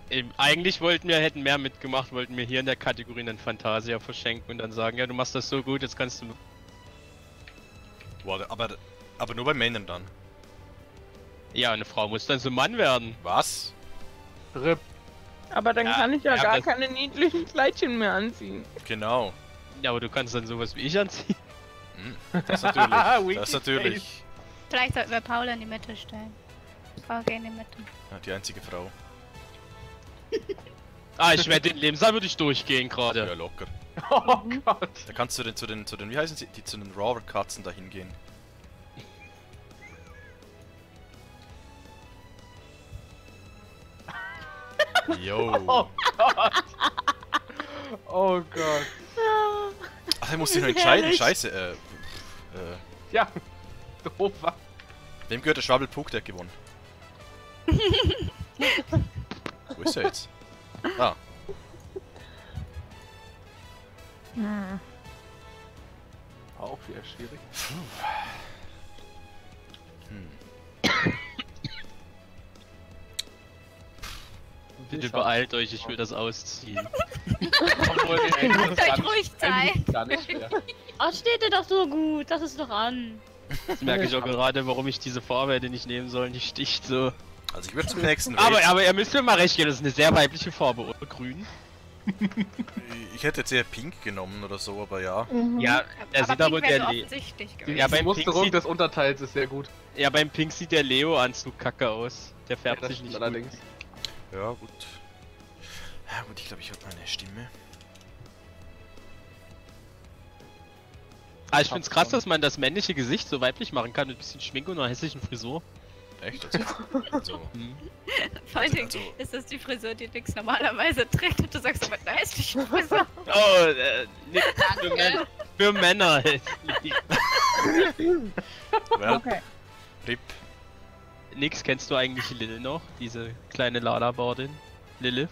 Eben, eigentlich wollten wir, hätten mehr mitgemacht, wollten wir hier in der Kategorie einen Fantasia verschenken und dann sagen, ja, du machst das so gut, jetzt kannst du. Boah, aber, aber nur bei Männern dann. Ja, eine Frau muss dann so Mann werden. Was? RIP. Aber dann Ja, kann ich ja, ja, gar das- keine niedlichen Kleidchen mehr anziehen. Genau. Ja, aber du kannst dann sowas wie ich anziehen. Hm, Das natürlich. Das natürlich. Vielleicht sollten wir Paul in die Mitte stellen. Paul, geh in die Mitte. Ja, die einzige Frau. Ah, ich werde den Lebenssaal würde ich durchgehen Ja, gerade. locker. Oh Gott. Da kannst du den, zu den, zu den, wie heißen sie, die zu den Rover-Katzen da hingehen. Yo. Oh Gott. Oh Gott. Ach, er muss sich noch entscheiden. Herrlich. Scheiße. Äh, äh, Ja. Doof wem gehört der Schwabbelpuck, der hat gewonnen? Wo ist er jetzt? Ah, Hm. Auch wieder schwierig. hm. Bitte beeilt euch, ich will das ausziehen. Obwohl, ist Seid ruhig ist sein. Ach, steht dir doch so gut. Lass es doch an. Jetzt merke ich auch gerade, warum ich diese Farbe hätte nicht nehmen sollen. Die sticht so. Also ich würde zum nächsten Aber, aber ihr müsst mir mal recht geben, das ist eine sehr weibliche Farbe, oder? Grün? Ich hätte jetzt eher Pink genommen oder so, aber ja. Ja, er sieht aber der so Le offensichtlich Die, gewesen. Ja, die beim Musterung Pink des Unterteils ist sehr gut. Ja, beim Pink sieht der Leo-Anzug kacke aus. Der Ja, färbt das sich nicht gut. Ja, gut. Ja, gut, ich glaube, ich habe meine Stimme. Ah, ich find's krass, dass man das männliche Gesicht so weiblich machen kann mit bisschen Schminke und einer hässlichen Frisur. Echt? Also, also Hm. Vor allen Dingen also- ist das die Frisur, die Nix normalerweise trägt und du sagst so mit einer hässlichen Frisur. Oh, äh, nix für, Män für Männer. well, Okay. RIP. Nix, kennst du eigentlich Lil noch? Diese kleine Lala-Bordin? Lilith?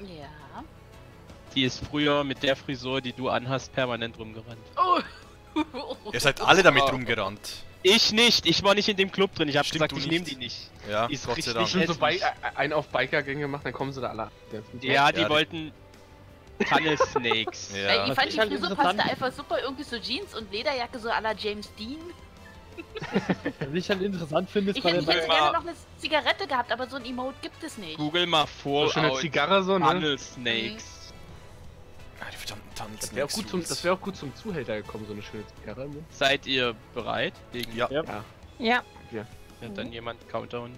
Ja. Die ist früher mit der Frisur, die du anhast, permanent rumgerannt. Oh. Ihr seid alle damit rumgerannt. Ich nicht, ich war nicht in dem Club drin, ich hab Stimmt, gesagt, du ich nehme die nicht. Ja, Ist Gott sei richtig Dank. Schon so bei, einen auf Biker-Gänge gemacht, dann kommen sie da alle. Ja, die Ja, die- wollten Tunnel Snakes. Ey, Ja. ich fand die Frisur passte einfach super, irgendwie so Jeans und Lederjacke so à la James Dean. Was ich halt interessant finde, ist Ich bei hätte ich hätte gerne noch eine Zigarette gehabt, aber so ein Emote gibt es nicht. Google mal So schöne Fallout Zigarre so, ne? Tunnel Snakes. Ah, die verdammten Tanzen. Das wäre auch, gut zum- das wär auch gut zum Zuhälter gekommen, so eine schöne Zigarre. Ne? Seid ihr bereit? Wegen Ja. Ja. Ja. Hat dann jemand Countdown?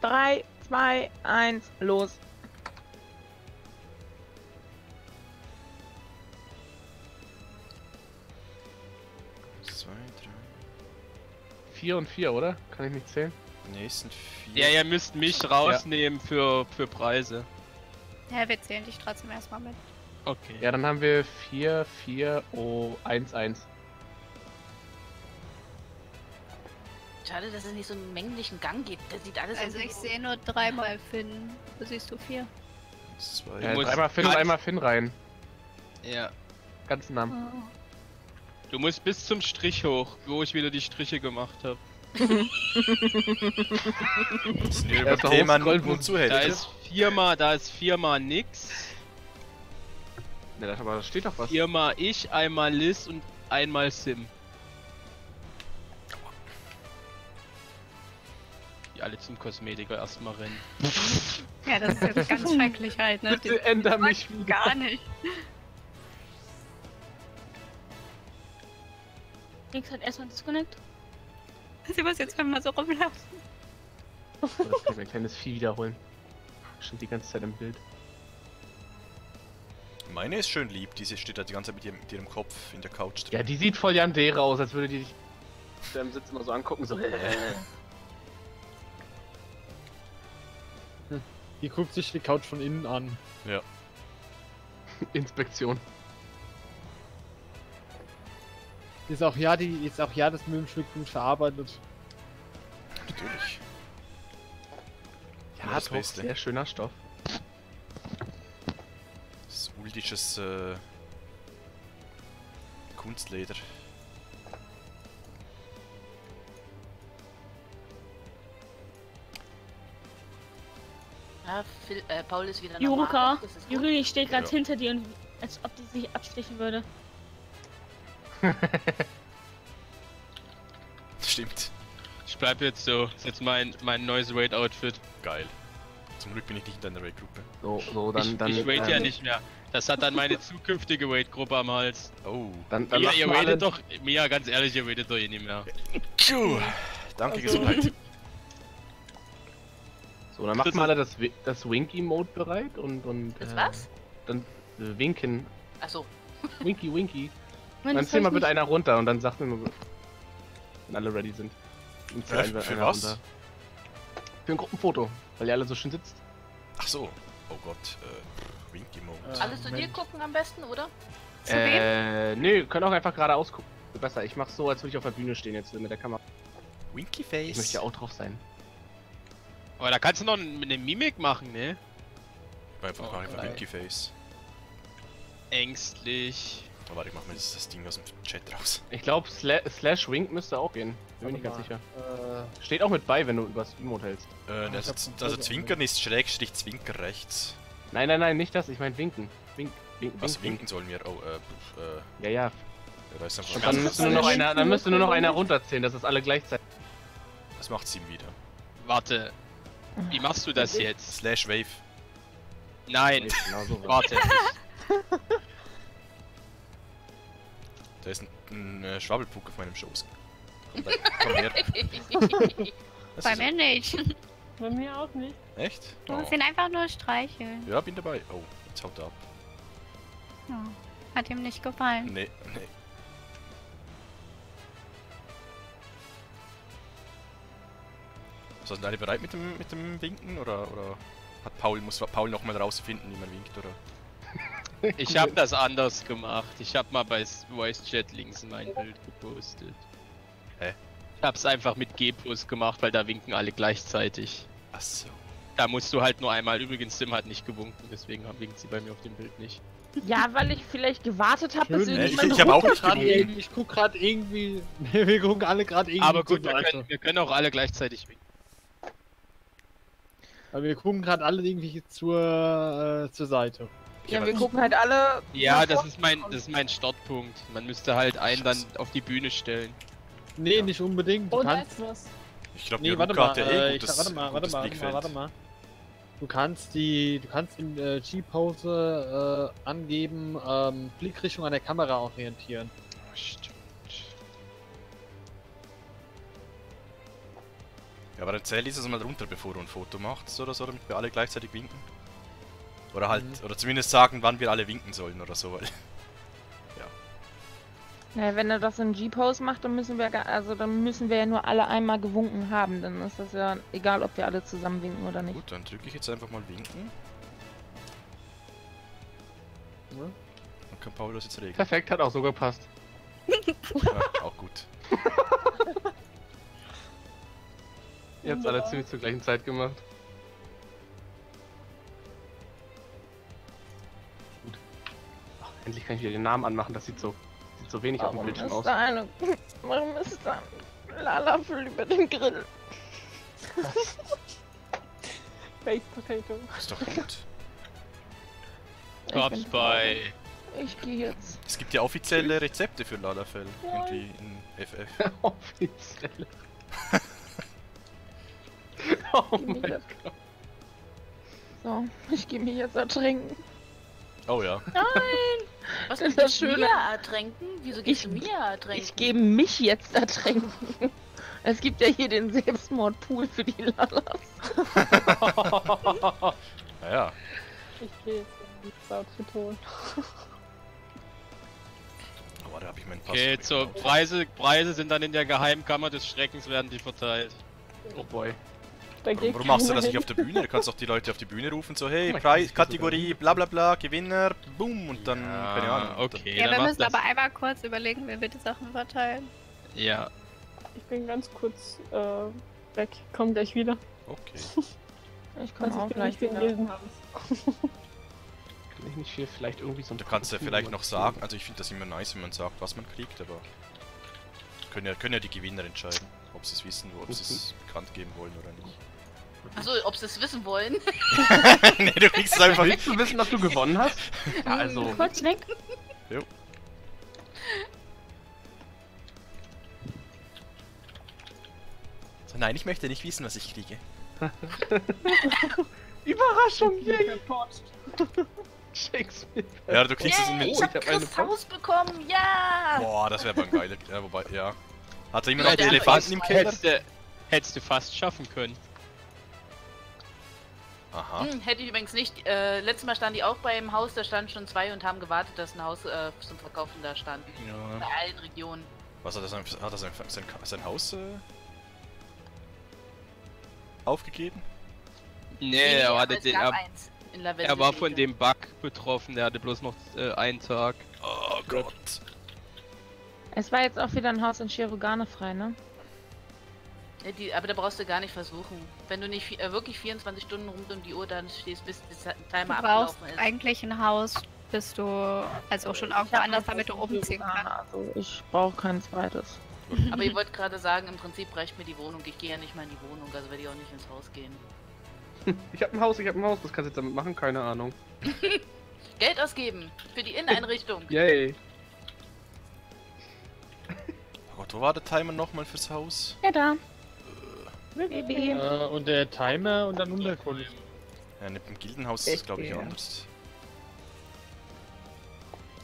3, 2, 1, los. 4 und 4, oder? Kann ich nicht zählen? Nee, es sind 4. Ja, ihr müsst mich rausnehmen ja. für, für Preise. Ja, wir zählen dich trotzdem erstmal mit. Okay. Ja, dann haben wir 4, 4, oh, 1, 1. Schade, dass es nicht so einen männlichen Gang gibt. Der sieht alles Also, ich sehe nur dreimal Finn. Du siehst du vier. Zwei. Äh, ja, einmal Finn, einmal Finn rein. Ja. Ganz Namen. Oh. Du musst bis zum Strich hoch, wo ich wieder die Striche gemacht habe. Mal Thema und Zuhälter. Da ist viermal, da ist viermal nix. Ne, das- aber da steht doch was. Viermal ich, einmal Liz und einmal Sim. Die alle zum Kosmetiker erstmal rennen. Ja, das ist jetzt ganz schrecklich halt, ne? Bitte änder mich Die- Gar nicht. Links hat erstmal Disconnect. Sie muss jetzt mal so rumlaufen. So, Jetzt kann ich mein kleines Vieh wiederholen. Stimmt die ganze Zeit im Bild. Meine ist schön lieb, diese steht da die ganze Zeit mit ihrem, mit ihrem Kopf in der Couch drin. Ja, die sieht voll Yandere aus, als würde die dich im Sitz immer so angucken. So. Die guckt sich die Couch von innen an. Inspektion. Ist auch ja, die ist auch ja das Müllstück gut verarbeitet. Natürlich. Ja, das doch, Beste. sehr schöner Stoff. Das ist uldisches äh, Kunstleder. Ja, Phil, äh, Paul ist wieder Juruka, normal. Ist. Juri, ich stehe gerade Ja. hinter dir und als ob die sich abstechen würde. Stimmt. Ich bleib jetzt so. Das ist jetzt mein, mein neues Raid-Outfit. Geil. Zum Glück bin ich nicht in deiner Raid-Gruppe. So, so, dann, ich dann. ich raid ja ähm, nicht mehr. Das hat dann meine zukünftige Raid-Gruppe am Hals. Oh. Dann, dann Mia, ihr mal alle, raidet doch. Mia, ganz ehrlich, ihr raidet doch eh nicht mehr. Tschuh. Danke, Gesundheit. So, dann macht mal alle das, das Winky-Mode bereit und. und Das äh, was? Dann äh, winken. Achso. Winky, Winky. Dann zähl mal ich nicht- einer runter und dann sagt mir nur. Wenn alle ready sind. Und Äh, einer- für was? runter. Für ein Gruppenfoto, weil ihr alle so schön sitzt. Ach so. Oh Gott. Äh, Winky Mode. Äh, Alles zu dir gucken am besten, oder? Zu wem? Äh, nö, können auch einfach geradeaus gucken. Besser, ich mach so, als würde ich auf der Bühne stehen jetzt mit der Kamera. Winky Ich Face. möchte ja auch drauf sein. Aber da kannst du noch eine Mimik machen, ne? Einfach, Oh, einfach. Winky Face. Ängstlich. Oh, warte, ich mach mal das, das Ding aus dem Chat raus. Ich glaube, Sla Slash Wink müsste auch gehen. Bin mir nicht ganz sicher. Äh, Steht auch mit bei, wenn du übers Emote hältst. Äh, ich also, hab's im also Zwinkern ist Schrägstrich Zwinker rechts. Nein, nein, nein, nicht das. Ich meine Winken. Wink, wink, Was wink, winken sollen wir? Oh, äh, pf, äh, Ja, ja. ja, da ist einfach dann müsste nur noch einer, dann müsste nur noch einer runterzählen, dass das alle gleichzeitig. Das macht Sim wieder. Warte. Wie machst du das jetzt? Slash Wave. Nein. Genau so. Warte. Da ist ein, ein äh, Schwabbelpuck auf meinem Schoß. Komm, da, komm her. Bei mir nicht. Bei mir auch nicht. Echt? Du Oh. musst ihn einfach nur streicheln. Ja, bin dabei. Oh, jetzt haut er ab. Ja. Hat ihm nicht gefallen. Nee, nee. So, sind alle bereit mit dem, mit dem Winken? Oder, oder hat Paul, muss Paul noch mal rausfinden, wie man winkt? Oder? Ich habe das anders gemacht. Ich habe mal bei Voice Chat links mein Bild gepostet. Hä? Ich hab's einfach mit G-Post gemacht, weil da winken alle gleichzeitig. Achso. Da musst du halt nur einmal. Übrigens, Sim hat nicht gewunken, deswegen winkt sie bei mir auf dem Bild nicht. Ja, weil ich vielleicht gewartet habe, bis. Äh, ich irgendjemand ich habe auch guck nicht grad gewunken. irgendwie- Ich guck gerade irgendwie. wir gucken alle gerade irgendwie. Aber gut, zur wir können, wir können auch alle gleichzeitig winken. Aber wir gucken gerade alle irgendwie zur, äh, zur Seite. Ja, wir gucken halt alle. Ja, das ist mein, das ist mein Startpunkt. Man müsste halt einen dann auf die Bühne stellen. Nee, Ja. nicht unbedingt. Du Und kannst. etwas. Ich glaube, Nee, die warte mal. hat Äh, eh ich, gutes, warte mal, warte mal, warte mal, Blickfeld. warte mal. Du kannst die, du kannst in äh, G-Pose äh, angeben, ähm, Blickrichtung an der Kamera orientieren. Stimmt. Ja, aber erzähl dieses mal runter, bevor du ein Foto machst oder so, damit wir alle gleichzeitig winken. Oder halt, Mhm. oder zumindest sagen, wann wir alle winken sollen oder so, weil. Naja, wenn er das in G-Pose macht, dann müssen wir also dann müssen wir ja nur alle einmal gewunken haben. Dann ist das ja egal, ob wir alle zusammen winken oder nicht. Gut, dann drücke ich jetzt einfach mal winken. Ja. Dann kann Paul das jetzt regeln. Perfekt, hat auch so gepasst. Ja, auch gut. Ihr habt's alle ziemlich zur gleichen Zeit gemacht. Endlich kann ich wieder den Namen anmachen, das sieht so, sieht so wenig auf dem Warum Bildschirm aus. eine... Warum ist da ein Lalafel über dem Grill? Baked Potato. Ist doch gut. Ich Gab's bei. Ich gehe jetzt. Es gibt ja offizielle Rezepte für Lalafell. Irgendwie in FF. Offiziell. oh Geh mein jetzt. So, ich gehe mich jetzt ertrinken. Oh ja. Was Das mit ist das Schöne. Mia ertränken? Wieso gehst Ich- du Mia ertränken? Ich gehe mich jetzt ertränken. Es gibt ja hier den Selbstmordpool für die Lalas. Naja. Ich gehe jetzt in die Sautriton. Aber da habe ich meinen Pass. Okay, so Preise, Preise sind dann in der Geheimkammer des Schreckens werden die verteilt. Oh boy. Da Warum, machst du das nicht auf der Bühne? Du kannst doch die Leute auf die Bühne rufen, so hey, Preis, Kategorie, bla bla bla, Gewinner, boom, und dann, keine Ahnung. okay. Ja, wir müssen das. aber einmal kurz überlegen, wie wir die Sachen verteilen. Ja. Ich bin ganz kurz äh, weg. Komm gleich wieder. Okay. Ich komme Also auch ich bin gleich wieder. Gildenhaus. Kann ich nicht hier vielleicht irgendwie so ein Du kannst ja vielleicht noch sagen, also ich finde das immer nice, wenn man sagt, was man kriegt, aber können ja, können ja die Gewinner entscheiden, ob sie es wissen, ob sie es bekannt geben wollen oder nicht. Achso, ob sie es wissen wollen. nee, du kriegst es einfach. Willst du wissen, ob du gewonnen hast? Ja, also. Kurz weg. So, nein, ich möchte nicht wissen, was ich kriege. Überraschung, yay! Shakespeare. Ja, du kriegst es in mit. ich hab ich hab eine Chris. Haus bekommen, ja! Boah, das wäre aber ein geiler. Ja, wobei, ja. Hat er immer noch die Elefanten im Keller? Hättest du fast schaffen können. Aha. Hm, hätte ich übrigens nicht. Äh, letztes Mal standen die auch beim Haus, da standen schon zwei und haben gewartet, dass ein Haus äh, zum Verkaufen da stand. Bei Ja. allen Regionen. Was hat er sein, hat er sein, sein, sein Haus äh, aufgegeben? Nee, er, aber hatte den, gab er, er war von dem Bug betroffen, der hatte bloß noch äh, einen Tag. Oh Gott. Es war jetzt auch wieder ein Haus in Chirogane frei, ne? Ja, die, aber da brauchst du gar nicht versuchen. Wenn du nicht äh, wirklich 24 Stunden rund um die Uhr dann stehst, bis der Du Timer brauchst abgelaufen ist. eigentlich ein Haus, bis du, also schon irgendwo Ich anders, damit du umziehen kannst. Also ich brauche kein zweites. Aber ihr wollt gerade sagen, im Prinzip reicht mir die Wohnung. Ich gehe ja nicht mal in die Wohnung, also werde ich auch nicht ins Haus gehen. Ich hab ein Haus, ich hab ein Haus, was kannst du jetzt damit machen? Keine Ahnung. Geld ausgeben für die Inneneinrichtung. Yay. Oh Gott, wo war der Timer nochmal fürs Haus? Ja, da. Äh, und der Timer und dann Unterkunft. Ja, nicht im Gildenhaus ist es glaube ich Ja. anders.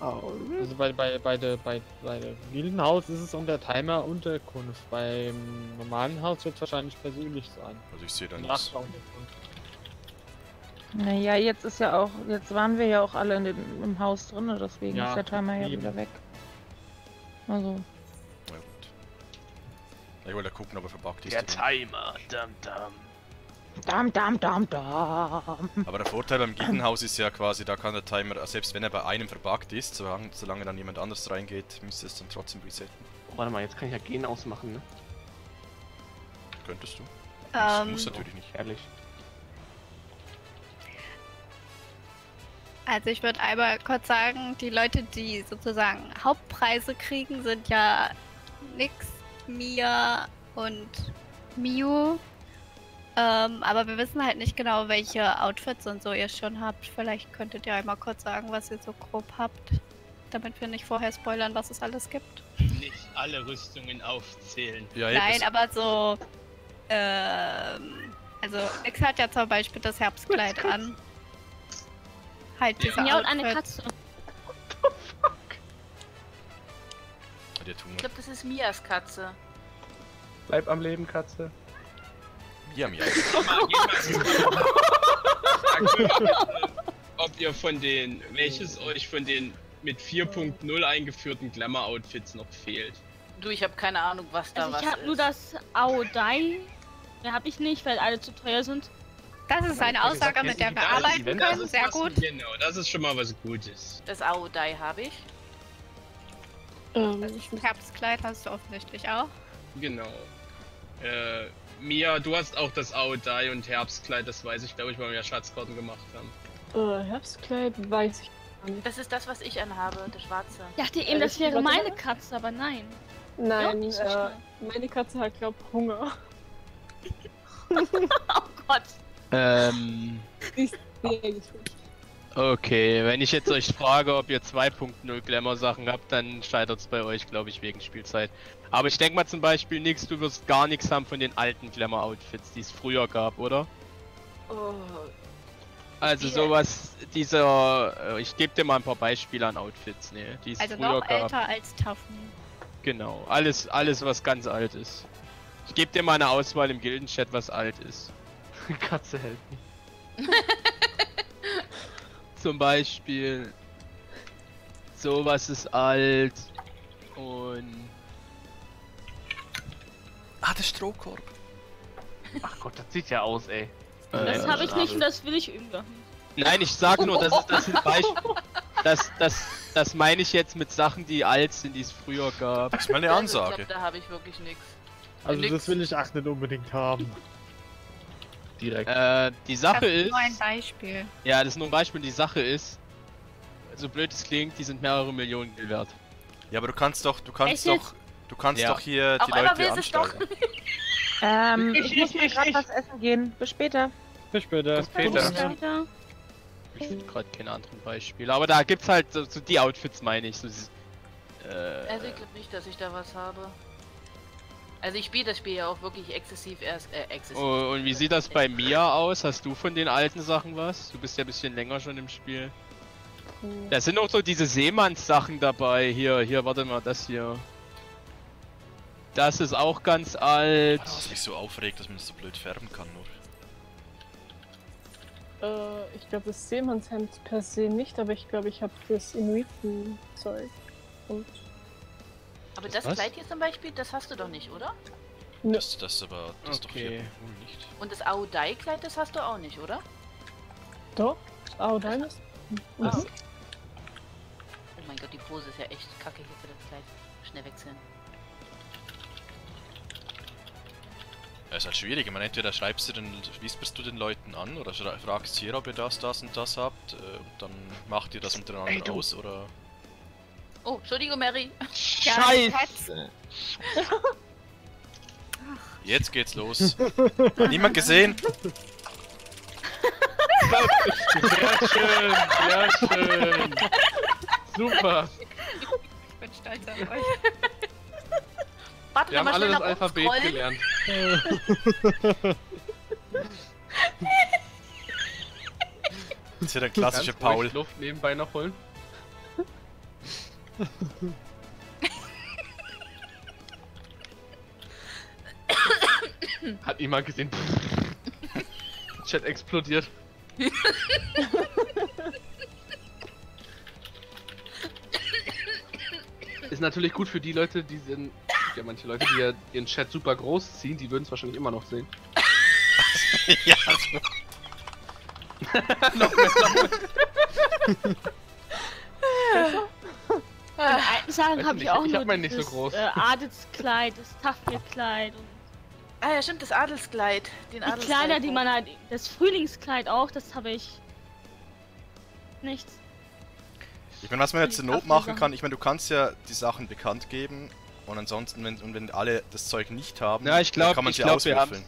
Also bei, bei, bei, der, bei, bei der Gildenhaus ist es unter Timer Unterkunft. Beim normalen Haus wird es wahrscheinlich persönlich sein. Also ich sehe da nichts. Naja, jetzt ist ja auch, jetzt waren wir ja auch alle in dem, im Haus drin, deswegen Ja, ist der Timer ja eben. wieder weg. Also. Ich wollte gucken, ob er verbuggt ist. Der Timer, dam dam. dam, dam, dam, dam. Aber der Vorteil beim Gildenhaus ist ja quasi, da kann der Timer, selbst wenn er bei einem verbuggt ist, solange, solange dann jemand anders reingeht, müsste es dann trotzdem resetten. Oh, warte mal, jetzt kann ich ja Gen ausmachen, ne? Könntest du. Ähm, muss natürlich nicht. Ehrlich. Also ich würde einmal kurz sagen, die Leute, die sozusagen Hauptpreise kriegen, sind ja Nix, Mia und Miu. Ähm, aber wir wissen halt nicht genau, welche Outfits und so ihr schon habt. Vielleicht könntet ihr einmal kurz sagen, was ihr so grob habt. Damit wir nicht vorher spoilern, was es alles gibt. Nicht alle Rüstungen aufzählen. Ja, Nein, aber so. Ähm, also Nix hat ja zum Beispiel das Herbstkleid an. Halt diese Ja, und eine Outfits. Katze. Der tun Ich glaube, das ist Mias Katze. Bleib am Leben, Katze. Ja, mir. ob ihr von den, welches euch von den mit 4.0 eingeführten Glamour-Outfits noch fehlt. Du, ich habe keine Ahnung, was da Also was ich habe ist. nur das Aodai. Da habe ich nicht, weil alle zu teuer sind. Das ist eine Aussage, mit der wir arbeiten das können. ist Sehr gut. Genau, das ist schon mal was Gutes. Das Aodai habe ich. Ähm, Das Herbstkleid hast du offensichtlich auch. Genau. Äh, Mia, du hast auch das Aodai und Herbstkleid, das weiß ich, glaube ich, weil wir ja Schatzkarten gemacht haben. Äh, Herbstkleid weiß ich gar nicht. Das ist das, was ich anhabe, der schwarze. Ich dachte eben, das wäre meine Katze, aber nein. Nein, äh, meine Katze hat, glaub Hunger. Oh Gott. Ähm, Die ist sehr geschwächt. Okay, wenn ich jetzt euch frage, ob ihr 2.0 Glamour-Sachen habt, dann scheitert es bei euch, glaube ich, wegen Spielzeit. Aber ich denke mal zum Beispiel, nix, du wirst gar nichts haben von den alten Glamour-Outfits, die es früher gab, oder? Oh, Also Die- sowas, dieser, äh, ich gebe dir mal ein paar Beispiele an Outfits, ne, die es Also früher noch gab. älter als Taffen. Genau, alles, alles was ganz alt ist. Ich gebe dir mal eine Auswahl im Gildenchat, was alt ist. Katze mich. Zum Beispiel, sowas ist alt und Ah, der Strohkorb. Ach Gott, das sieht ja aus, ey. Das äh, habe ich nicht und das will ich üben. Nein, ich sag nur, das ist das sind Beispiele. Das, das, das meine ich jetzt mit Sachen, die alt sind, die es früher gab. Das ist mal eine also, ich Ansage. glaub, da habe ich wirklich nichts. Also Nix. das will ich auch nicht unbedingt haben. Direkt. Äh, die Das Sache ist ist, nur ein Beispiel. ja, das ist nur ein Beispiel. Die Sache ist, so blöd es klingt, die sind mehrere Millionen wert. Ja, aber du kannst doch, du kannst Echt doch, du kannst Ja. doch hier Auf die Leute ansteigen. Ähm, Ich, ich muss ich, mal ich, gerade was essen gehen. Bis später. Bis später. Bis später. Später. Ich finde gerade keine anderen Beispiele. Aber da gibt's halt so, so die Outfits, meine ich. So, dieses, äh, Also ich glaube nicht, dass ich da was habe. Also ich spiele das Spiel ja auch wirklich exzessiv erst, äh, exzessiv. oh, und wie sieht das bei Mia aus? Hast du von den alten Sachen was? Du bist ja ein bisschen länger schon im Spiel. Da sind auch so diese Seemanns-Sachen dabei. Hier, hier, warte mal, das hier. Das ist auch ganz alt. Was mich so aufregt, dass man das so blöd färben kann, nur. Äh, ich glaube, das Seemannshemd per se nicht, aber ich glaube, ich habe das Inuiten-Zeug. Und Aber das was? Kleid hier zum Beispiel, das hast du doch nicht, oder? Nö. Das, das aber, das ist doch hier Okay. wohl nicht. Und das Aodai-Kleid, das hast du auch nicht, oder? doch, oh, deines? Ah. Mhm. Oh mein Gott, die Pose ist ja echt kacke hier für das Kleid. Schnell wechseln. Ja, ist halt schwierig. Ich meine, entweder schreibst du den, wisperst du den Leuten an oder fragst hier, ob ihr das, das und das habt. Äh, und dann macht ihr das untereinander Ey, aus oder. Oh, Entschuldigung, Mary. Scheiße! Jetzt geht's los. Niemand gesehen? Sehr schön, sehr schön. Super. Ich bin stolz auf euch. Warte Wir haben alle das Alphabet scrollen. gelernt. Das ist ja der klassische Paul. Luft nebenbei noch holen. Hat jemand gesehen? Chat explodiert. Ist natürlich gut für die Leute, die sind. Ja, manche Leute, die ja ihren Chat super groß ziehen, die würden es wahrscheinlich immer noch sehen. ja, noch mehr, noch mehr. Den alten Sachen habe nicht, ich auch ich nur hab meinen nicht so dieses, groß. Äh, Adelskleid, das Taffelkleid und Ah ja, stimmt, das Adelskleid. Den die Adelskleid Kleider, die man halt, das Frühlingskleid auch, das habe ich nichts. Ich meine, was man jetzt zur Die Not machen kann, ich meine, du kannst ja die Sachen bekannt geben und ansonsten, wenn, und wenn alle das Zeug nicht haben, Ja, ich dann glaub- kann man ich sie glaub, auswürfeln.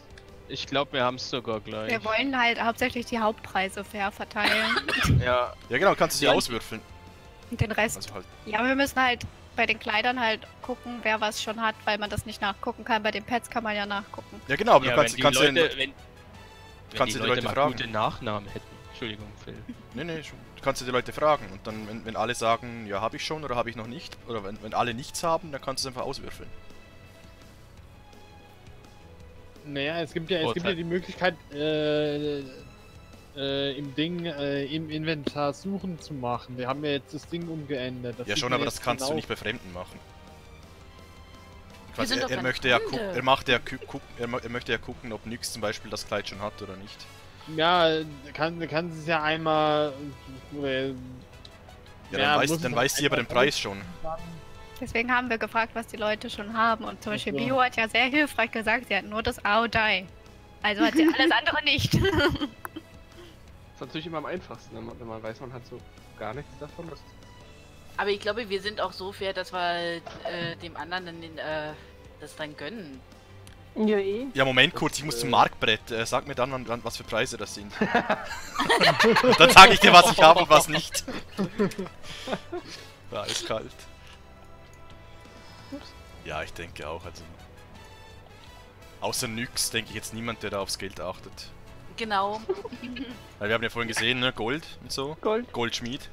Ich glaube, wir haben es sogar gleich. Wir wollen halt hauptsächlich die Hauptpreise fair verteilen. Ja, Ja, genau, kannst du sie Ja. auswürfeln. Und den Rest. Also halt. Ja, wir müssen halt bei den Kleidern halt gucken, wer was schon hat, weil man das nicht nachgucken kann. Bei den Pets kann man ja nachgucken. Ja, genau, aber ja, du kannst, kannst Leute, den, wenn, wenn kannst die du die Leute Leute fragen. gute Nachnamen hätten. Entschuldigung, Phil. Nee, nee. Du kannst ja die Leute fragen und dann, wenn, wenn alle sagen, ja, habe ich schon oder habe ich noch nicht, oder wenn, wenn alle nichts haben, dann kannst du es einfach auswürfeln. Naja, es gibt ja, es gibt ja die Möglichkeit, äh, äh, im Ding, äh, im Inventar suchen zu machen. Wir haben ja jetzt das Ding umgeändert. Das ja, schon, aber das kannst du genau. nicht bei Fremden machen. Quasi, er, er möchte ja er macht ja er, er möchte ja gucken, ob Nyx zum Beispiel das Kleid schon hat oder nicht. Ja, kann, kann es ja einmal. Äh, Ja, dann, weiß, muss dann weiß sie aber den Preis schon. Deswegen haben wir gefragt, was die Leute schon haben. Und zum Beispiel so. Bio hat ja sehr hilfreich gesagt, sie hat nur das A und Die. Also hat sie alles andere nicht. Natürlich immer am einfachsten, wenn man, wenn man weiß, man hat so gar nichts davon. Aber ich glaube, wir sind auch so fair, dass wir äh, dem anderen dann den, äh, das dann gönnen. Ja, eh. Ja, Moment kurz, ich muss zum Marktbrett. Äh, sag mir dann, wann- was für Preise das sind. dann sage ich dir, was ich habe und was nicht. Ja, ist kalt. Ja, ich denke auch. Also außer Nyx denke ich jetzt niemand, der da aufs Geld achtet. Genau. Weil wir haben ja vorhin gesehen, ne, Gold und so. Gold. Goldschmied.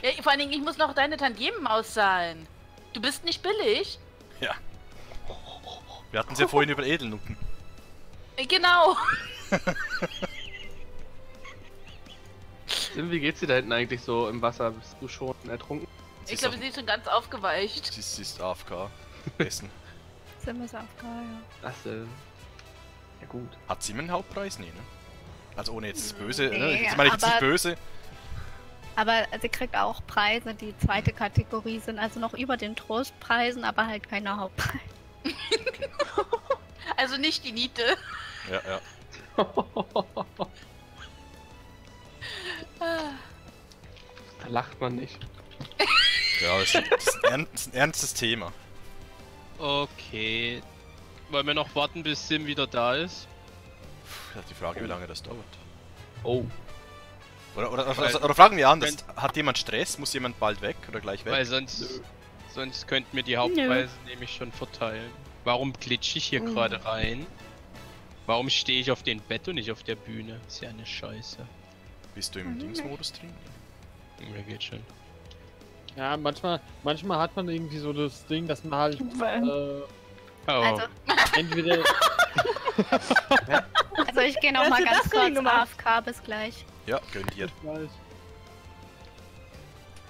Ja, vor allen Dingen, ich muss noch deine Tantiemen auszahlen. Du bist nicht billig. Wir hatten es ja vorhin über Edelnutten. Äh, Genau. Sim, wie geht's dir da hinten eigentlich so im Wasser? Bist du schon ertrunken? Sie Ich ist, glaube, sie ist schon ganz aufgeweicht. sie ist, sie ist AFK. Essen. Sind wir AFK, ja. Das, äh, ja gut. Hat sie einen Hauptpreis? Nee, ne? Also ohne jetzt das Böse, ne? Nee, Jetzt meine ich jetzt nicht böse. Aber sie kriegt auch Preise, die zweite Kategorie sind, also noch über den Trostpreisen, aber halt keine Hauptpreise. Also nicht die Niete. Ja, ja. Da lacht man nicht. Ja, das ist, das ist, ein, das ist ein ernstes Thema. Okay. Wollen wir noch warten, bis Sim wieder da ist? Puh, Die Frage, wie lange das dauert. Oh. Oder, oder, oder, oder fragen wir anders. Hat jemand Stress? Muss jemand bald weg oder gleich weg? Weil sonst, sonst könnten wir die Hauptpreise nämlich schon verteilen. Warum glitsche ich hier Mhm. gerade rein? Warum stehe ich auf dem Bett und nicht auf der Bühne? Ist ja eine Scheiße. Bist du im Dingsmodus drin? Mir geht schon. Ja, manchmal, manchmal hat man irgendwie so das Ding, dass man halt äh, Oh, Also, entweder also ich gehe noch Was mal hast du ganz das kurz? AFK, bis gleich. Ja, gönn dir. gleich,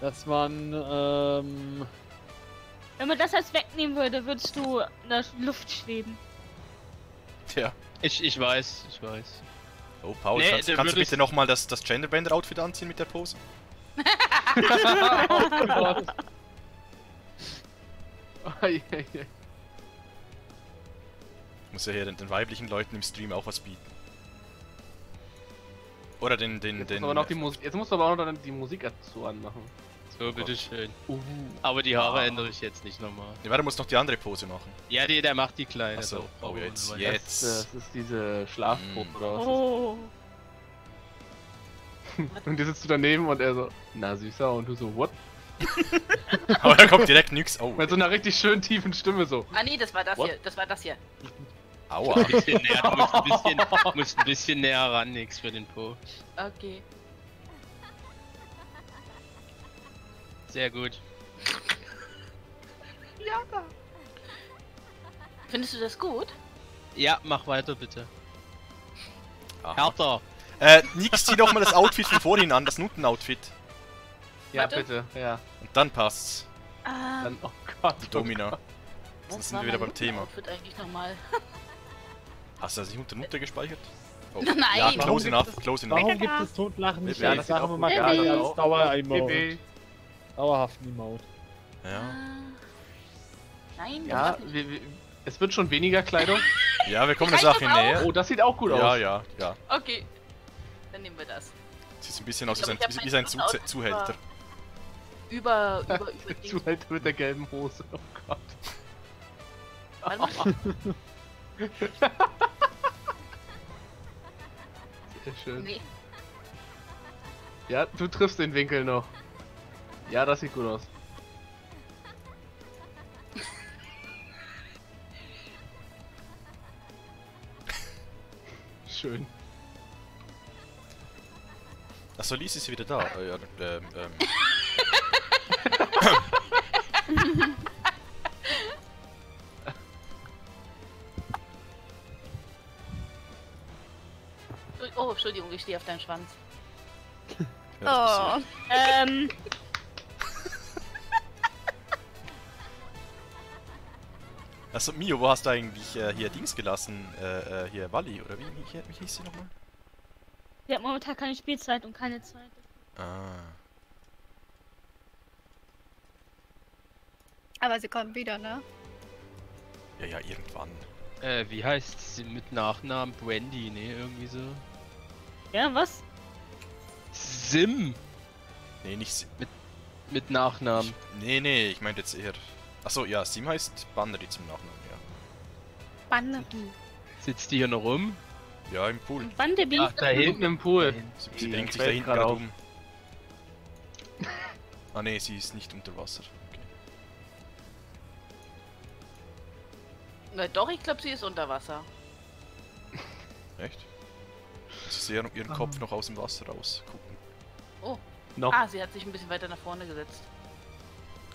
dass man ähm, Wenn man das jetzt wegnehmen würde, würdest du in der Luft schweben. Tja. ich, ich weiß, ich weiß. Oh, Paul, Nee, kannst, kannst du bitte nochmal das, das Genderbender-Outfit anziehen mit der Pose? Ai, ai, ai. Muss ja hier den, den weiblichen Leuten im Stream auch was bieten. Oder den, den, Jetzt, den. musst du aber noch die Musik, jetzt musst du aber auch noch die Musik dazu anmachen. So, bitteschön. Uh. Aber die Haare Ah. ändere ich jetzt nicht nochmal. Ja, warte, muss noch die andere Pose machen. Ja, die, der macht die kleine. Achso, oh, Aber jetzt, weil- jetzt. Das, äh, das ist diese Schlafprobe Mm. oder was? Oh. Und die sitzt du daneben und er so, na süßer, und du so, what? Aber da kommt direkt nix. Oh, Mit so einer richtig schön tiefen Stimme so. Ah nee, das war das What? hier. Das war das hier. Aua. Ein bisschen näher, du musst ein bisschen, musst ein bisschen näher ran, nix für den Po. Okay. Sehr gut. Findest du das gut? Ja, mach weiter bitte. Aha. Härter. Äh, nix, zieh doch mal das Outfit von vorhin an, das Nutten-Outfit. Ja, Warte. bitte, ja. Und dann passt's. Ah, Dann, oh Gott. Die Domina. was Sonst sind wir wieder beim Thema. Outfit eigentlich nochmal? Hast du das nicht unter Nutte gespeichert? Oh. Nein. Ja, Warum close gibt enough, es- close enough. warum gibt es Totlachen nicht Ja, das wo man gut gar nicht als. Dauer-Emote, dauerhaften Emote. Ja. Ah. Nein, Ja, wir, wir, es wird schon weniger Kleidung. ja, wir kommen der Sache näher. Oh, das sieht auch gut Ja, aus. ja, ja. Okay. Dann nehmen wir das. Sieht ein bisschen aus glaub, wie sein Zu Zuhälter. Über, über, über. Zuhälter mit der gelben Hose. Oh Gott. Sehr schön. Nee. Ja, du triffst den Winkel noch. Ja, das sieht gut aus. Schön. Achso, Lies ist wieder da. Äh, ja, ähm, ähm. Entschuldigung, ich stehe auf deinem Schwanz. Ja, Oh, Ähm, Achso, Mio, wo hast du eigentlich äh, hier Dings gelassen? Äh, äh, hier Wally, oder wie, wie, wie hieß sie nochmal? sie hat momentan keine Spielzeit und keine Zeit. Ah. Aber sie kommen wieder, ne? Ja, ja, irgendwann. Äh, wie heißt sie mit Nachnamen? Brandy, ne, irgendwie so. Ja, was? Sim Nee, nicht Sim. mit Nachnamen. Nee, nee, ich meinte jetzt eher. Achso, ja, Sim heißt Bandery zum Nachnamen, ja. Banne. Sitzt die hier noch rum? Ja, im Pool. Wann der bin Ach, da hinten im Pool. Sie, sie bringt sich da hinten gerade um. Ah nee, sie ist nicht unter Wasser. Okay. Na doch, ich glaube, sie ist unter Wasser. Echt? Sie sehe ihren Kopf noch aus dem Wasser raus gucken. Noch. Ah, sie hat sich ein bisschen weiter nach vorne gesetzt.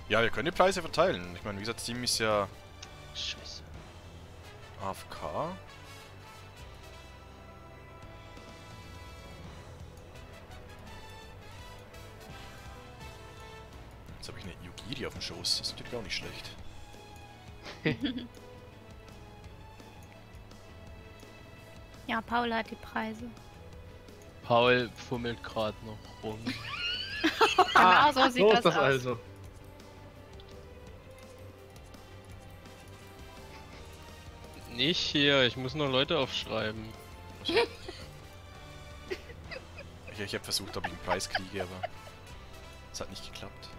Ja, wir können die Preise verteilen. Ich meine, wie gesagt, Sim ist ja Scheiße. AFK. Jetzt habe ich eine Yugiri auf dem Schoß. Das ist natürlich auch nicht schlecht. Ja, Paula hat die Preise. Paul fummelt gerade noch rum. Genau so sieht so das, ist das aus. also. Nicht hier, ich muss noch Leute aufschreiben. Ich, ich habe versucht, ob ich einen Preis kriege, aber es hat nicht geklappt.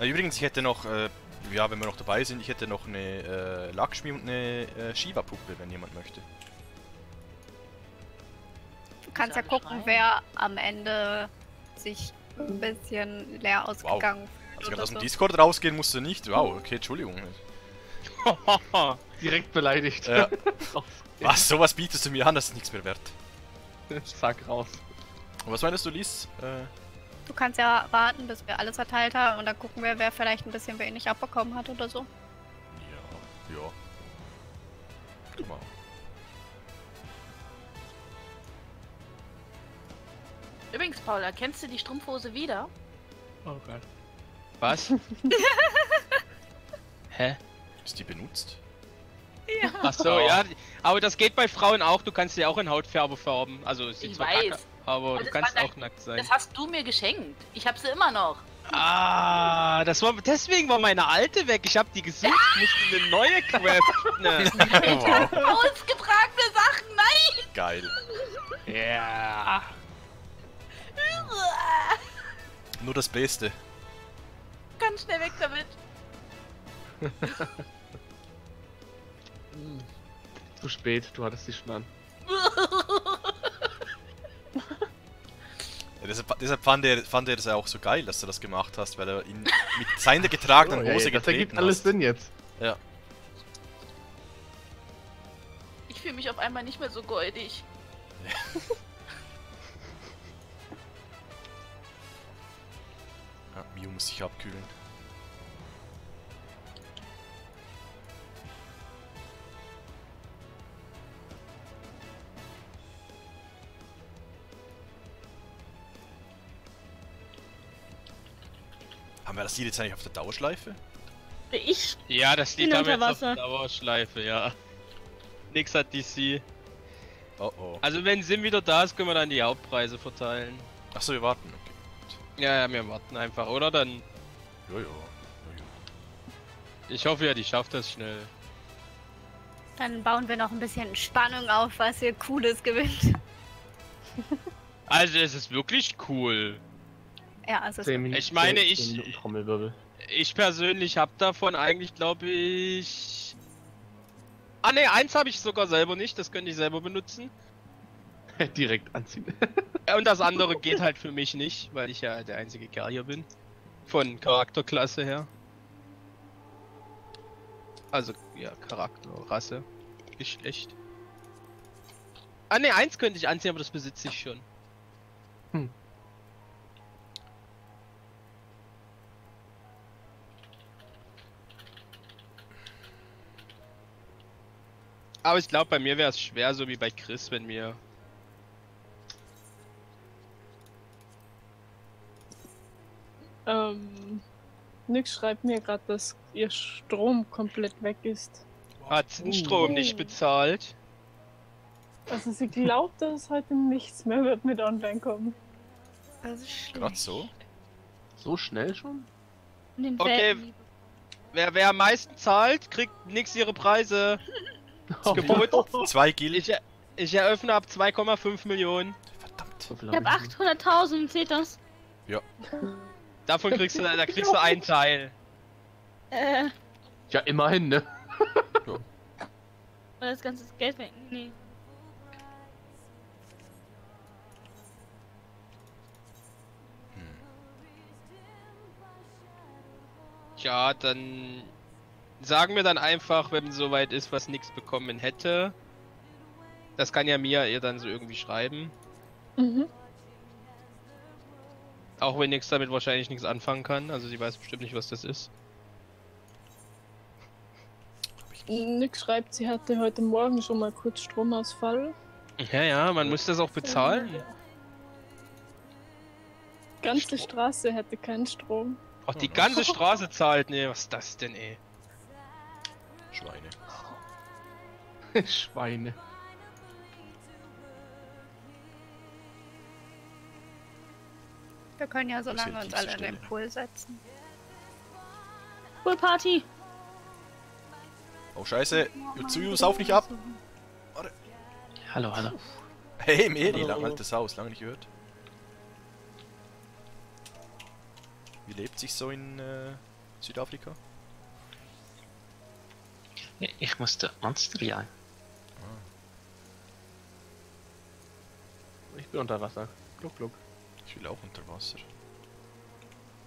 Übrigens, ich hätte noch, äh, ja, wenn wir noch dabei sind, ich hätte noch eine äh, Lakshmi und eine äh, Shiva-Puppe, wenn jemand möchte. Du kannst ja gucken, schreien. wer am Ende sich ein bisschen leer ausgegangen Also Oder gerade aus dem so. Discord rausgehen musst du nicht. Wow, okay, Entschuldigung. Direkt beleidigt. Ja. Was? Sowas bietest du mir an, das ist nichts mehr wert. Zack, raus. Und was meinst du, Lies? Äh, Du kannst ja warten, bis wir alles verteilt haben und dann gucken wir, wer vielleicht ein bisschen wenig abbekommen hat oder so. ja, ja. Guck mal. Übrigens, Paula, kennst du die Strumpfhose wieder? Oh Gott. Was? Hä? Ist die benutzt? Ach so, ja. Aber das geht bei Frauen auch. Du kannst sie auch in Hautfarbe färben. Also sieht Ich zwar weiß. kacke, aber Aber du das kannst auch nackt sein. Das hast du mir geschenkt. Ich habe sie immer noch. Ah, das war deswegen war meine alte weg. Ich habe die gesucht, musste eine neue craften. wow, Ausgetragene Sachen, nein! geil. Ja. Nur das Beste. Ganz schnell weg damit. Zu spät, du hattest die schon an. Ja, deshalb deshalb fand, er, fand er das ja auch so geil, dass du das gemacht hast, weil er ihn mit seiner getragenen Oh, ey, Hose das ergibt getreten alles hast. Sinn jetzt. Ich fühle mich auf einmal nicht mehr so goldig. Ja, Mew muss sich abkühlen. Haben wir das Lied jetzt eigentlich auf der Dauerschleife? Ich Ja, das Lied haben wir jetzt auf Wasser. Dauerschleife, ja. Nix hat DC. Oh oh. Also wenn Sim wieder da ist, können wir dann die Hauptpreise verteilen. Achso, wir warten. Okay. Ja, ja, wir warten einfach, oder? Dann. Jojo. Jojo. Ich hoffe ja, die schafft das schnell. Dann bauen wir noch ein bisschen Spannung auf, was hier Cooles gewinnt. Also es ist wirklich cool. Ja, also es 10 Minuten, Ich meine, 10 ich-. Ich persönlich habe davon eigentlich, glaube ich. Ah ne, eins habe ich sogar selber nicht, das könnte ich selber benutzen. Direkt anziehen. Und das andere geht halt für mich nicht, weil ich ja der einzige Kerl hier bin. Von Charakterklasse her. Also, ja, Charakter, Rasse, Geschlecht. Ah ne, eins könnte ich anziehen, aber das besitze ich schon. Hm. Aber ich glaube, bei mir wäre es schwer, so wie bei Chris, wenn mir. Ähm, Nix schreibt mir gerade, dass ihr Strom komplett weg ist. Hat den Strom nicht bezahlt. Also sie glaubt, dass heute nichts mehr wird mit online kommen. ist Gerade so? So schnell schon? Okay. Wer, wer am meisten zahlt, kriegt nix ihre Preise. Zwei Gil. Ich, er- ich eröffne ab 2,5 Millionen. Verdammt. Ich hab hab ich 800.000, seht das? Davon kriegst du, da kriegst du einen Teil. Äh. Ja, immerhin, ne? war das ganze Geld weg? Nee. Ja, dann sagen wir dann einfach, wenn es soweit ist, was nichts bekommen hätte. Das kann ja Mia ihr dann so irgendwie schreiben. Mhm. Auch wenn nix damit wahrscheinlich nichts anfangen kann. Also sie weiß bestimmt nicht, was das ist. Nick schreibt, sie hatte heute Morgen schon mal kurz Stromausfall. Ja, ja, man muss das auch bezahlen. Ganze Straße hätte keinen Strom. Auch die ganze Straße zahlt. Nee, was ist das denn, ey? Schweine. Schweine. Wir können ja so Das lange uns alle in Dienststelle. den Pool setzen. Pool Party! Oh scheiße. Jutsuyu, sauf nicht ab. Hallo, hallo. Hey Hallo. lang altes Haus, lange nicht gehört. Wie lebt sich so in äh, Südafrika? Ich musste Monster jagen. Ich bin unter Wasser. Gluck, gluck. Ich will auch unter Wasser.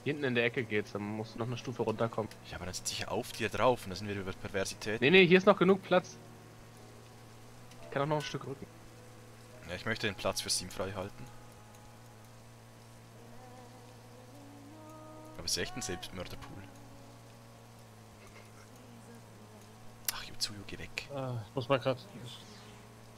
Hier hinten in der Ecke geht's, dann musst du noch eine Stufe runterkommen. Ja, aber dann sitze ich auf dir drauf und dann sind wir über Perversität. Nee, nee, hier ist noch genug Platz. Ich kann auch noch ein Stück rücken. Ja, ich möchte den Platz für Sim frei halten. Aber es ist echt ein Selbstmörderpool. Jutsuyu, geh weg. Äh, ich muss mal gerade.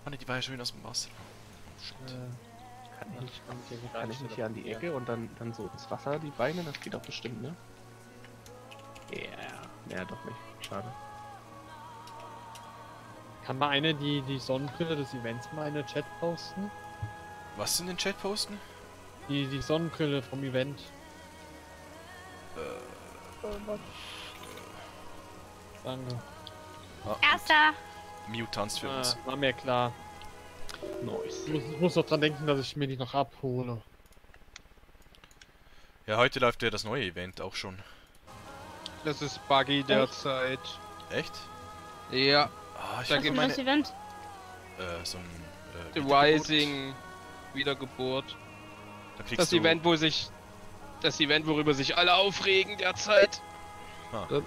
Oh ne, die war ja schön aus dem Wasser. Oh, shit. Äh, Kann ich, kann ich hier kann ich nicht hier an die Ecke und dann, dann so ins Wasser die Beine? Das geht doch bestimmt, ne? Ja, yeah. ja, doch nicht. Schade. Kann mal eine die, die Sonnenbrille des Events mal in den Chat posten? Was in den Chat posten? Die, die Sonnenbrille vom Event. Oh, was? Danke. Ah, Erster! Mew tanzt für uns. Ah, war mir klar. Nice. Ich muss, ich muss doch dran denken, dass ich mir die noch abhole. Ja, heute läuft ja das neue Event auch schon. Das ist Buggy derzeit. Echt? Ja, Ah, ich Da geht meine- Event? äh, so ein äh, The Wiedergeburt. Rising Wiedergeburt. Da kriegst Das du... Event, wo sich. Das Event, worüber sich alle aufregen derzeit. Ah, Gut.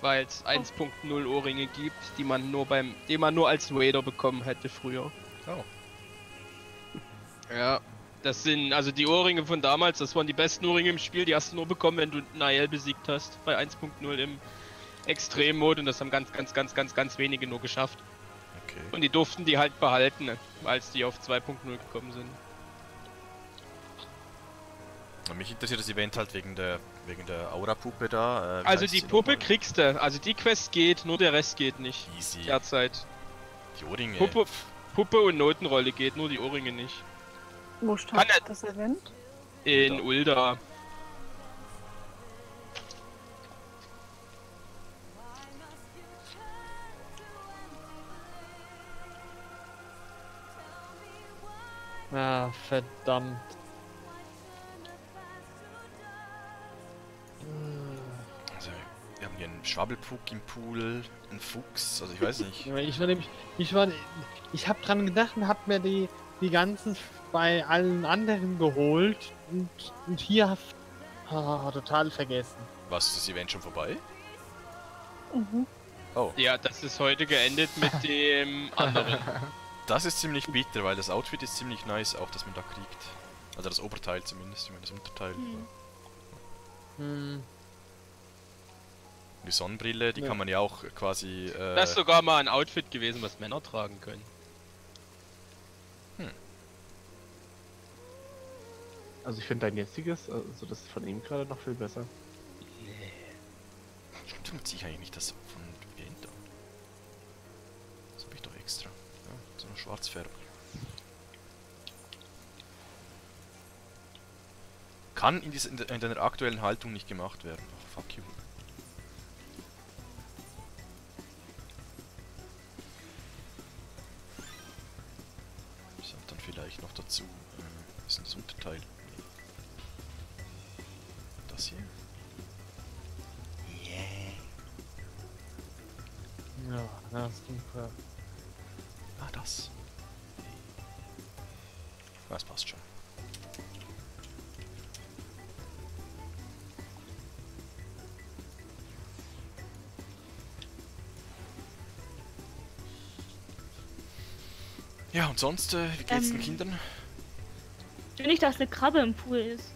Weil es 1.0 Ohrringe gibt, die man nur beim. die man nur als Raider bekommen hätte früher. Oh. Ja. Das sind, also die Ohrringe von damals, das waren die besten Ohrringe im Spiel, die hast du nur bekommen, wenn du Nael besiegt hast. Bei 1.0 im Extremmode und das haben ganz, ganz, ganz, ganz, ganz wenige nur geschafft. Okay. Und die durften die halt behalten, als die auf 2.0 gekommen sind. Mich interessiert das Event halt wegen der wegen der Aura-Puppe da. Äh, Also die Puppe nochmal? kriegst du, also die Quest geht, nur der Rest geht nicht. Easy. Derzeit. Die Ohrringe. Puppe, Puppe und Notenrolle geht, nur die Ohrringe nicht. Wo stand das Event? In Ulda. Ah, verdammt. Hier einen Schwabbelpug im Pool, einen Fuchs, also ich weiß nicht. Ich war nämlich, ich war, ich hab dran gedacht und hab mir die, die ganzen bei allen anderen geholt und, und hier hab, ah, total vergessen. Was, ist das Event schon vorbei? Mhm. Oh, Ja, das ist heute geendet mit dem anderen. das ist ziemlich bitter, weil das Outfit ist ziemlich nice, auch das man da kriegt. Also das Oberteil zumindest, ich meine das Unterteil. Hm. Hm. Die Sonnenbrille, die Ja. kann man ja auch quasi... Äh, Das ist sogar mal ein Outfit gewesen, was Männer tragen können. Also ich finde dein jetziges, also das von ihm gerade noch viel besser. Stimmt, ziehe ich eigentlich nicht das von an. Das habe ich doch extra. Ja, so eine Schwarzfärbe. Kann in, dieser, in, der, in deiner aktuellen Haltung nicht gemacht werden. Oh, fuck you. Das Unterteil? Das hier? Yeah. Ja, das ist super. Ah, das. Das passt schon. Ja, und sonst, äh, wie geht's den Ähm, Kindern? Ich will nicht, dass eine Krabbe im Pool ist.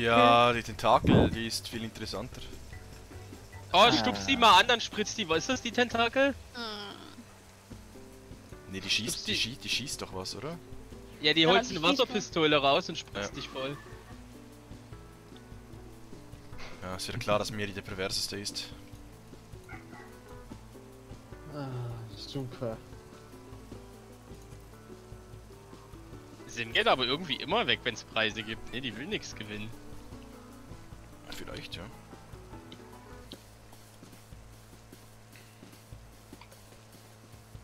Ja, die Tentakel, die ist viel interessanter. Oh, stupst die mal an, dann spritzt die. Was ist das, die Tentakel? Ne, die schießt, die, die- schießt, die schießt doch was, oder? Ja, die Ja, holt eine Wasserpistole raus und spritzt Ja. dich voll. Ja, ist wieder klar, dass Miri der perverseste ist. Ah, super. Sinn geht aber irgendwie immer weg, wenn es Preise gibt. Ne, die will nichts gewinnen. Vielleicht, ja.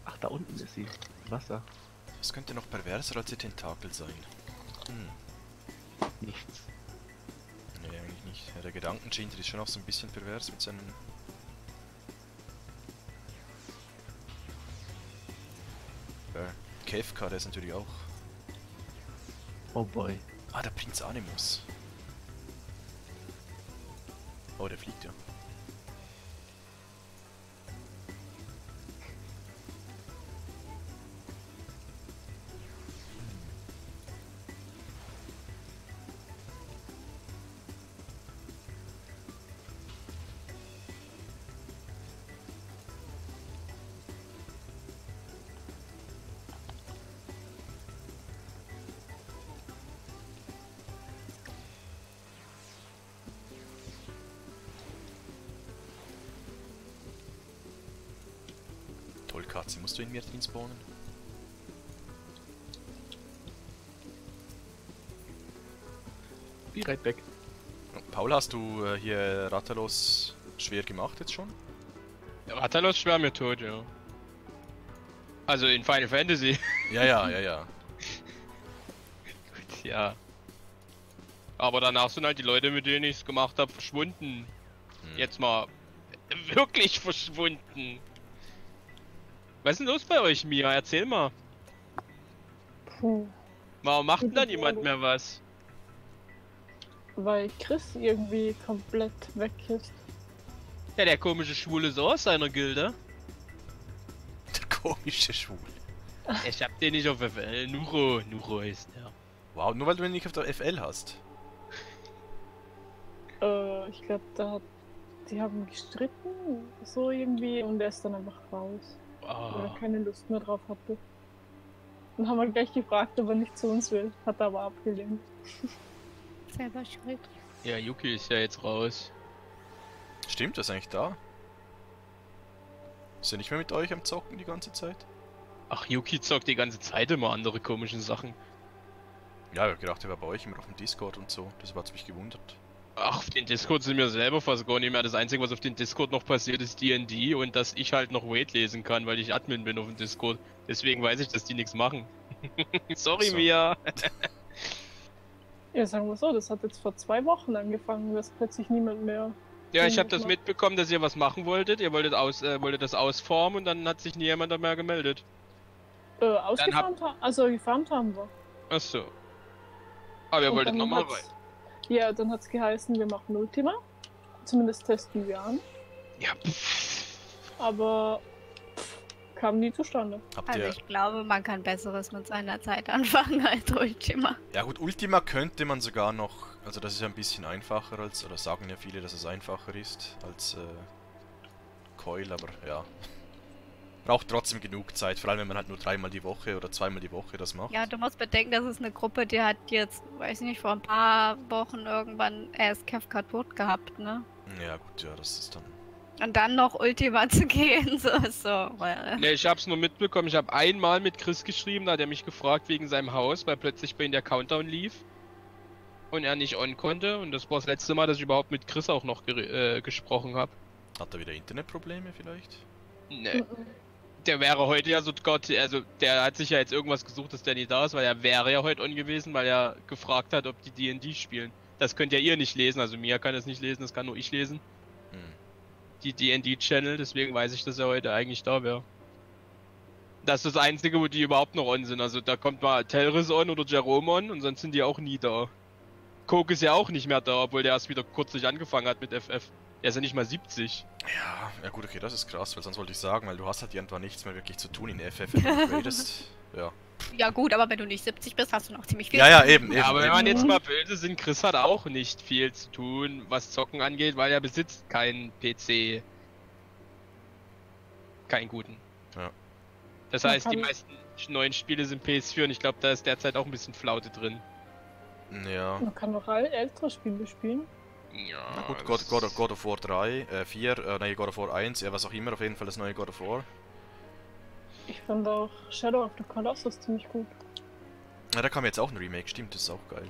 Ach, da unten ist sie. Wasser. Was könnte noch perverser als die Tentakel sein? Hm, Nichts. nee, eigentlich nicht. Ja, der Gedankenschinter ist schon auch so ein bisschen pervers mit seinen... Äh, Kefka, der ist natürlich auch... Oh boy. Ah, der Prinz Animus. Oh, der fliegt ja. Toll, Katze, musst du in mir drin spawnen? Be right back. Paul, hast du äh, hier Rattalos schwer gemacht jetzt schon? Rattalos schwör mir tot, ja. Also in Final Fantasy. Ja, ja, ja, ja. Gut, ja. Aber danach sind halt die Leute, mit denen ich es gemacht habe, verschwunden. Hm. Jetzt mal wirklich verschwunden. Was ist denn los bei euch, Mia? Erzähl mal. Puh. Warum macht denn da niemand mehr was? Weil Chris irgendwie komplett weg ist. Ja, der komische Schwule so aus seiner Gilde. Der komische Schwul. Ich hab den nicht auf FL. Nuro. Nuro heißt der. Wow, nur weil du ihn nicht auf der FL hast. Äh, ich glaube, da hat, die haben gestritten, so irgendwie, und er ist dann einfach raus, weil er Oh. keine Lust mehr drauf hatte. Dann haben wir gleich gefragt, ob er nicht zu uns will, hat er aber abgelehnt. Selber schuld. Ja, Yuki ist ja jetzt raus. Stimmt, er ist eigentlich da. Ist er nicht mehr mit euch am Zocken die ganze Zeit? Ach, Yuki zockt die ganze Zeit immer andere komische Sachen. Ja, ich hab gedacht, er war bei euch immer auf dem Discord und so. Das hat mich gewundert. Ach, auf den Discord sind wir selber fast gar nicht mehr. Das Einzige, was auf den Discord noch passiert, ist D&D und dass ich halt noch Wait lesen kann, weil ich Admin bin auf dem Discord. Deswegen weiß ich, dass die nichts machen. Sorry, So. Mia. Ja, sagen wir so, das hat jetzt vor zwei Wochen angefangen, dass plötzlich niemand mehr. Ja, ich habe das mitbekommen, dass ihr was machen wolltet. Ihr wolltet, aus, äh, wolltet das ausformen und dann hat sich nie jemand mehr gemeldet. Äh, ausgefarmt haben. Also gefarmt haben wir. Ach so. Aber ihr Und wolltet nochmal rein. Ja, dann hat's geheißen, wir machen Ultima. Zumindest testen wir an. Ja. Aber pff, kam nie zustande. Habt Also ihr. ich glaube, man kann Besseres mit seiner Zeit anfangen als Ultima. Ja gut, Ultima könnte man sogar noch. Also das ist ja ein bisschen einfacher als. Oder sagen ja viele, dass es einfacher ist als äh, Coil, aber ja. Braucht trotzdem genug Zeit, vor allem wenn man halt nur dreimal die Woche oder zweimal die Woche das macht. Ja, du musst bedenken, das ist eine Gruppe, die hat jetzt, weiß ich nicht, vor ein paar Wochen irgendwann erst Kefka tot gehabt, ne? Ja gut, ja, das ist dann. Und dann noch Ultima zu gehen, so ist so. Ne, ich hab's nur mitbekommen. Ich habe einmal mit Chris geschrieben, da hat er mich gefragt wegen seinem Haus, weil plötzlich bei ihm der Countdown lief. und er nicht on konnte. Und das war das letzte Mal, dass ich überhaupt mit Chris auch noch äh, gesprochen habe. Hat er wieder Internetprobleme vielleicht? Nee. Der wäre heute ja so Gott, also der hat sich ja jetzt irgendwas gesucht, dass der nicht da ist, weil er wäre ja heute on gewesen, weil er gefragt hat, ob die D&D spielen. Das könnt ja ihr nicht lesen, also Mia kann es nicht lesen, das kann nur ich lesen. Hm. Die D&D-Channel, deswegen weiß ich, dass er heute eigentlich da wäre. Das ist das Einzige, wo die überhaupt noch on sind. Also da kommt mal Telris on oder Jerome on und sonst sind die auch nie da. Coke ist ja auch nicht mehr da, obwohl der erst wieder kürzlich angefangen hat mit FF. Er ist ja nicht mal 70. Ja, ja gut, okay, das ist krass, weil sonst wollte ich sagen, weil du hast halt irgendwann nichts mehr wirklich zu tun in FF, wenn du tradest. Ja. Ja gut, aber wenn du nicht 70 bist, hast du noch ziemlich viel. Ja, ja, zu tun. eben, eben. Ja, aber wenn eben. man jetzt mal böse sind, Chris hat auch nicht viel zu tun, was Zocken angeht, weil er besitzt keinen PC. Keinen guten. Ja. Das heißt, die meisten neuen Spiele sind PS4 und ich glaube, da ist derzeit auch ein bisschen Flaute drin. Ja. Man kann doch alle ältere Spiele spielen. Ja, Na gut, God, God, of- God of War 3, äh 4, äh, nee, God of War 1, ja, was auch immer, auf jeden Fall das neue God of War. Ich fand auch Shadow of the Colossus ziemlich gut. Ja, da kam jetzt auch ein Remake, stimmt, das ist auch geil.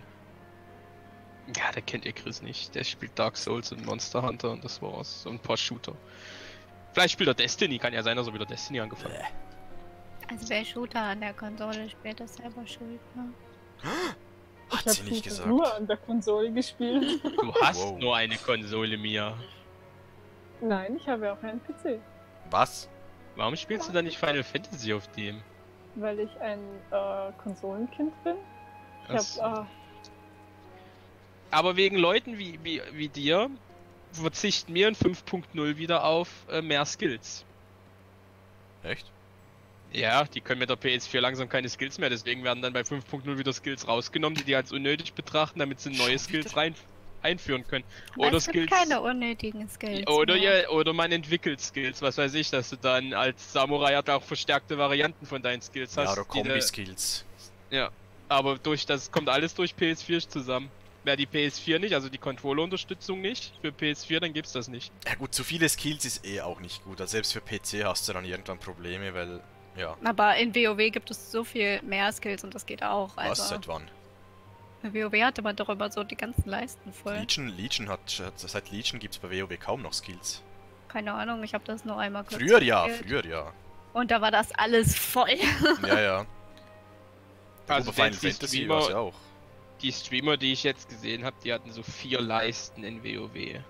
Ja, der kennt ihr Chris nicht. Der spielt Dark Souls und Monster Hunter und das war's. Und ein paar Shooter. Vielleicht spielt er Destiny, kann ja sein, dass er wieder Destiny angefangen hat. Also wer Shooter an der Konsole spielt, ist selber schuld. Ne? Hat ich sie nicht gesagt. nur an der Konsole gespielt. Du hast Wow. nur eine Konsole, Mia. Nein, ich habe ja auch einen PC. Was? Warum spielst du dann nicht Final Fantasy auf dem? Weil ich ein äh, Konsolenkind bin. Ich Das- hab, äh, Aber wegen Leuten wie, wie, wie dir verzichten wir in 5.0 wieder auf äh, mehr Skills. Echt? Ja, die können mit der PS4 langsam keine Skills mehr, deswegen werden dann bei 5.0 wieder Skills rausgenommen, die die als unnötig betrachten, damit sie neue Skills rein, einführen können. Oder es gibt Skills. keine unnötigen Skills. Oder, mehr. ja, oder man entwickelt Skills, was weiß ich, dass du dann als Samurai halt auch verstärkte Varianten von deinen Skills hast. Ja, oder Kombi-Skills. Aber durch das kommt alles durch PS4 zusammen. Wäre die PS4 nicht, also die Controller-Unterstützung nicht für PS4, dann gibt's das nicht. Ja gut, zu viele Skills ist eh auch nicht gut. Also selbst für PC hast du dann irgendwann Probleme, weil, ja, Aber in WoW gibt es so viel mehr Skills und das geht auch. was, Also seit wann? bei WoW hatte man doch immer so die ganzen Leisten voll. Legion, Legion hat, seit Legion gibt's bei WoW kaum noch Skills. Keine Ahnung, ich habe das nur einmal kurz Früher ja, gespielt. früher ja. Und da war das alles voll. Ja, ja. Also Final Fantasy Streamer- war's ja auch. Die Streamer, die ich jetzt gesehen habe, die hatten so vier Leisten in WoW.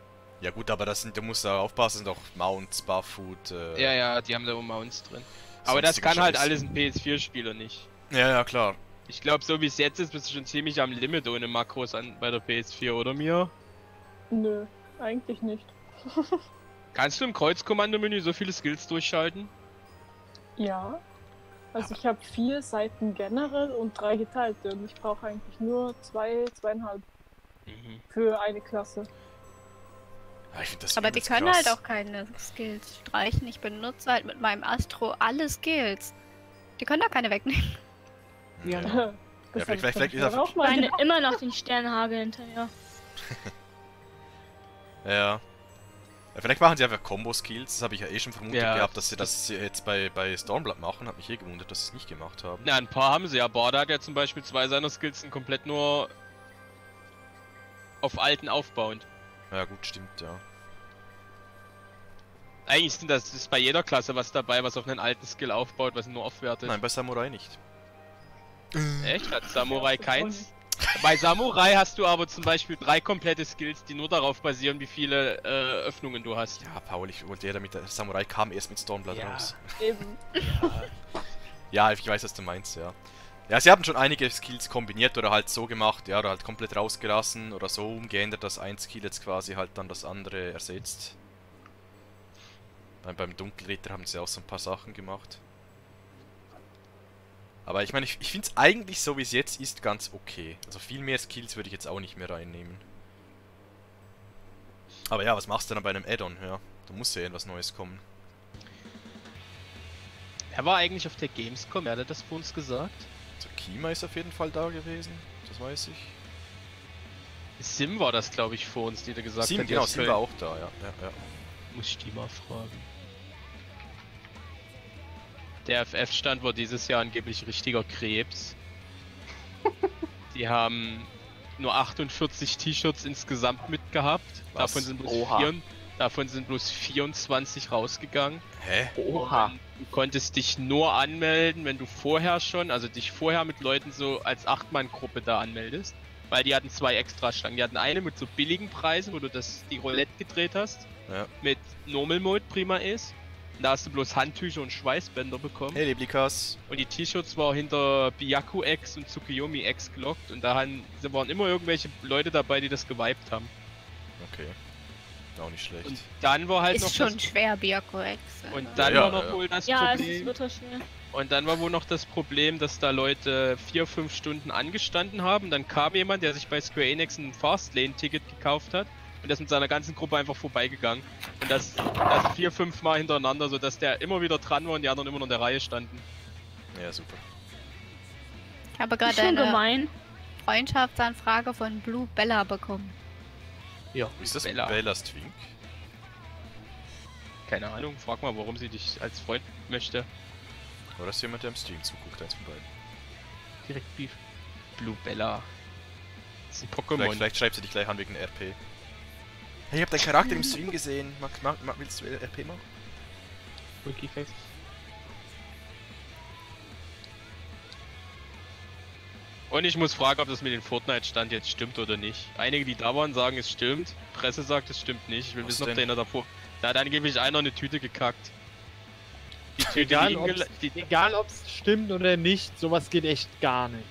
Ja gut, aber das sind, du musst da aufpassen, sind auch Mounts, Barfoot, äh, Ja, ja, die haben da auch Mounts drin. Aber das kann halt alles ein PS4-Spieler nicht. Ja, ja, klar. Ich glaube, so wie es jetzt ist, bist du schon ziemlich am Limit ohne Makros an, bei der PS4, oder mir? nö, eigentlich nicht. Kannst du im Kreuzkommandomenü so viele Skills durchschalten? Ja. Also ich habe vier Seiten generell und drei geteilte und ich brauche eigentlich nur zwei, zweieinhalb Mhm. für eine Klasse. Aber die können krass. halt auch keine Skills streichen. Ich benutze halt mit meinem Astro alle Skills. Die können da keine wegnehmen. Ja. Das Ja, hab vielleicht- ich vielleicht- vielleicht ist er- auch mal Meine immer noch den Sternhagel hinterher. Ja. ja. Vielleicht machen sie einfach Combo-Skills, das habe ich ja eh schon vermutet Ja, gehabt, dass sie das jetzt bei, bei Stormblood machen. Hat mich eh gewundert, dass sie es nicht gemacht haben. Na, ein paar haben sie ja. Border hat ja zum Beispiel zwei seiner Skills sind komplett nur auf alten aufbauend. Ja gut, stimmt, ja. Eigentlich sind das ist bei jeder Klasse was dabei, was auf einen alten Skill aufbaut, was nur aufwertet. Nein, bei Samurai nicht. Echt? Hat Samurai keins? Bei Samurai hast du aber zum Beispiel drei komplette Skills, die nur darauf basieren, wie viele äh, Öffnungen du hast. Ja, Paul, ich wollte ja damit, der Samurai kam erst mit Stormblood Ja. raus. Eben. Ja, ich weiß, was du meinst, ja. Ja, sie haben schon einige Skills kombiniert oder halt so gemacht, ja, oder halt komplett rausgelassen oder so umgeändert, dass ein Skill jetzt quasi halt dann das andere ersetzt. Beim, beim Dunkelritter haben sie auch so ein paar Sachen gemacht. Aber ich meine, ich, ich finde es eigentlich so, wie es jetzt ist, ganz okay. Also viel mehr Skills würde ich jetzt auch nicht mehr reinnehmen. Aber ja, was machst du dann bei einem Add-on? Ja, da muss ja irgendwas Neues kommen. Er war eigentlich auf der Gamescom, wer hat das für uns gesagt? So, Kima ist auf jeden Fall da gewesen, das weiß ich. Sim war das, glaube ich, vor uns, die da gesagt Sim, hat, genau, Sim Köln. war auch da, ja. ja, ja. Muss ich die mal fragen. Der FF-Stand war dieses Jahr angeblich richtiger Krebs. die haben nur 48 T-Shirts insgesamt mitgehabt. Was? Davon sind, bloß Oha. vier, davon sind bloß 24 rausgegangen. Hä? Oha. Und Du konntest dich nur anmelden, wenn du vorher schon, also dich vorher mit Leuten so als Acht-Mann-Gruppe da anmeldest. Weil die hatten zwei Extra-Stangen. Die hatten eine mit so billigen Preisen, wo du das, die Roulette gedreht hast. Ja. Mit Normal Mode prima ist. Und da hast du bloß Handtücher und Schweißbänder bekommen. Hey, Replikas. Und die T-Shirts waren hinter Byaku X und Tsukuyomi X gelockt. Und da waren immer irgendwelche Leute dabei, die das gewiped haben. Okay. Auch nicht schlecht. Und dann war halt noch Ist schon das, schwer, Birko X. und dann Ja, war noch ja. wohl das Ja, es Problem. ist wirklich schwer. Und dann war wohl noch das Problem, dass da Leute vier, fünf Stunden angestanden haben. Dann kam jemand, der sich bei Square Enix ein Fastlane-Ticket gekauft hat und der ist mit seiner ganzen Gruppe einfach vorbeigegangen. Und das, das vier, fünf Mal hintereinander, sodass der immer wieder dran war und die anderen immer noch in der Reihe standen. Ja, super. Ich habe gerade eine gemein. Freundschaftsanfrage von Blue Bella bekommen. Ist das Bella. Bellas Twink? Keine Ahnung, frag mal, warum sie dich als Freund möchte. Oder ist jemand, der im Stream zuguckt? Eins von beiden. Direkt Beef. Blue Bella. Das ist ein Vielleicht, Pokémon. vielleicht schreibt sie dich gleich an wegen RP. Hey, ich hab deinen Charakter im Stream gesehen. Mag, mag, mag, willst du RP machen? Winky Face. Und ich muss fragen, ob das mit dem Fortnite-Stand jetzt stimmt oder nicht. Einige, die da waren, sagen, es stimmt. Presse sagt, es stimmt nicht. Ich will Was wissen, ob der einer davor. Da hat angeblich einer eine Tüte gekackt. Die Tüte Egal, ob's, die, egal ob es stimmt oder nicht, sowas geht echt gar nicht.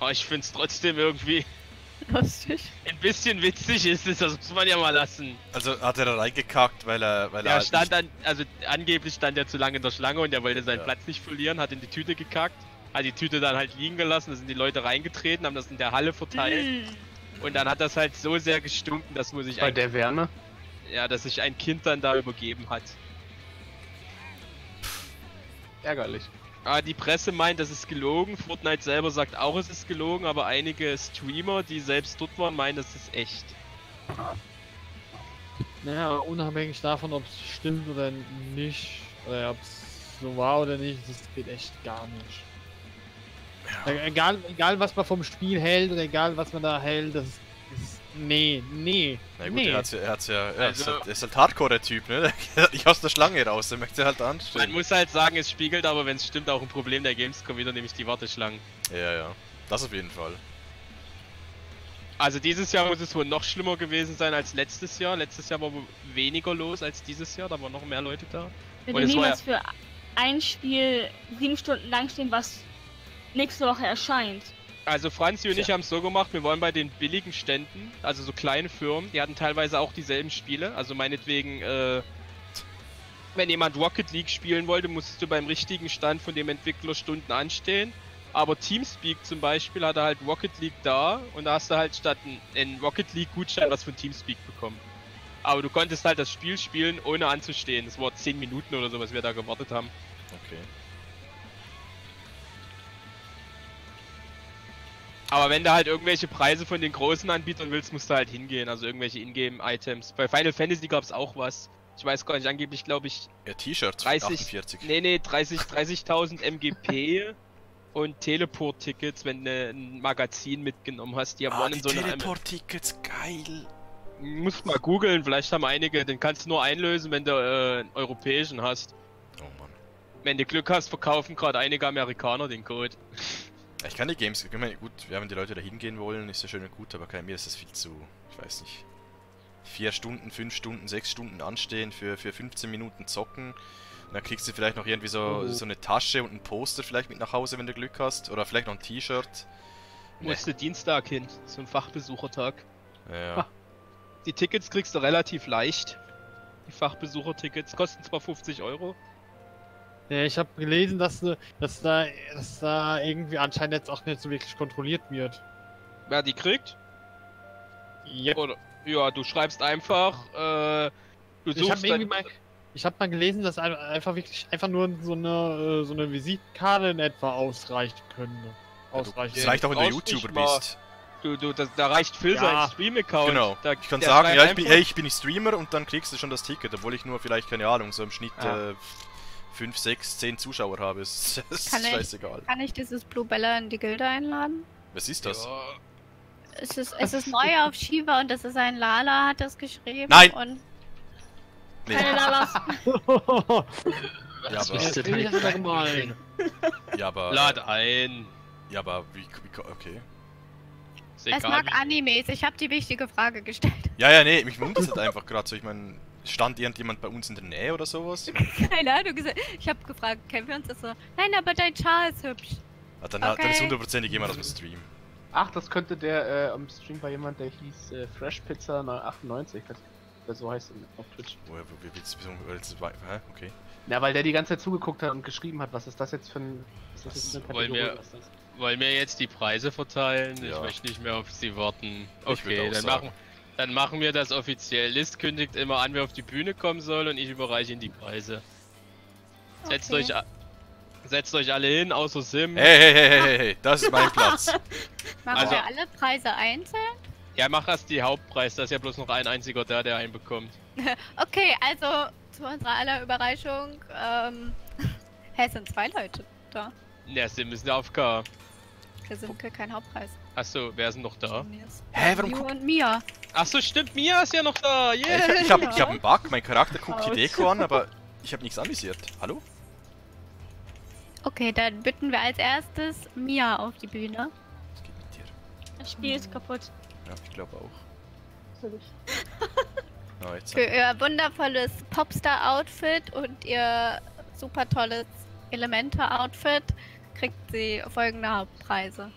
Aber ich find's trotzdem irgendwie Lustig. ein bisschen witzig ist es, das muss man ja mal lassen. Also hat er da reingekackt, weil er. Weil er Er halt stand nicht- dann, also angeblich stand er zu lange in der Schlange und er wollte seinen Ja. Platz nicht verlieren, hat in die Tüte gekackt, hat die Tüte dann halt liegen gelassen, da sind die Leute reingetreten, haben das in der Halle verteilt und dann hat das halt so sehr gestunken, dass wo sich Bei ein, der Wärme. ja, dass sich ein Kind dann da übergeben hat. Ärgerlich. Ah, die Presse meint, das ist gelogen. Fortnite selber sagt auch, es ist gelogen, aber einige Streamer, die selbst dort waren, meinen, das ist echt. Naja, unabhängig davon, ob es stimmt oder nicht, oder ob es so war oder nicht, das geht echt gar nicht. Egal, egal was man vom Spiel hält oder egal was man da hält, das ist. ist nee, nee. Na gut, nee. er hat's ja, er hat's ja, er ist Also- halt, er ist halt Hardcore der Typ, ne? Der geht nicht aus der Schlange raus, der möchte halt Man anstehen. muss halt sagen, es spiegelt aber, wenn es stimmt, auch ein Problem der Gamescom wieder, nämlich die Warteschlangen. Ja, ja. Das auf jeden Fall. Also dieses Jahr muss es wohl noch schlimmer gewesen sein als letztes Jahr. Letztes Jahr war wohl weniger los als dieses Jahr, da waren noch mehr Leute da. Wenn Und du niemals für ein Spiel sieben Stunden lang stehen, was nächste Woche erscheint. Also Franzi und ich haben es so gemacht, wir waren bei den billigen Ständen, also so kleine Firmen, die hatten teilweise auch dieselben Spiele. Also meinetwegen, äh, wenn jemand Rocket League spielen wollte, musstest du beim richtigen Stand von dem Entwickler Stunden anstehen. Aber Teamspeak zum Beispiel hatte halt Rocket League da und da hast du halt statt einen Rocket League Gutschein was von Teamspeak bekommen. Aber du konntest halt das Spiel spielen, ohne anzustehen. Das war 10 Minuten oder so, was wir da gewartet haben. Okay. Aber wenn du halt irgendwelche Preise von den großen Anbietern willst, musst du halt hingehen. Also irgendwelche Ingame-Items. Bei Final Fantasy gab es auch was. Ich weiß gar nicht, angeblich glaube ich. Ja, T-Shirt, 30 48. Nee, nee, 30 30.000 MGP und Teleport-Tickets, wenn du ein Magazin mitgenommen hast. Die ah, waren die so. Teleport-Tickets, geil. Musst mal googeln, vielleicht haben einige. Den kannst du nur einlösen, wenn du äh, einen europäischen hast. Oh Mann. Wenn du Glück hast, verkaufen gerade einige Amerikaner den Code. Ich kann die Games, ich meine, gut, wenn die Leute da hingehen wollen, ist ja schön und gut, aber bei mir ist das viel zu, ich weiß nicht. Vier Stunden, fünf Stunden, sechs Stunden anstehen für, für 15 Minuten zocken. Und dann kriegst du vielleicht noch irgendwie so, Oh. so eine Tasche und ein Poster vielleicht mit nach Hause, wenn du Glück hast. Oder vielleicht noch ein T-Shirt. Nee. Musst du Dienstag hin, so ein Fachbesuchertag. Ja, Die Tickets kriegst du relativ leicht. Die Fachbesuchertickets kosten zwar 50 Euro. Ja, ich habe gelesen, dass, äh, dass, da, dass da irgendwie anscheinend jetzt auch nicht so wirklich kontrolliert wird. Wer die kriegt? Ja. Oder ja, du schreibst einfach, äh, du Ich suchst habe irgendwie mal, ich habe mal gelesen, dass ein- einfach wirklich einfach nur so eine äh, so eine Visitenkarte in etwa ausreichen könnte. Ausreichen. Es reicht auch, wenn du brauchst YouTuber nicht mal- bist. du, du, das, da reicht Phil Ja. sein Stream-Account. Genau. Da, Ich kann der sagen, ja, ich bin, hey, ich bin Streamer und dann kriegst du schon das Ticket, obwohl ich nur vielleicht, keine Ahnung, so im Schnitt Ja. äh, 5, 6, 10 Zuschauer habe. Ist, ist Kann ich- scheißegal. Kann ich dieses Blue Bella in die Gilde einladen? Was ist das? Ja. Es ist, es ist neu auf Shiva und das ist ein Lala, hat das geschrieben. Nein. Und Nee. Keine Lalas. Ja, aber, ich denn das mal. ja, aber, Lad ein. ja, aber, wie, wie, okay. Ist es mag Animes. Ich habe die wichtige Frage gestellt. Ja, ja, nee, mich wundert es halt einfach gerade so. Ich meine, stand irgendjemand bei uns in der Nähe oder sowas? Keine Ahnung. gesagt- Ich habe gefragt, kennen wir uns? Das so, nein, aber dein Char ist hübsch. Ah, dann, hat dann ist Okay. hundertprozentig jemand aus dem Stream. Ach, das könnte der äh, am Stream bei jemand, der hieß äh, Fresh Pizza 98. Das, das so heißt er auf Twitch. Woher, willst du, willst du, hä? Okay. Ja, weil der die ganze Zeit zugeguckt hat und geschrieben hat, was ist das jetzt für ein. Was ist das jetzt für eine Wollen wir- Kategorie? Was ist das? Wollen wir jetzt die Preise verteilen? Ja. Ich möchte nicht mehr auf sie warten. Okay, dann sagen. machen, dann machen wir das offiziell. List kündigt immer an, wer auf die Bühne kommen soll und ich überreiche ihnen die Preise. Setzt Okay. euch a- Setzt euch alle hin, außer Sim. Hey, hey, hey, hey, hey, das ist mein Platz. Machen Also- wir alle Preise einzeln? Ja, mach erst die Hauptpreis, da ist ja bloß noch ein einziger da, der einen bekommt. Okay, also zu unserer aller Überraschung, ähm, hä, es sind zwei Leute da. Ja, Sim ist eine AFK. Wir sind kein Hauptpreis. Achso, wer ist denn noch da? Hä, warum guckt... und Mia. Achso, stimmt, Mia ist ja noch da. Yeah. ich hab, ich hab, ich hab einen Bug, mein Charakter guckt die. Deko an, aber ich habe nichts anvisiert. Hallo? Okay, dann bitten wir als erstes Mia auf die Bühne. Was geht mit dir? Das Spiel ist kaputt. Ja, ich glaube auch. Natürlich. Oh, jetzt. Für ihr wundervolles Popstar-Outfit und ihr super tolles Elemente-Outfit kriegt sie folgende Hauptpreise.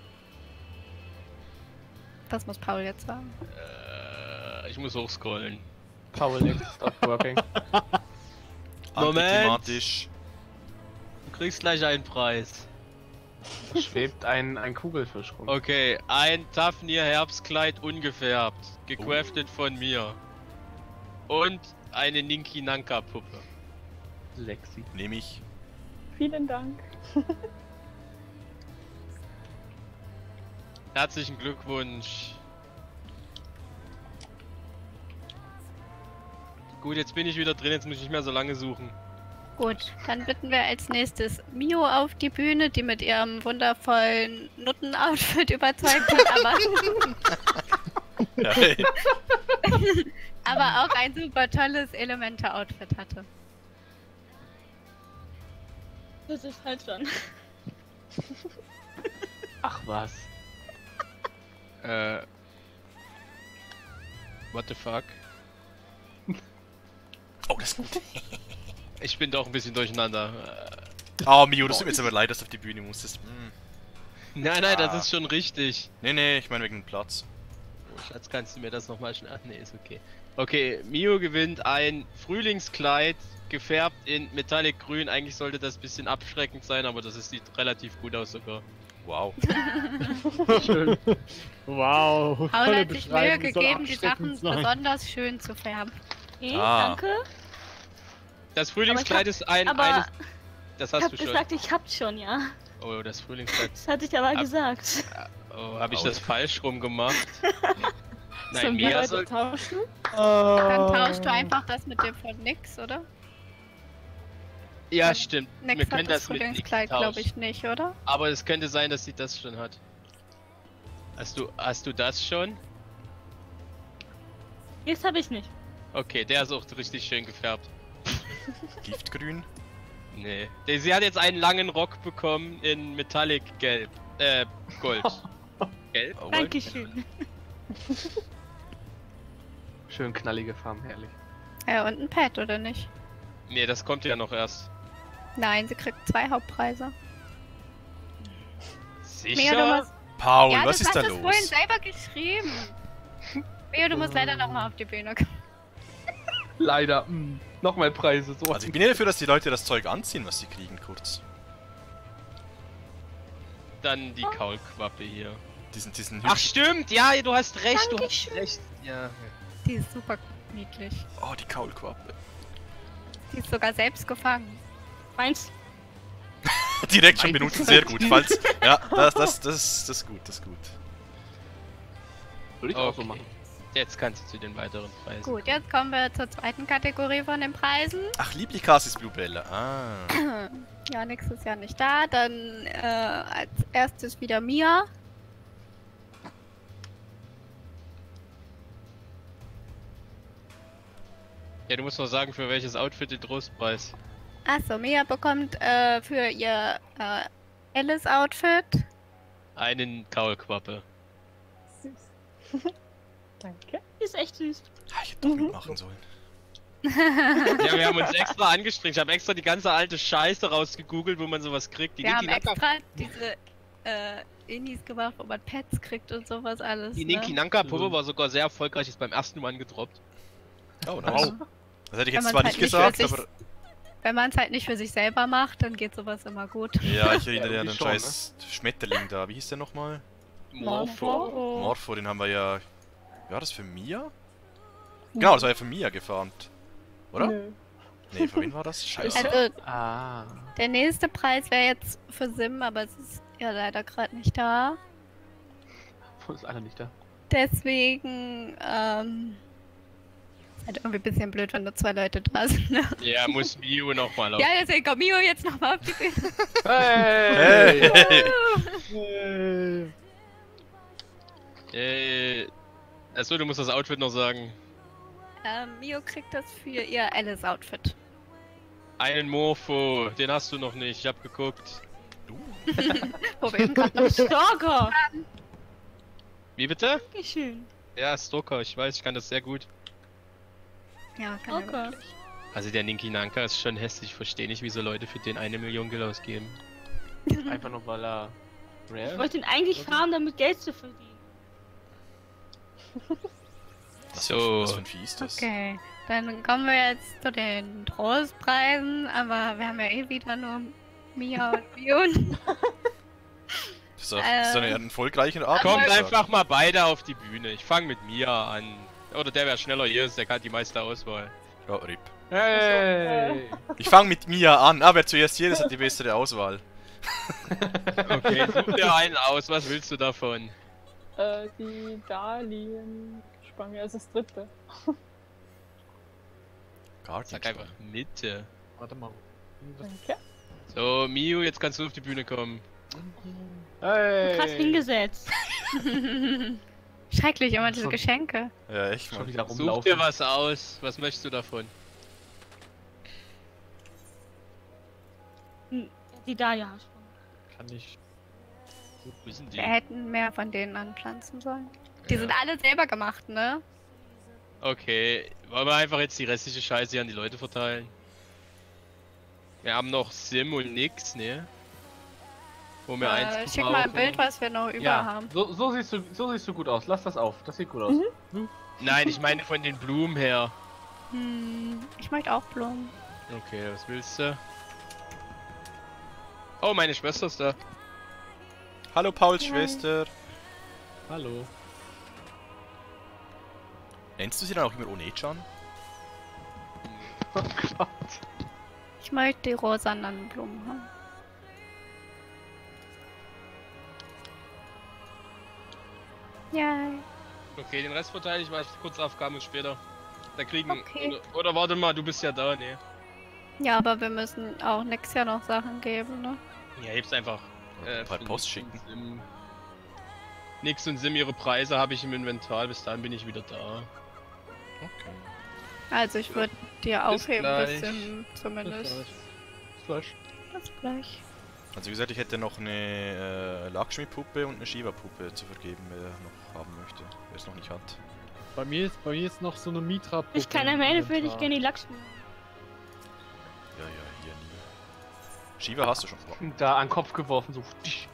Das muss Paul jetzt sagen. Äh, ich muss hochscrollen. Power Legs stop working. Moment. Du kriegst gleich einen Preis. Da schwebt ein, ein Kugelfisch rum. Okay, ein Tafnir Herbstkleid ungefärbt. Gecraftet von mir. Und eine Ninki Nanka Puppe. Lexi. Nehme ich. Vielen Dank. Herzlichen Glückwunsch. Gut, jetzt bin ich wieder drin, jetzt muss ich nicht mehr so lange suchen. Gut, dann bitten wir als nächstes Mio auf die Bühne, die mit ihrem wundervollen Nutten-Outfit überzeugt hat, aber, aber auch ein super tolles Elemente-Outfit hatte. Das ist halt schon. Ach was. Äh. What the fuck? Oh, das ist gut. Ich bin doch ein bisschen durcheinander. Oh, Mio, das tut mir jetzt aber leid, dass du auf die Bühne musstest. Äh, Nein, nein, das Ah. ist schon richtig. Nee, nee, ich meine wegen dem Platz. Oh, Schatz, kannst du mir das nochmal schnell. Ach, nee, ist okay. Okay, Mio gewinnt ein Frühlingskleid, gefärbt in Metallic Grün. Eigentlich sollte das ein bisschen abschreckend sein, aber das ist, sieht relativ gut aus sogar. Wow. Schön. Wow. Paul hat sich Mühe gegeben, die Sachen sein. besonders schön zu färben. Okay, Ah. danke. Das Frühlingskleid hab- ist ein. aber eines, das Ich hast hab du schon. gesagt, ich hab's schon, ja. Oh, das Frühlingskleid. Das hatte ich aber Ab- gesagt. Oh, habe ich das falsch rum gemacht? Nein, Sollen wir Mia heute soll. tauschen? Dann Oh. tauschst du einfach das mit dem von Nix, oder? Ja, stimmt. Nix Wir können das das Frühlingskleid, glaube ich, nicht, oder? Aber es könnte sein, dass sie das schon hat. Hast du, hast du das schon? Jetzt habe ich nicht. Okay, der ist auch richtig schön gefärbt. Giftgrün. Nee. Der- Sie hat jetzt einen langen Rock bekommen in Metallic Gelb. Äh, Gold. Gelb? Oh, Dankeschön. Schön knallige Farben, herrlich. Ja, und ein Pad, oder nicht? Nee, das kommt ja noch erst. Nein, sie kriegt zwei Hauptpreise. Sicher? Mia, du musst, Paul, ja, was du ist da hast es los? vorhin selber geschrieben. Mia, du musst leider nochmal auf die Bühne kommen. Leider. Mh. Nochmal Preise. So. Also ich bin ja dafür, dass die Leute das Zeug anziehen, was sie kriegen, kurz. Dann die Kaulquappe hier. Diesen, diesen Ach stimmt, ja, du hast recht, du hast Dankeschön. recht. Ja. Die ist super niedlich. Oh, die Kaulquappe. Die ist sogar selbst gefangen. Eins. Direkt schon benutzt, sehr gut. Falls, ja, das, das, das, das ist gut, das ist gut. Würde ich okay. auch so machen. Jetzt kannst du zu den weiteren Preisen. Gut, jetzt kommen wir zur zweiten Kategorie von den Preisen. Ach, lieblich ist Bluebella. Ah. ja, nächstes Jahr nicht da. Dann äh, als erstes wieder Mia. Ja, du musst nur sagen, für welches Outfit den Trostpreis. Achso, Mia bekommt äh, für ihr äh, Alice-Outfit. Einen Kaulquappe. Süß. Danke. Die ist echt süß. Ah, ich hätte doch mitmachen sollen. Ja, wir haben uns extra angestrengt. Ich habe extra die ganze alte Scheiße rausgegoogelt, wo man sowas kriegt. Die Wir haben extra diese äh, Inis gemacht, wo man Pets kriegt und sowas alles. die ne? Niki Nanka Puppe war sogar sehr erfolgreich, ist beim ersten Mal gedroppt. Oh, nice. Das hätte ich jetzt zwar halt nicht gesagt, aber. Wenn man es halt nicht für sich selber macht, dann geht sowas immer gut. Ja, ich erinnere Ja, an den schon, ne? scheiß Schmetterling da. Wie hieß der nochmal? Morpho. Morpho, den haben wir ja. Wie war das für Mia? Genau, das war ja für Mia gefarmt. Oder? Nö. Nee, für wen war das? Scheiße. Also, Ah. der nächste Preis wäre jetzt für Sim, aber es ist ja leider gerade nicht da. Wo ist einer nicht da? Deswegen, ähm. Ist halt irgendwie ein bisschen blöd, wenn nur zwei Leute da sind. Ne? Ja, muss Mio nochmal auf. Ja, deswegen kommt Mio jetzt nochmal auf die Bühne. Hey! Hey! Äh, Äh. Achso, du musst das Outfit noch sagen. ähm, Mio kriegt das für ihr Alice-Outfit. Einen Morpho, den hast du noch nicht, ich hab geguckt. Wo wir eben gerade noch Stalker! Wie bitte? Wie schön. Ja, Stalker, ich weiß, ich kann das sehr gut. Ja, kann Stalker. ja Also der Ninki Nanka ist schon hässlich, ich verstehe nicht, wieso Leute für den eine Million Geld ausgeben. Einfach nur weil er Ich rare. wollte ihn eigentlich fahren, damit Geld zu verdienen. So. was für ein Vieh ist das? Okay, dann kommen wir jetzt zu den Trostpreisen, aber wir haben ja eh wieder nur Mia und Mion. Das ist, doch- das ist doch Äh. ein erfolgreicher Abend. Kommt ich einfach mal beide auf die Bühne. Ich fange mit Mia an. Oder der, wer schneller hier ist, der hat die meiste Auswahl. Ja, RIP. Hey! Ich fange mit Mia an. Ah, wer zuerst hier ist, hat die bessere Auswahl. Okay, such dir einen aus, was willst du davon? Äh, die Darlehen-Spange, also das dritte. Sag einfach Mitte. warte mal. Danke. So, Miu, jetzt kannst du auf die Bühne kommen. Hey! Krass hingesetzt. Schrecklich, immer diese Schon- Geschenke. Ja, echt, Schon Mann. wieder Such rumlaufen. dir was aus. Was möchtest du davon? Die Dahlia hast du. Kann ich. Wo sind die? Wir hätten mehr von denen anpflanzen sollen. Die sind alle selber gemacht, ne? Okay, wollen wir einfach jetzt die restliche Scheiße hier an die Leute verteilen? Wir haben noch Sim und nix, ne? Wo wir Äh, eins schick mal ein. Bild, was wir noch über Ja, haben. so, so, siehst du, so siehst du gut aus. Lass das auf. Das sieht gut aus. Nein, ich meine von den Blumen her. Hm, ich möchte auch Blumen. Okay, was willst du? Oh, meine Schwester ist da. Hallo, Pauls Hi. Schwester. Hallo. Nennst du sie dann auch immer One-Chan? Oh Gott. Ich möchte die rosanen Blumen haben. Ja. Okay, den Rest verteile ich mal kurz Aufgaben später. Da kriegen. Okay. Oder, oder warte mal, du bist ja da, ne? Ja, aber wir müssen auch nächstes Jahr noch Sachen geben, ne? Ja, heb's einfach. Äh, für Post Nix schicken. und Sim. Nix und Sim, ihre Preise habe ich im Inventar. Bis dahin bin ich wieder da. Okay. Also ich würde dir Bis aufheben, gleich. bisschen zumindest. Slash. Bis gleich. Also wie gesagt, ich hätte noch eine äh, Lakshmi-Puppe und eine Shiva-Puppe zu vergeben, wer noch haben möchte, wer es noch nicht hat. Bei mir ist, bei mir ist noch so eine mitra -Puppe Ich kann im am Ende würde ich Inventar. gerne die Lakshmi. Ja, ja, hier nie. Shiva hast du schon. Oh, Da an den Kopf geworfen, so.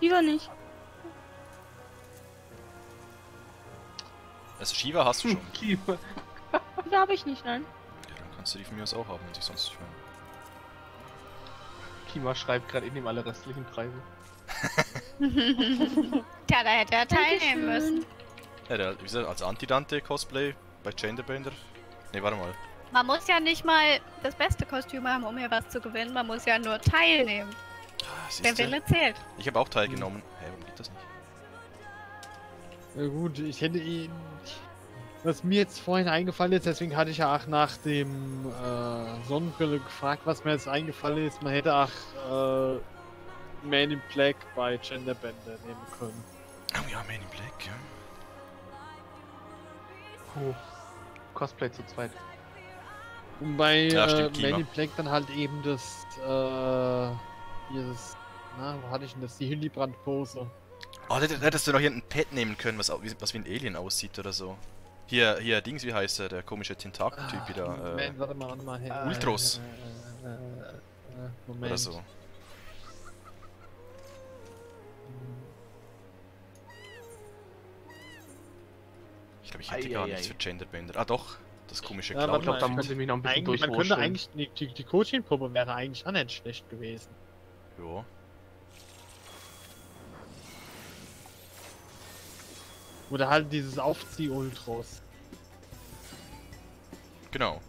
Lieber nicht. Also Shiva hast du schon. Kiefer. Lieber habe ich nicht, nein. Ja, dann kannst du die von mir aus auch haben, wenn sich sonst nicht hören. Kima schreibt gerade, ich nehme alle restlichen Preise. Tja, da hätte er teilnehmen müssen. Ja, der, wie gesagt, als Anti-Dante-Cosplay bei Genderbender. Ne, warte mal. Man muss ja nicht mal das beste Kostüm haben, um hier was zu gewinnen. Man muss ja nur teilnehmen. Ah, Der siehste? Wille zählt. Ich habe auch teilgenommen. Hä, warum geht das nicht? Ja gut, ich hätte ihn. Was mir jetzt vorhin eingefallen ist, deswegen hatte ich ja auch nach dem äh, Sonnenbrille gefragt, was mir jetzt eingefallen ist. Man hätte auch äh, Man in Black bei Genderbender nehmen können. Oh ja, Man in Black, ja. Oh. Cosplay zu zweit. Und bei Ja, äh. Man in Black dann halt eben das, äh, dieses, na, wo hatte ich denn das? Die Hildebrand-Pose. Oh, da da hättest du noch hier ein Pet nehmen können, was, was wie ein Alien aussieht oder so. Hier, hier, Dings, wie heißt der, der komische Tentakel-Typ wieder. Äh, Moment, warte mal, warte mal. Äh, Ultros. Äh, äh, äh, Moment. oder so. Ich glaube, ich hätte gar Eieiei. nichts für Genderbänder. Ah doch, das komische Ja, Ich glaube, da muss ich mich noch ein bisschen Eigentlich, man könnte durchwurschteln. eigentlich, die, die, die Coaching-Puppe wäre eigentlich auch nicht schlecht gewesen. Ja. Oder halt dieses Aufzieh-Ultros. Genau.